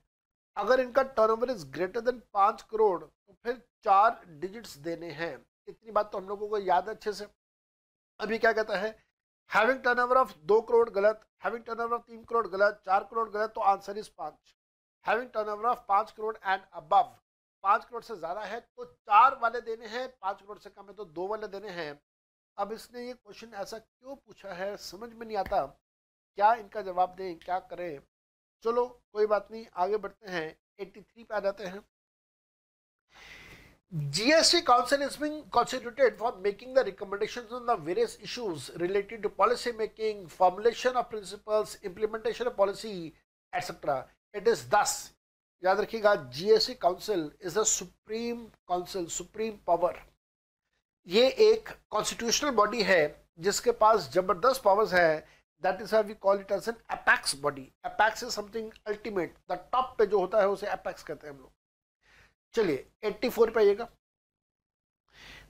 अगर इनका टर्नओवर इज़ ग्रेटर देन पाँच करोड़ तो फिर चार डिजिट्स देने हैं। इतनी बात तो हम लोगों को याद अच्छे से। अभी क्या कहता है? हैविंग टर्नओवर ऑफ़ दो करोड़ गलत हैविंग टर्नओवर ऑफ़ तीन करोड़ गलत, चार करोड़ गलत तो आंसर इज़ पाँच। हैविंग टर्नओवर ऑफ़ पाँच करोड़ एंड अबव पाँच करोड़ से ज़्यादा है तो चार वाले देने हैं, पाँच करोड़ से कम है तो दो वाले देने हैं। अब इसने ये क्वेश्चन ऐसा क्यों पूछा है, समझ में नहीं आता। क्या इनका जवाब दें, क्या करें? चलो, कोई बात नहीं, आगे बढ़ते हैं। 83 पे आ जाते हैं। GST Council is being constituted for making the recommendations on the various issues related to policy making, formulation of principles, implementation of policy, etc. It is दस याद रखिएगा GST council is a supreme council supreme power ये एक constitutional body है जिसके पास ज़बरदस्त powers है that is we call it as an apex body apex is something ultimate the top पे जो होता है उसे अपेक्स कहते हैं हम लोग चलिए 84 फोर पे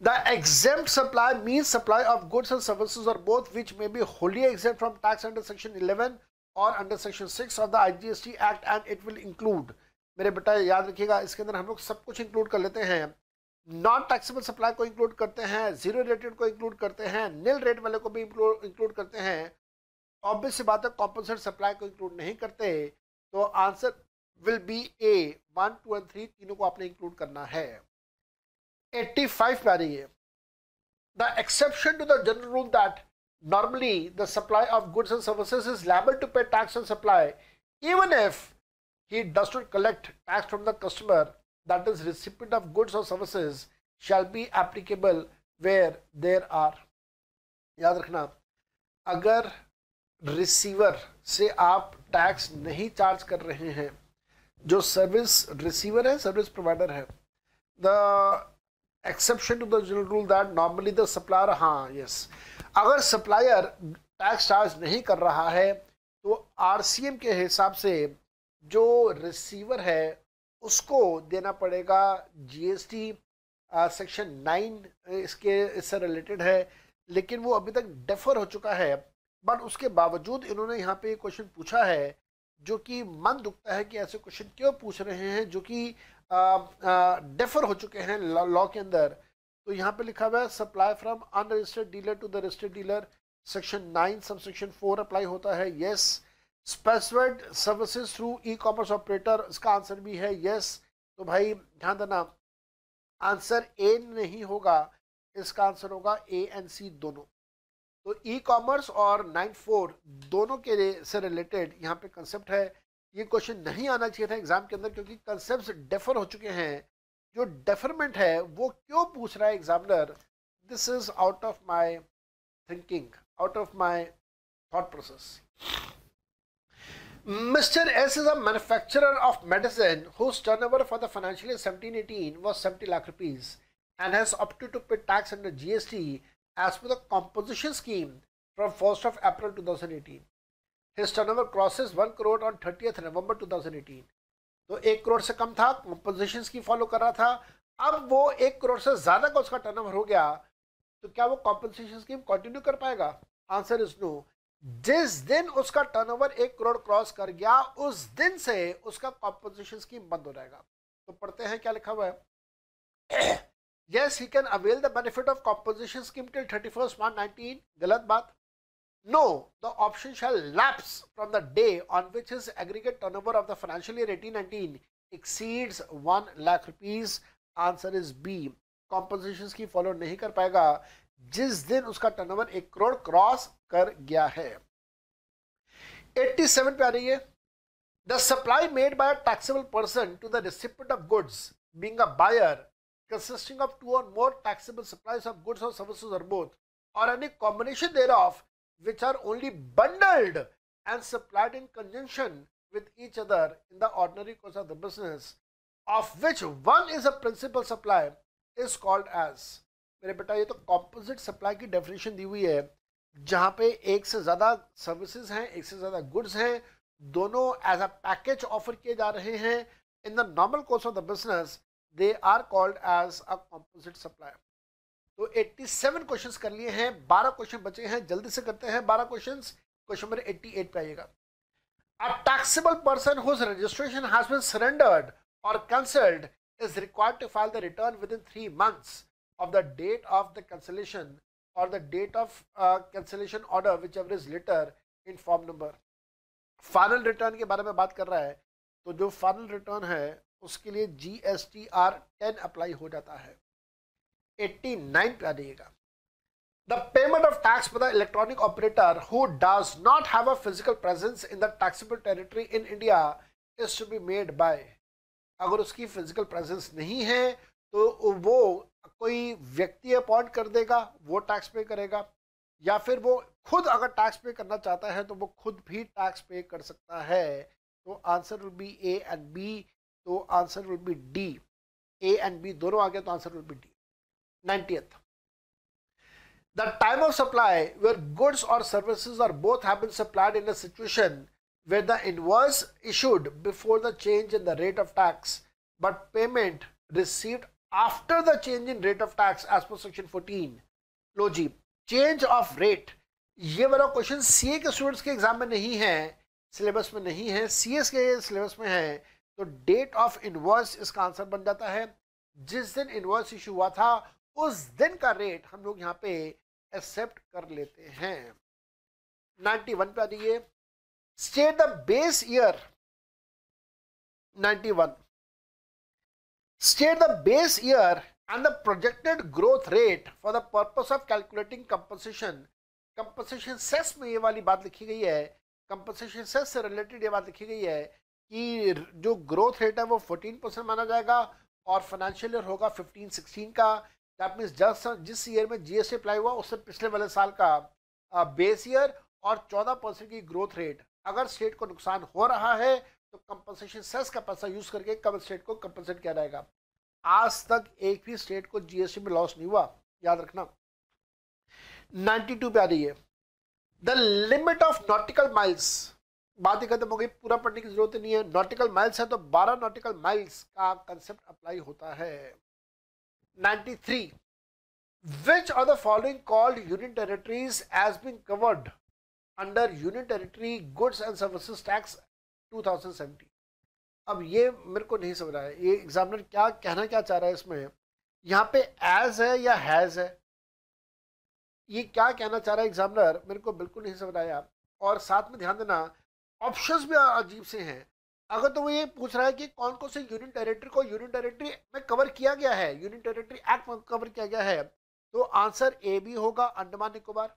the exempt supply mean supply of goods and services और both which may be wholly exempt from tax under section 11 और under section 6 of the IGST act and it will include मेरे बेटा, याद रखिएगा, इसके अंदर हम लोग सब कुछ इंक्लूड कर लेते हैं। नॉन टैक्सीबल सप्लाई को इंक्लूड करते हैं ज़ीरो रेटेड को इंक्लूड करते हैं नील रेट वाले को भी इंक्लूड करते हैं। ऑब्वियस बात है कॉम्पनसेट सप्लाई को इंक्लूड नहीं करते। तो answer will be A one two and three तीनों को आपने इंक्लूड करना है। एट्टी फाइव पे आ रही है the exception to the general rule that normally the supply of goods and services is liable to pay tax on supply even if he does to collect tax from the customer that is recipient of goods और services shall be applicable where there are याद रखना, अगर receiver से आप tax नहीं charge कर रहे हैं जो सर्विस रिसीवर है सर्विस प्रोवाइडर है. The exception to the rule that normally the supplier हाँ यस अगर सप्लायर टैक्स चार्ज नहीं कर रहा है तो आरसीएम के हिसाब से जो रिसीवर है, उसको देना पड़ेगा जीएसटी सेक्शन नाइन इसके, इससे रिलेटेड है. लेकिन वो अभी तक डेफर हो चुका है बट उसके बावजूद इन्होंने यहाँ पे क्वेश्चन पूछा है जो कि मन दुखता है कि ऐसे क्वेश्चन क्यों पूछ रहे हैं, जो कि डेफर हो चुके हैं लॉ के अंदर। तो यहाँ पे लिखा हुआ है supply from unregistered dealer to the registered dealer section nine sub section four apply होता है। Yes specified services through e commerce operator इसका आंसर भी है यस तो भाई, ध्यान देना आंसर ए नहीं होगा, इसका आंसर होगा ए एंड सी दोनों। तो ई कॉमर्स और नाइन फोर दोनों के से रिलेटेड यहाँ पे कंसेप्ट है। ये क्वेश्चन नहीं आना चाहिए था एग्ज़ाम के अंदर क्योंकि कंसेप्ट डेफर हो चुके हैं। जो डेफरमेंट है, वो क्यों पूछ रहा है examiner this is out of my thinking out of my thought process Mr. S is a manufacturer of medicine whose turnover for the financial year 1718 was 70 lakh rupees and has opted to pay tax under GST as per the composition scheme from 1st of April 2018. His turnover crosses 1 crore on 30th November 2018. तो एक करोड़ से कम था composition की follow कर रहा था। अब वो एक करोड़ से ज़्यादा का उसका टर्नओवर हो गया तो क्या वो कॉम्पनसेशन स्कीम कंटिन्यू कर पाएगा? आंसर इज़ नो जिस दिन उसका टर्नओवर एक करोड़ क्रॉस कर गया, उस दिन से उसका कॉम्पोजिशन स्कीम बंद हो जाएगा। तो पढ़ते हैं क्या लिखा हुआ है। Yes he can avail the benefit of composition scheme till 31st March 19 galat baat no the option shall lapse from the day on which his aggregate turnover of the financial year 1819 exceeds 1 lakh rupees answer is b composition की follow नहीं कर पाएगा जिस दिन उसका turnover एक crore cross कर गया है 87 पे आ रही है the supply made by a taxable person to the recipient of goods being a buyer consisting of two or more taxable supplies of goods or services or both, or any combination thereof, which are only bundled and supplied in conjunction with each other in the ordinary course of the business, of which one is a principal supply, is called as मेरे बेटा ये तो composite supply की definition दी हुई है जहाँ पे एक से ज़्यादा सर्विसेज़ हैं एक से ज़्यादा गुड्स हैं दोनों एज अ पैकेज ऑफ़र किए जा रहे हैं in the normal course of the business they are called as a composite supplier तो 87 सेवन क्वेश्चन कर लिए हैं 12 क्वेश्चन बचे हैं, जल्दी से करते हैं 12 क्वेश्चन क्वेश्चन नंबर 88 पे आइएगा। A taxable person whose registration has been surrendered और cancelled is required to file the return within three months of the date of the cancellation और the date of cancellation order whichever is later in form number final return के बारे में बात कर रहा है तो जो फाइनल रिटर्न है उसके लिए G S T R ten apply हो जाता है। एट्टी नाइन पे आ जाइएगा। The payment of tax by the electronic operator who does not have a physical presence in the taxable territory in India is to be made by अगर उसकी physical presence नहीं है तो वो कोई व्यक्ति अपॉइंट कर देगा, वो टैक्स पे करेगा। या फिर वो खुद अगर टैक्स पे करना चाहता है तो वो खुद भी टैक्स पे कर सकता है। तो answer will be A and B तो answer will be D A and B दोनों आ गया तो answer will be D ninetieth the time of supply where goods और services are both happen supplied in a situation where the invoice issued before the change in the rate of tax but payment received after the change in rate of tax as per section fourteen low ji change of rate ये वाला question C A के students के exam में नहीं है syllabus में नहीं है सी एस के सिलेबस में है तो डेट ऑफ़ इनवॉइस इसका आंसर बन जाता है। जिस दिन इनवॉइस इशू हुआ था, उस दिन का रेट हम लोग यहाँ पे एक्सेप्ट कर लेते हैं। 91 पे आ जाइए। State the base year 91 state the base year and the projected growth rate for the purpose of calculating compensation compensation cess में ये वाली बात लिखी गई है। Compensation सेस से रिलेटेड ये बात लिखी गई है। कि जो ग्रोथ रेट है वो 14 परसेंट माना जाएगा और फाइनेंशियल ईयर होगा 15 16 का। दैट मीन्स जस्ट जिस ईयर में जीएसटी अप्लाई हुआ, उससे पिछले वाले साल का बेस ईयर और 14 परसेंट की ग्रोथ रेट अगर स्टेट को नुकसान हो रहा है तो कंपनसेशन सेस का पैसा यूज़ करके कब स्टेट को कंपनसेट किया जाएगा। आज तक एक भी स्टेट को जीएसटी में लॉस नहीं हुआ। याद रखना। 92 पे आ रही है the limit of nautical miles बात ही खत्म हो गई, पूरा पढ़ने की ज़रूरत नहीं है। नॉटिकल माइल्स है तो 12 नॉटिकल माइल्स का कंसेप्ट अप्लाई होता है। 93 which of the following called union territories has been covered under union territory goods and services tax 2017 अब ये मेरे को नहीं समझ रहा है। ये एग्जामिनर क्या कहना क्या चाह रहा है इसमें? यहाँ पे एज है या हैज़ है? ये क्या कहना चाह रहा है एग्जामिनर मेरे को बिल्कुल नहीं समझ आया। और साथ में ध्यान देना ऑप्शंस भी अजीब से हैं। अगर तो वो ये पूछ रहा है कि कौन कौन से यूनियन टेरिटरी को यूनियन टेरिटरी में कवर किया गया है? यूनियन टेरिटरी एक्ट में कवर किया गया है। तो आंसर ए भी होगा अंडमान निकोबार।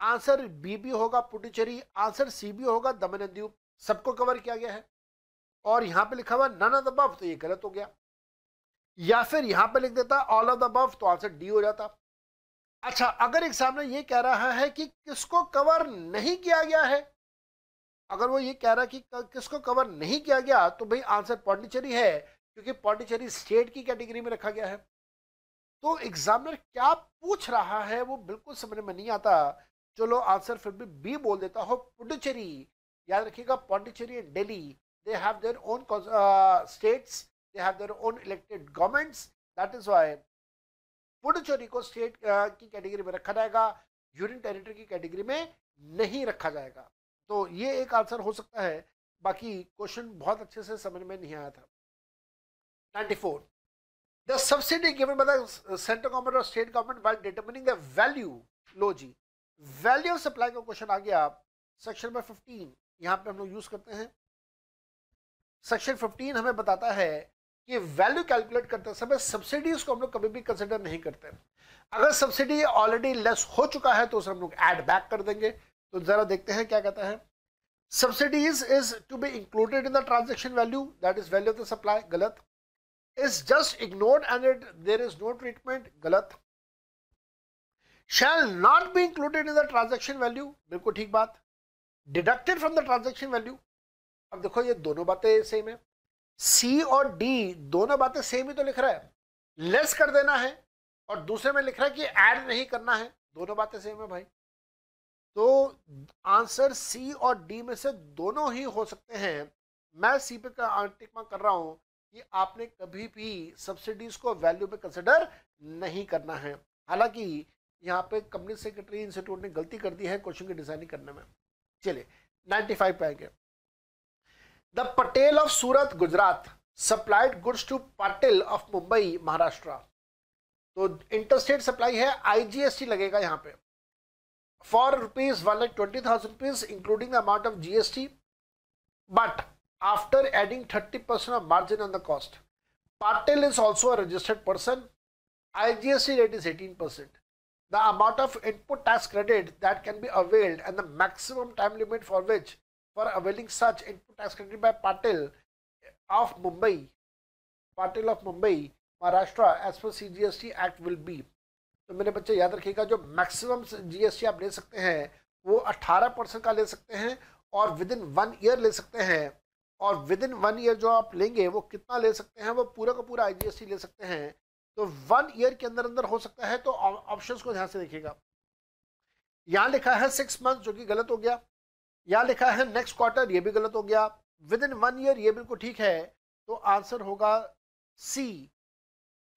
आंसर बी भी होगा पुडुचेरी। आंसर सी भी होगा दमन द्वीप सबको कवर किया गया है। और यहाँ पे लिखा हुआ नन ऑफ़ द बफ तो ये गलत हो गया। या फिर यहाँ पे लिख देता ऑल ऑफ़ द बफ तो आंसर डी हो जाता। अच्छा अगर एग्जामिनर ये कह रहा है कि किसको कवर नहीं किया गया है? अगर वो ये कह रहा कि किसको कवर नहीं किया गया तो भाई आंसर पौंडिचेरी है क्योंकि पौंडिचेरी स्टेट की कैटेगरी में रखा गया है। तो एग्जामिनर क्या पूछ रहा है वो बिल्कुल समझ में नहीं आता। चलो आंसर फिर भी बी बोल देता हो पुडुचेरी याद रखिएगा Pondicherry and they have their own uh, states, they have their own elected governments. That is why Puducherry को स्टेट uh, की कैटेगरी में रखा जाएगा यूनियन टेरिटरी की कैटेगरी में नहीं रखा जाएगा। तो ये एक आंसर हो सकता है। बाकी क्वेश्चन बहुत अच्छे से समझ में नहीं आया था। 94 the subsidy given by the central government or state government while determining the value लो जी। वैल्यू ऑफ़ सप्लाई का क्वेश्चन आ गया सेक्शन नंबर 15 यहाँ पे हम लोग यूज़ करते हैं। सेक्शन 15 हमें बताता है कि वैल्यू कैलकुलेट करते समय सब्सिडीज को हम लोग कभी भी कंसिडर नहीं करते। अगर सब्सिडी ऑलरेडी लेस हो चुका है तो उसे हम लोग ऐड बैक कर देंगे। तो जरा देखते हैं क्या कहता है। Subsidies is to be included in the transaction value that is value of the supply गलत। Is just ignored and it there is no treatment गलत। Shall not be included in the transaction value बिल्कुल ठीक बात। Deducted from the transaction value अब देखो ये दोनों बातें सेम है। सी और डी दोनों बातें सेम ही तो लिख रहा है। लेस कर देना है, और दूसरे में लिख रहा है कि ऐड नहीं करना है, दोनों बातें सेम है भाई। तो आंसर सी और डी में से दोनों ही हो सकते हैं। मैं सी पे टिकमा कर रहा हूँ कि आपने कभी भी सब्सिडीज को वैल्यू में कंसिडर नहीं करना है। हालाँकि यहाँ पे कंपनी सेक्रेटरी इंस्टीट्यूट ने गलती कर दी है क्वेश्चन की डिज़ाइनिंग करने में। चलिए 95 पे आएँगे। The Patel of Surat Gujarat supplied goods to Patel of Mumbai Maharashtra तो इंटरस्टेट सप्लाई है आईजीएसटी लगेगा यहाँ पे। for rupees 1 lakh 20,000 rupees including the amount of GST but after adding 30% of margin on the cost. Patel is also a registered person. IGST rate is 18%. The amount of input tax credit that can be availed and the maximum time limit for which for availing such input tax credit by Patel of Mumbai, Patel of Mumbai, Maharashtra as per CGST Act will be तो मेरे बच्चे याद रखिएगा, जो maximum GST आप ले सकते हैं, वो 18 परसेंट का ले सकते हैं और विद इन वन ईयर ले सकते हैं। और विद इन वन ईयर जो आप लेंगे, वो कितना ले सकते हैं, वो पूरा का पूरा आई ले सकते हैं। तो वन ईयर के अंदर अंदर हो सकता है तो ऑप्शंस को ध्यान से देखिएगा। यहाँ लिखा है सिक्स मंथ जो कि गलत हो गया। यहाँ लिखा है नेक्स्ट क्वार्टर ये भी गलत हो गया। विद इन वन ईयर ये बिल्कुल ठीक है। तो आंसर होगा C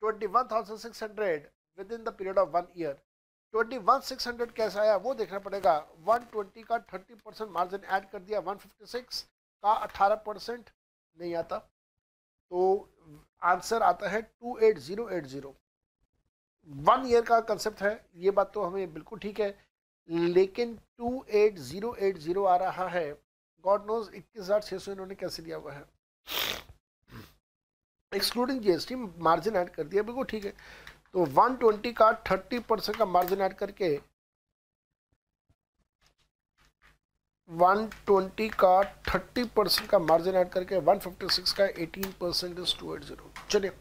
twenty one thousand six hundred within the period of one year twenty one six hundred कैसा आया, वो देखना पड़ेगा। वन ट्वेंटी का थर्टी परसेंट मार्जिन ऐड कर दिया वन फिफ्टी सिक्स का अठारह परसेंट नहीं आता। तो आंसर आता है two eight zero eight zero one year का कंसेप्ट है, ये बात तो हमें बिल्कुल ठीक है। लेकिन two eight zero eight zero आ रहा है। गॉड नोज़ इक्कीस हज़ार छः सौ इन्होंने कैसे दिया हुआ है। एक्सक्लूडिंग जीएसटी मार्जिन ऐड कर दिया, बिल्कुल ठीक है। तो 120 का 30 परसेंट का मार्जिन ऐड करके 120 का 30 परसेंट का मार्जिन ऐड करके 156 का 18 percent is two eight zero चलिए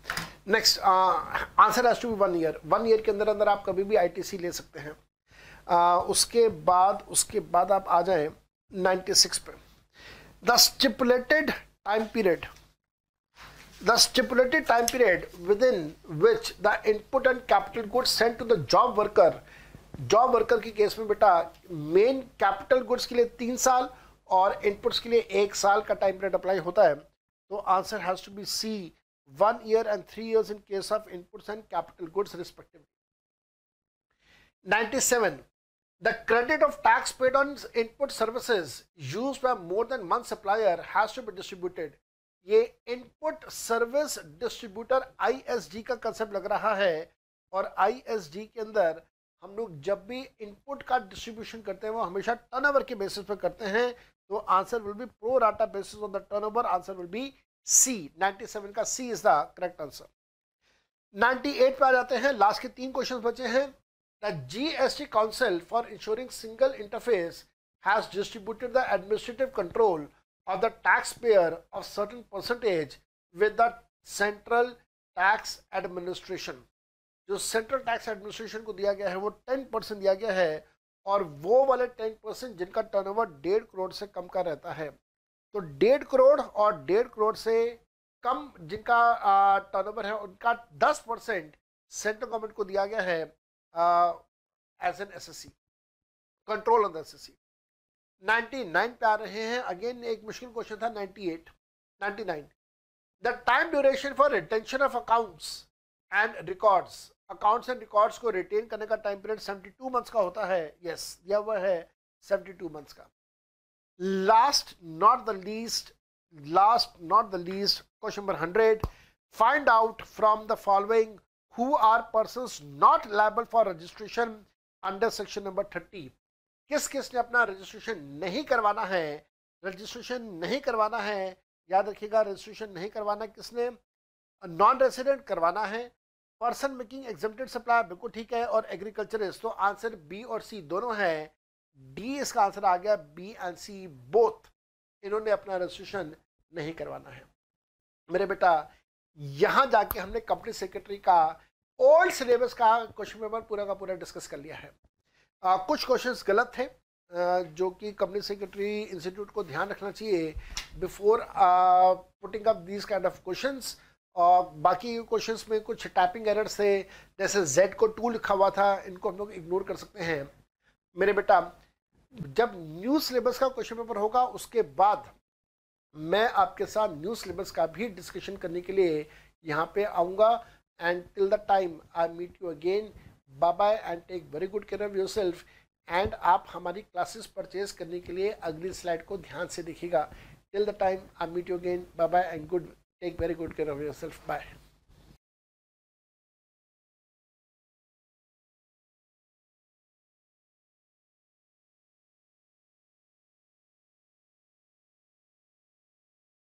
next answer has to be one year one year के अंदर अंदर आप कभी भी आईटीसी ले सकते हैं। uh, उसके बाद उसके बाद आप आ जाएँ 96 पे। The stipulated time period the stipulated time period within which the input and capital goods sent to the job worker job worker की केस में बेटा मेन कैपिटल गुड्स के लिए तीन साल और इनपुट्स के लिए एक साल का टाइम पीरियड अप्लाई होता है तो answer has to be C one year and three years in case of inputs and capital goods respectively 97 The credit of tax paid on input services used by more than one supplier has to be distributed ये input service distributor ISD का concept लग रहा है और ISD के अंदर हम लोग जब भी इनपुट का डिस्ट्रीब्यूशन करते हैं, वो हमेशा टर्नओवर के बेसिस पर करते हैं। तो answer will be pro rata basis on the turnover answer will be C 97 का C is the correct answer 98 पे आ जाते हैं। लास्ट के तीन क्वेश्चन बचे हैं। The GST council for ensuring single interface has distributed the administrative control of the taxpayer of certain percentage with the central tax administration. जो सेंट्रल टैक्स एडमिनिस्ट्रेशन को दिया गया है, वो टेन परसेंट दिया गया है और वो वाले टेन परसेंट जिनका टर्नओवर डेढ़ करोड़ से कम का रहता है तो डेढ़ करोड़ और डेढ़ करोड़ से कम जिनका टर्नओवर है, उनका दस परसेंट सेंट्रल गवर्नमेंट को दिया गया है as an SSC control on the SSC 99 पे आ रहे हैं। अगेन एक मुश्किल क्वेश्चन था 98 99 the time duration for retention of accounts and records accounts and records को रिटेन करने का टाइम पीरियड 72 मंथ्स का होता है। यस दिया हुआ है 72 मंथ्स का। Last not the least last not the least question number hundred find out from the following who are persons not liable for registration under section number thirty किस किस ने अपना रजिस्ट्रेशन नहीं करवाना है, रजिस्ट्रेशन नहीं करवाना है, याद रखिएगा, रजिस्ट्रेशन नहीं करवाना, किसने? नॉन रेसिडेंट करवाना है पर्सन मेकिंग एग्जेप्टेड सप्लाई बिल्कुल ठीक है, और एग्रीकल्चरिस्ट तो आंसर बी और सी दोनों है डी इसका आंसर आ गया बी एंड सी बोथ इन्होंने अपना रजिस्ट्रेशन नहीं करवाना है। मेरे बेटा, यहाँ जाके हमने कंपनी सेक्रेटरी का ओल्ड सिलेबस का क्वेश्चन पेपर पूरा का पूरा डिस्कस कर लिया है। आ, कुछ क्वेश्चंस गलत थे जो कि कंपनी सेक्रेटरी इंस्टीट्यूट को ध्यान रखना चाहिए before putting up these kind of questions और बाकी क्वेश्चंस में कुछ टाइपिंग एरर्स थे जैसे जेड को टू लिखा हुआ था इनको हम लोग इग्नोर कर सकते हैं। मेरे बेटा जब न्यू सिलेबस का क्वेश्चन पेपर होगा उसके बाद मैं आपके साथ न्यू सिलेबस का भी डिस्कशन करने के लिए यहाँ पे आऊँगा। And till the time I meet you again bye bye and take very good care of yourself and आप हमारी क्लासेस परचेज करने के लिए अगली स्लाइड को ध्यान से देखिएगा. Till the time I meet you again bye bye and good take very good care of yourself bye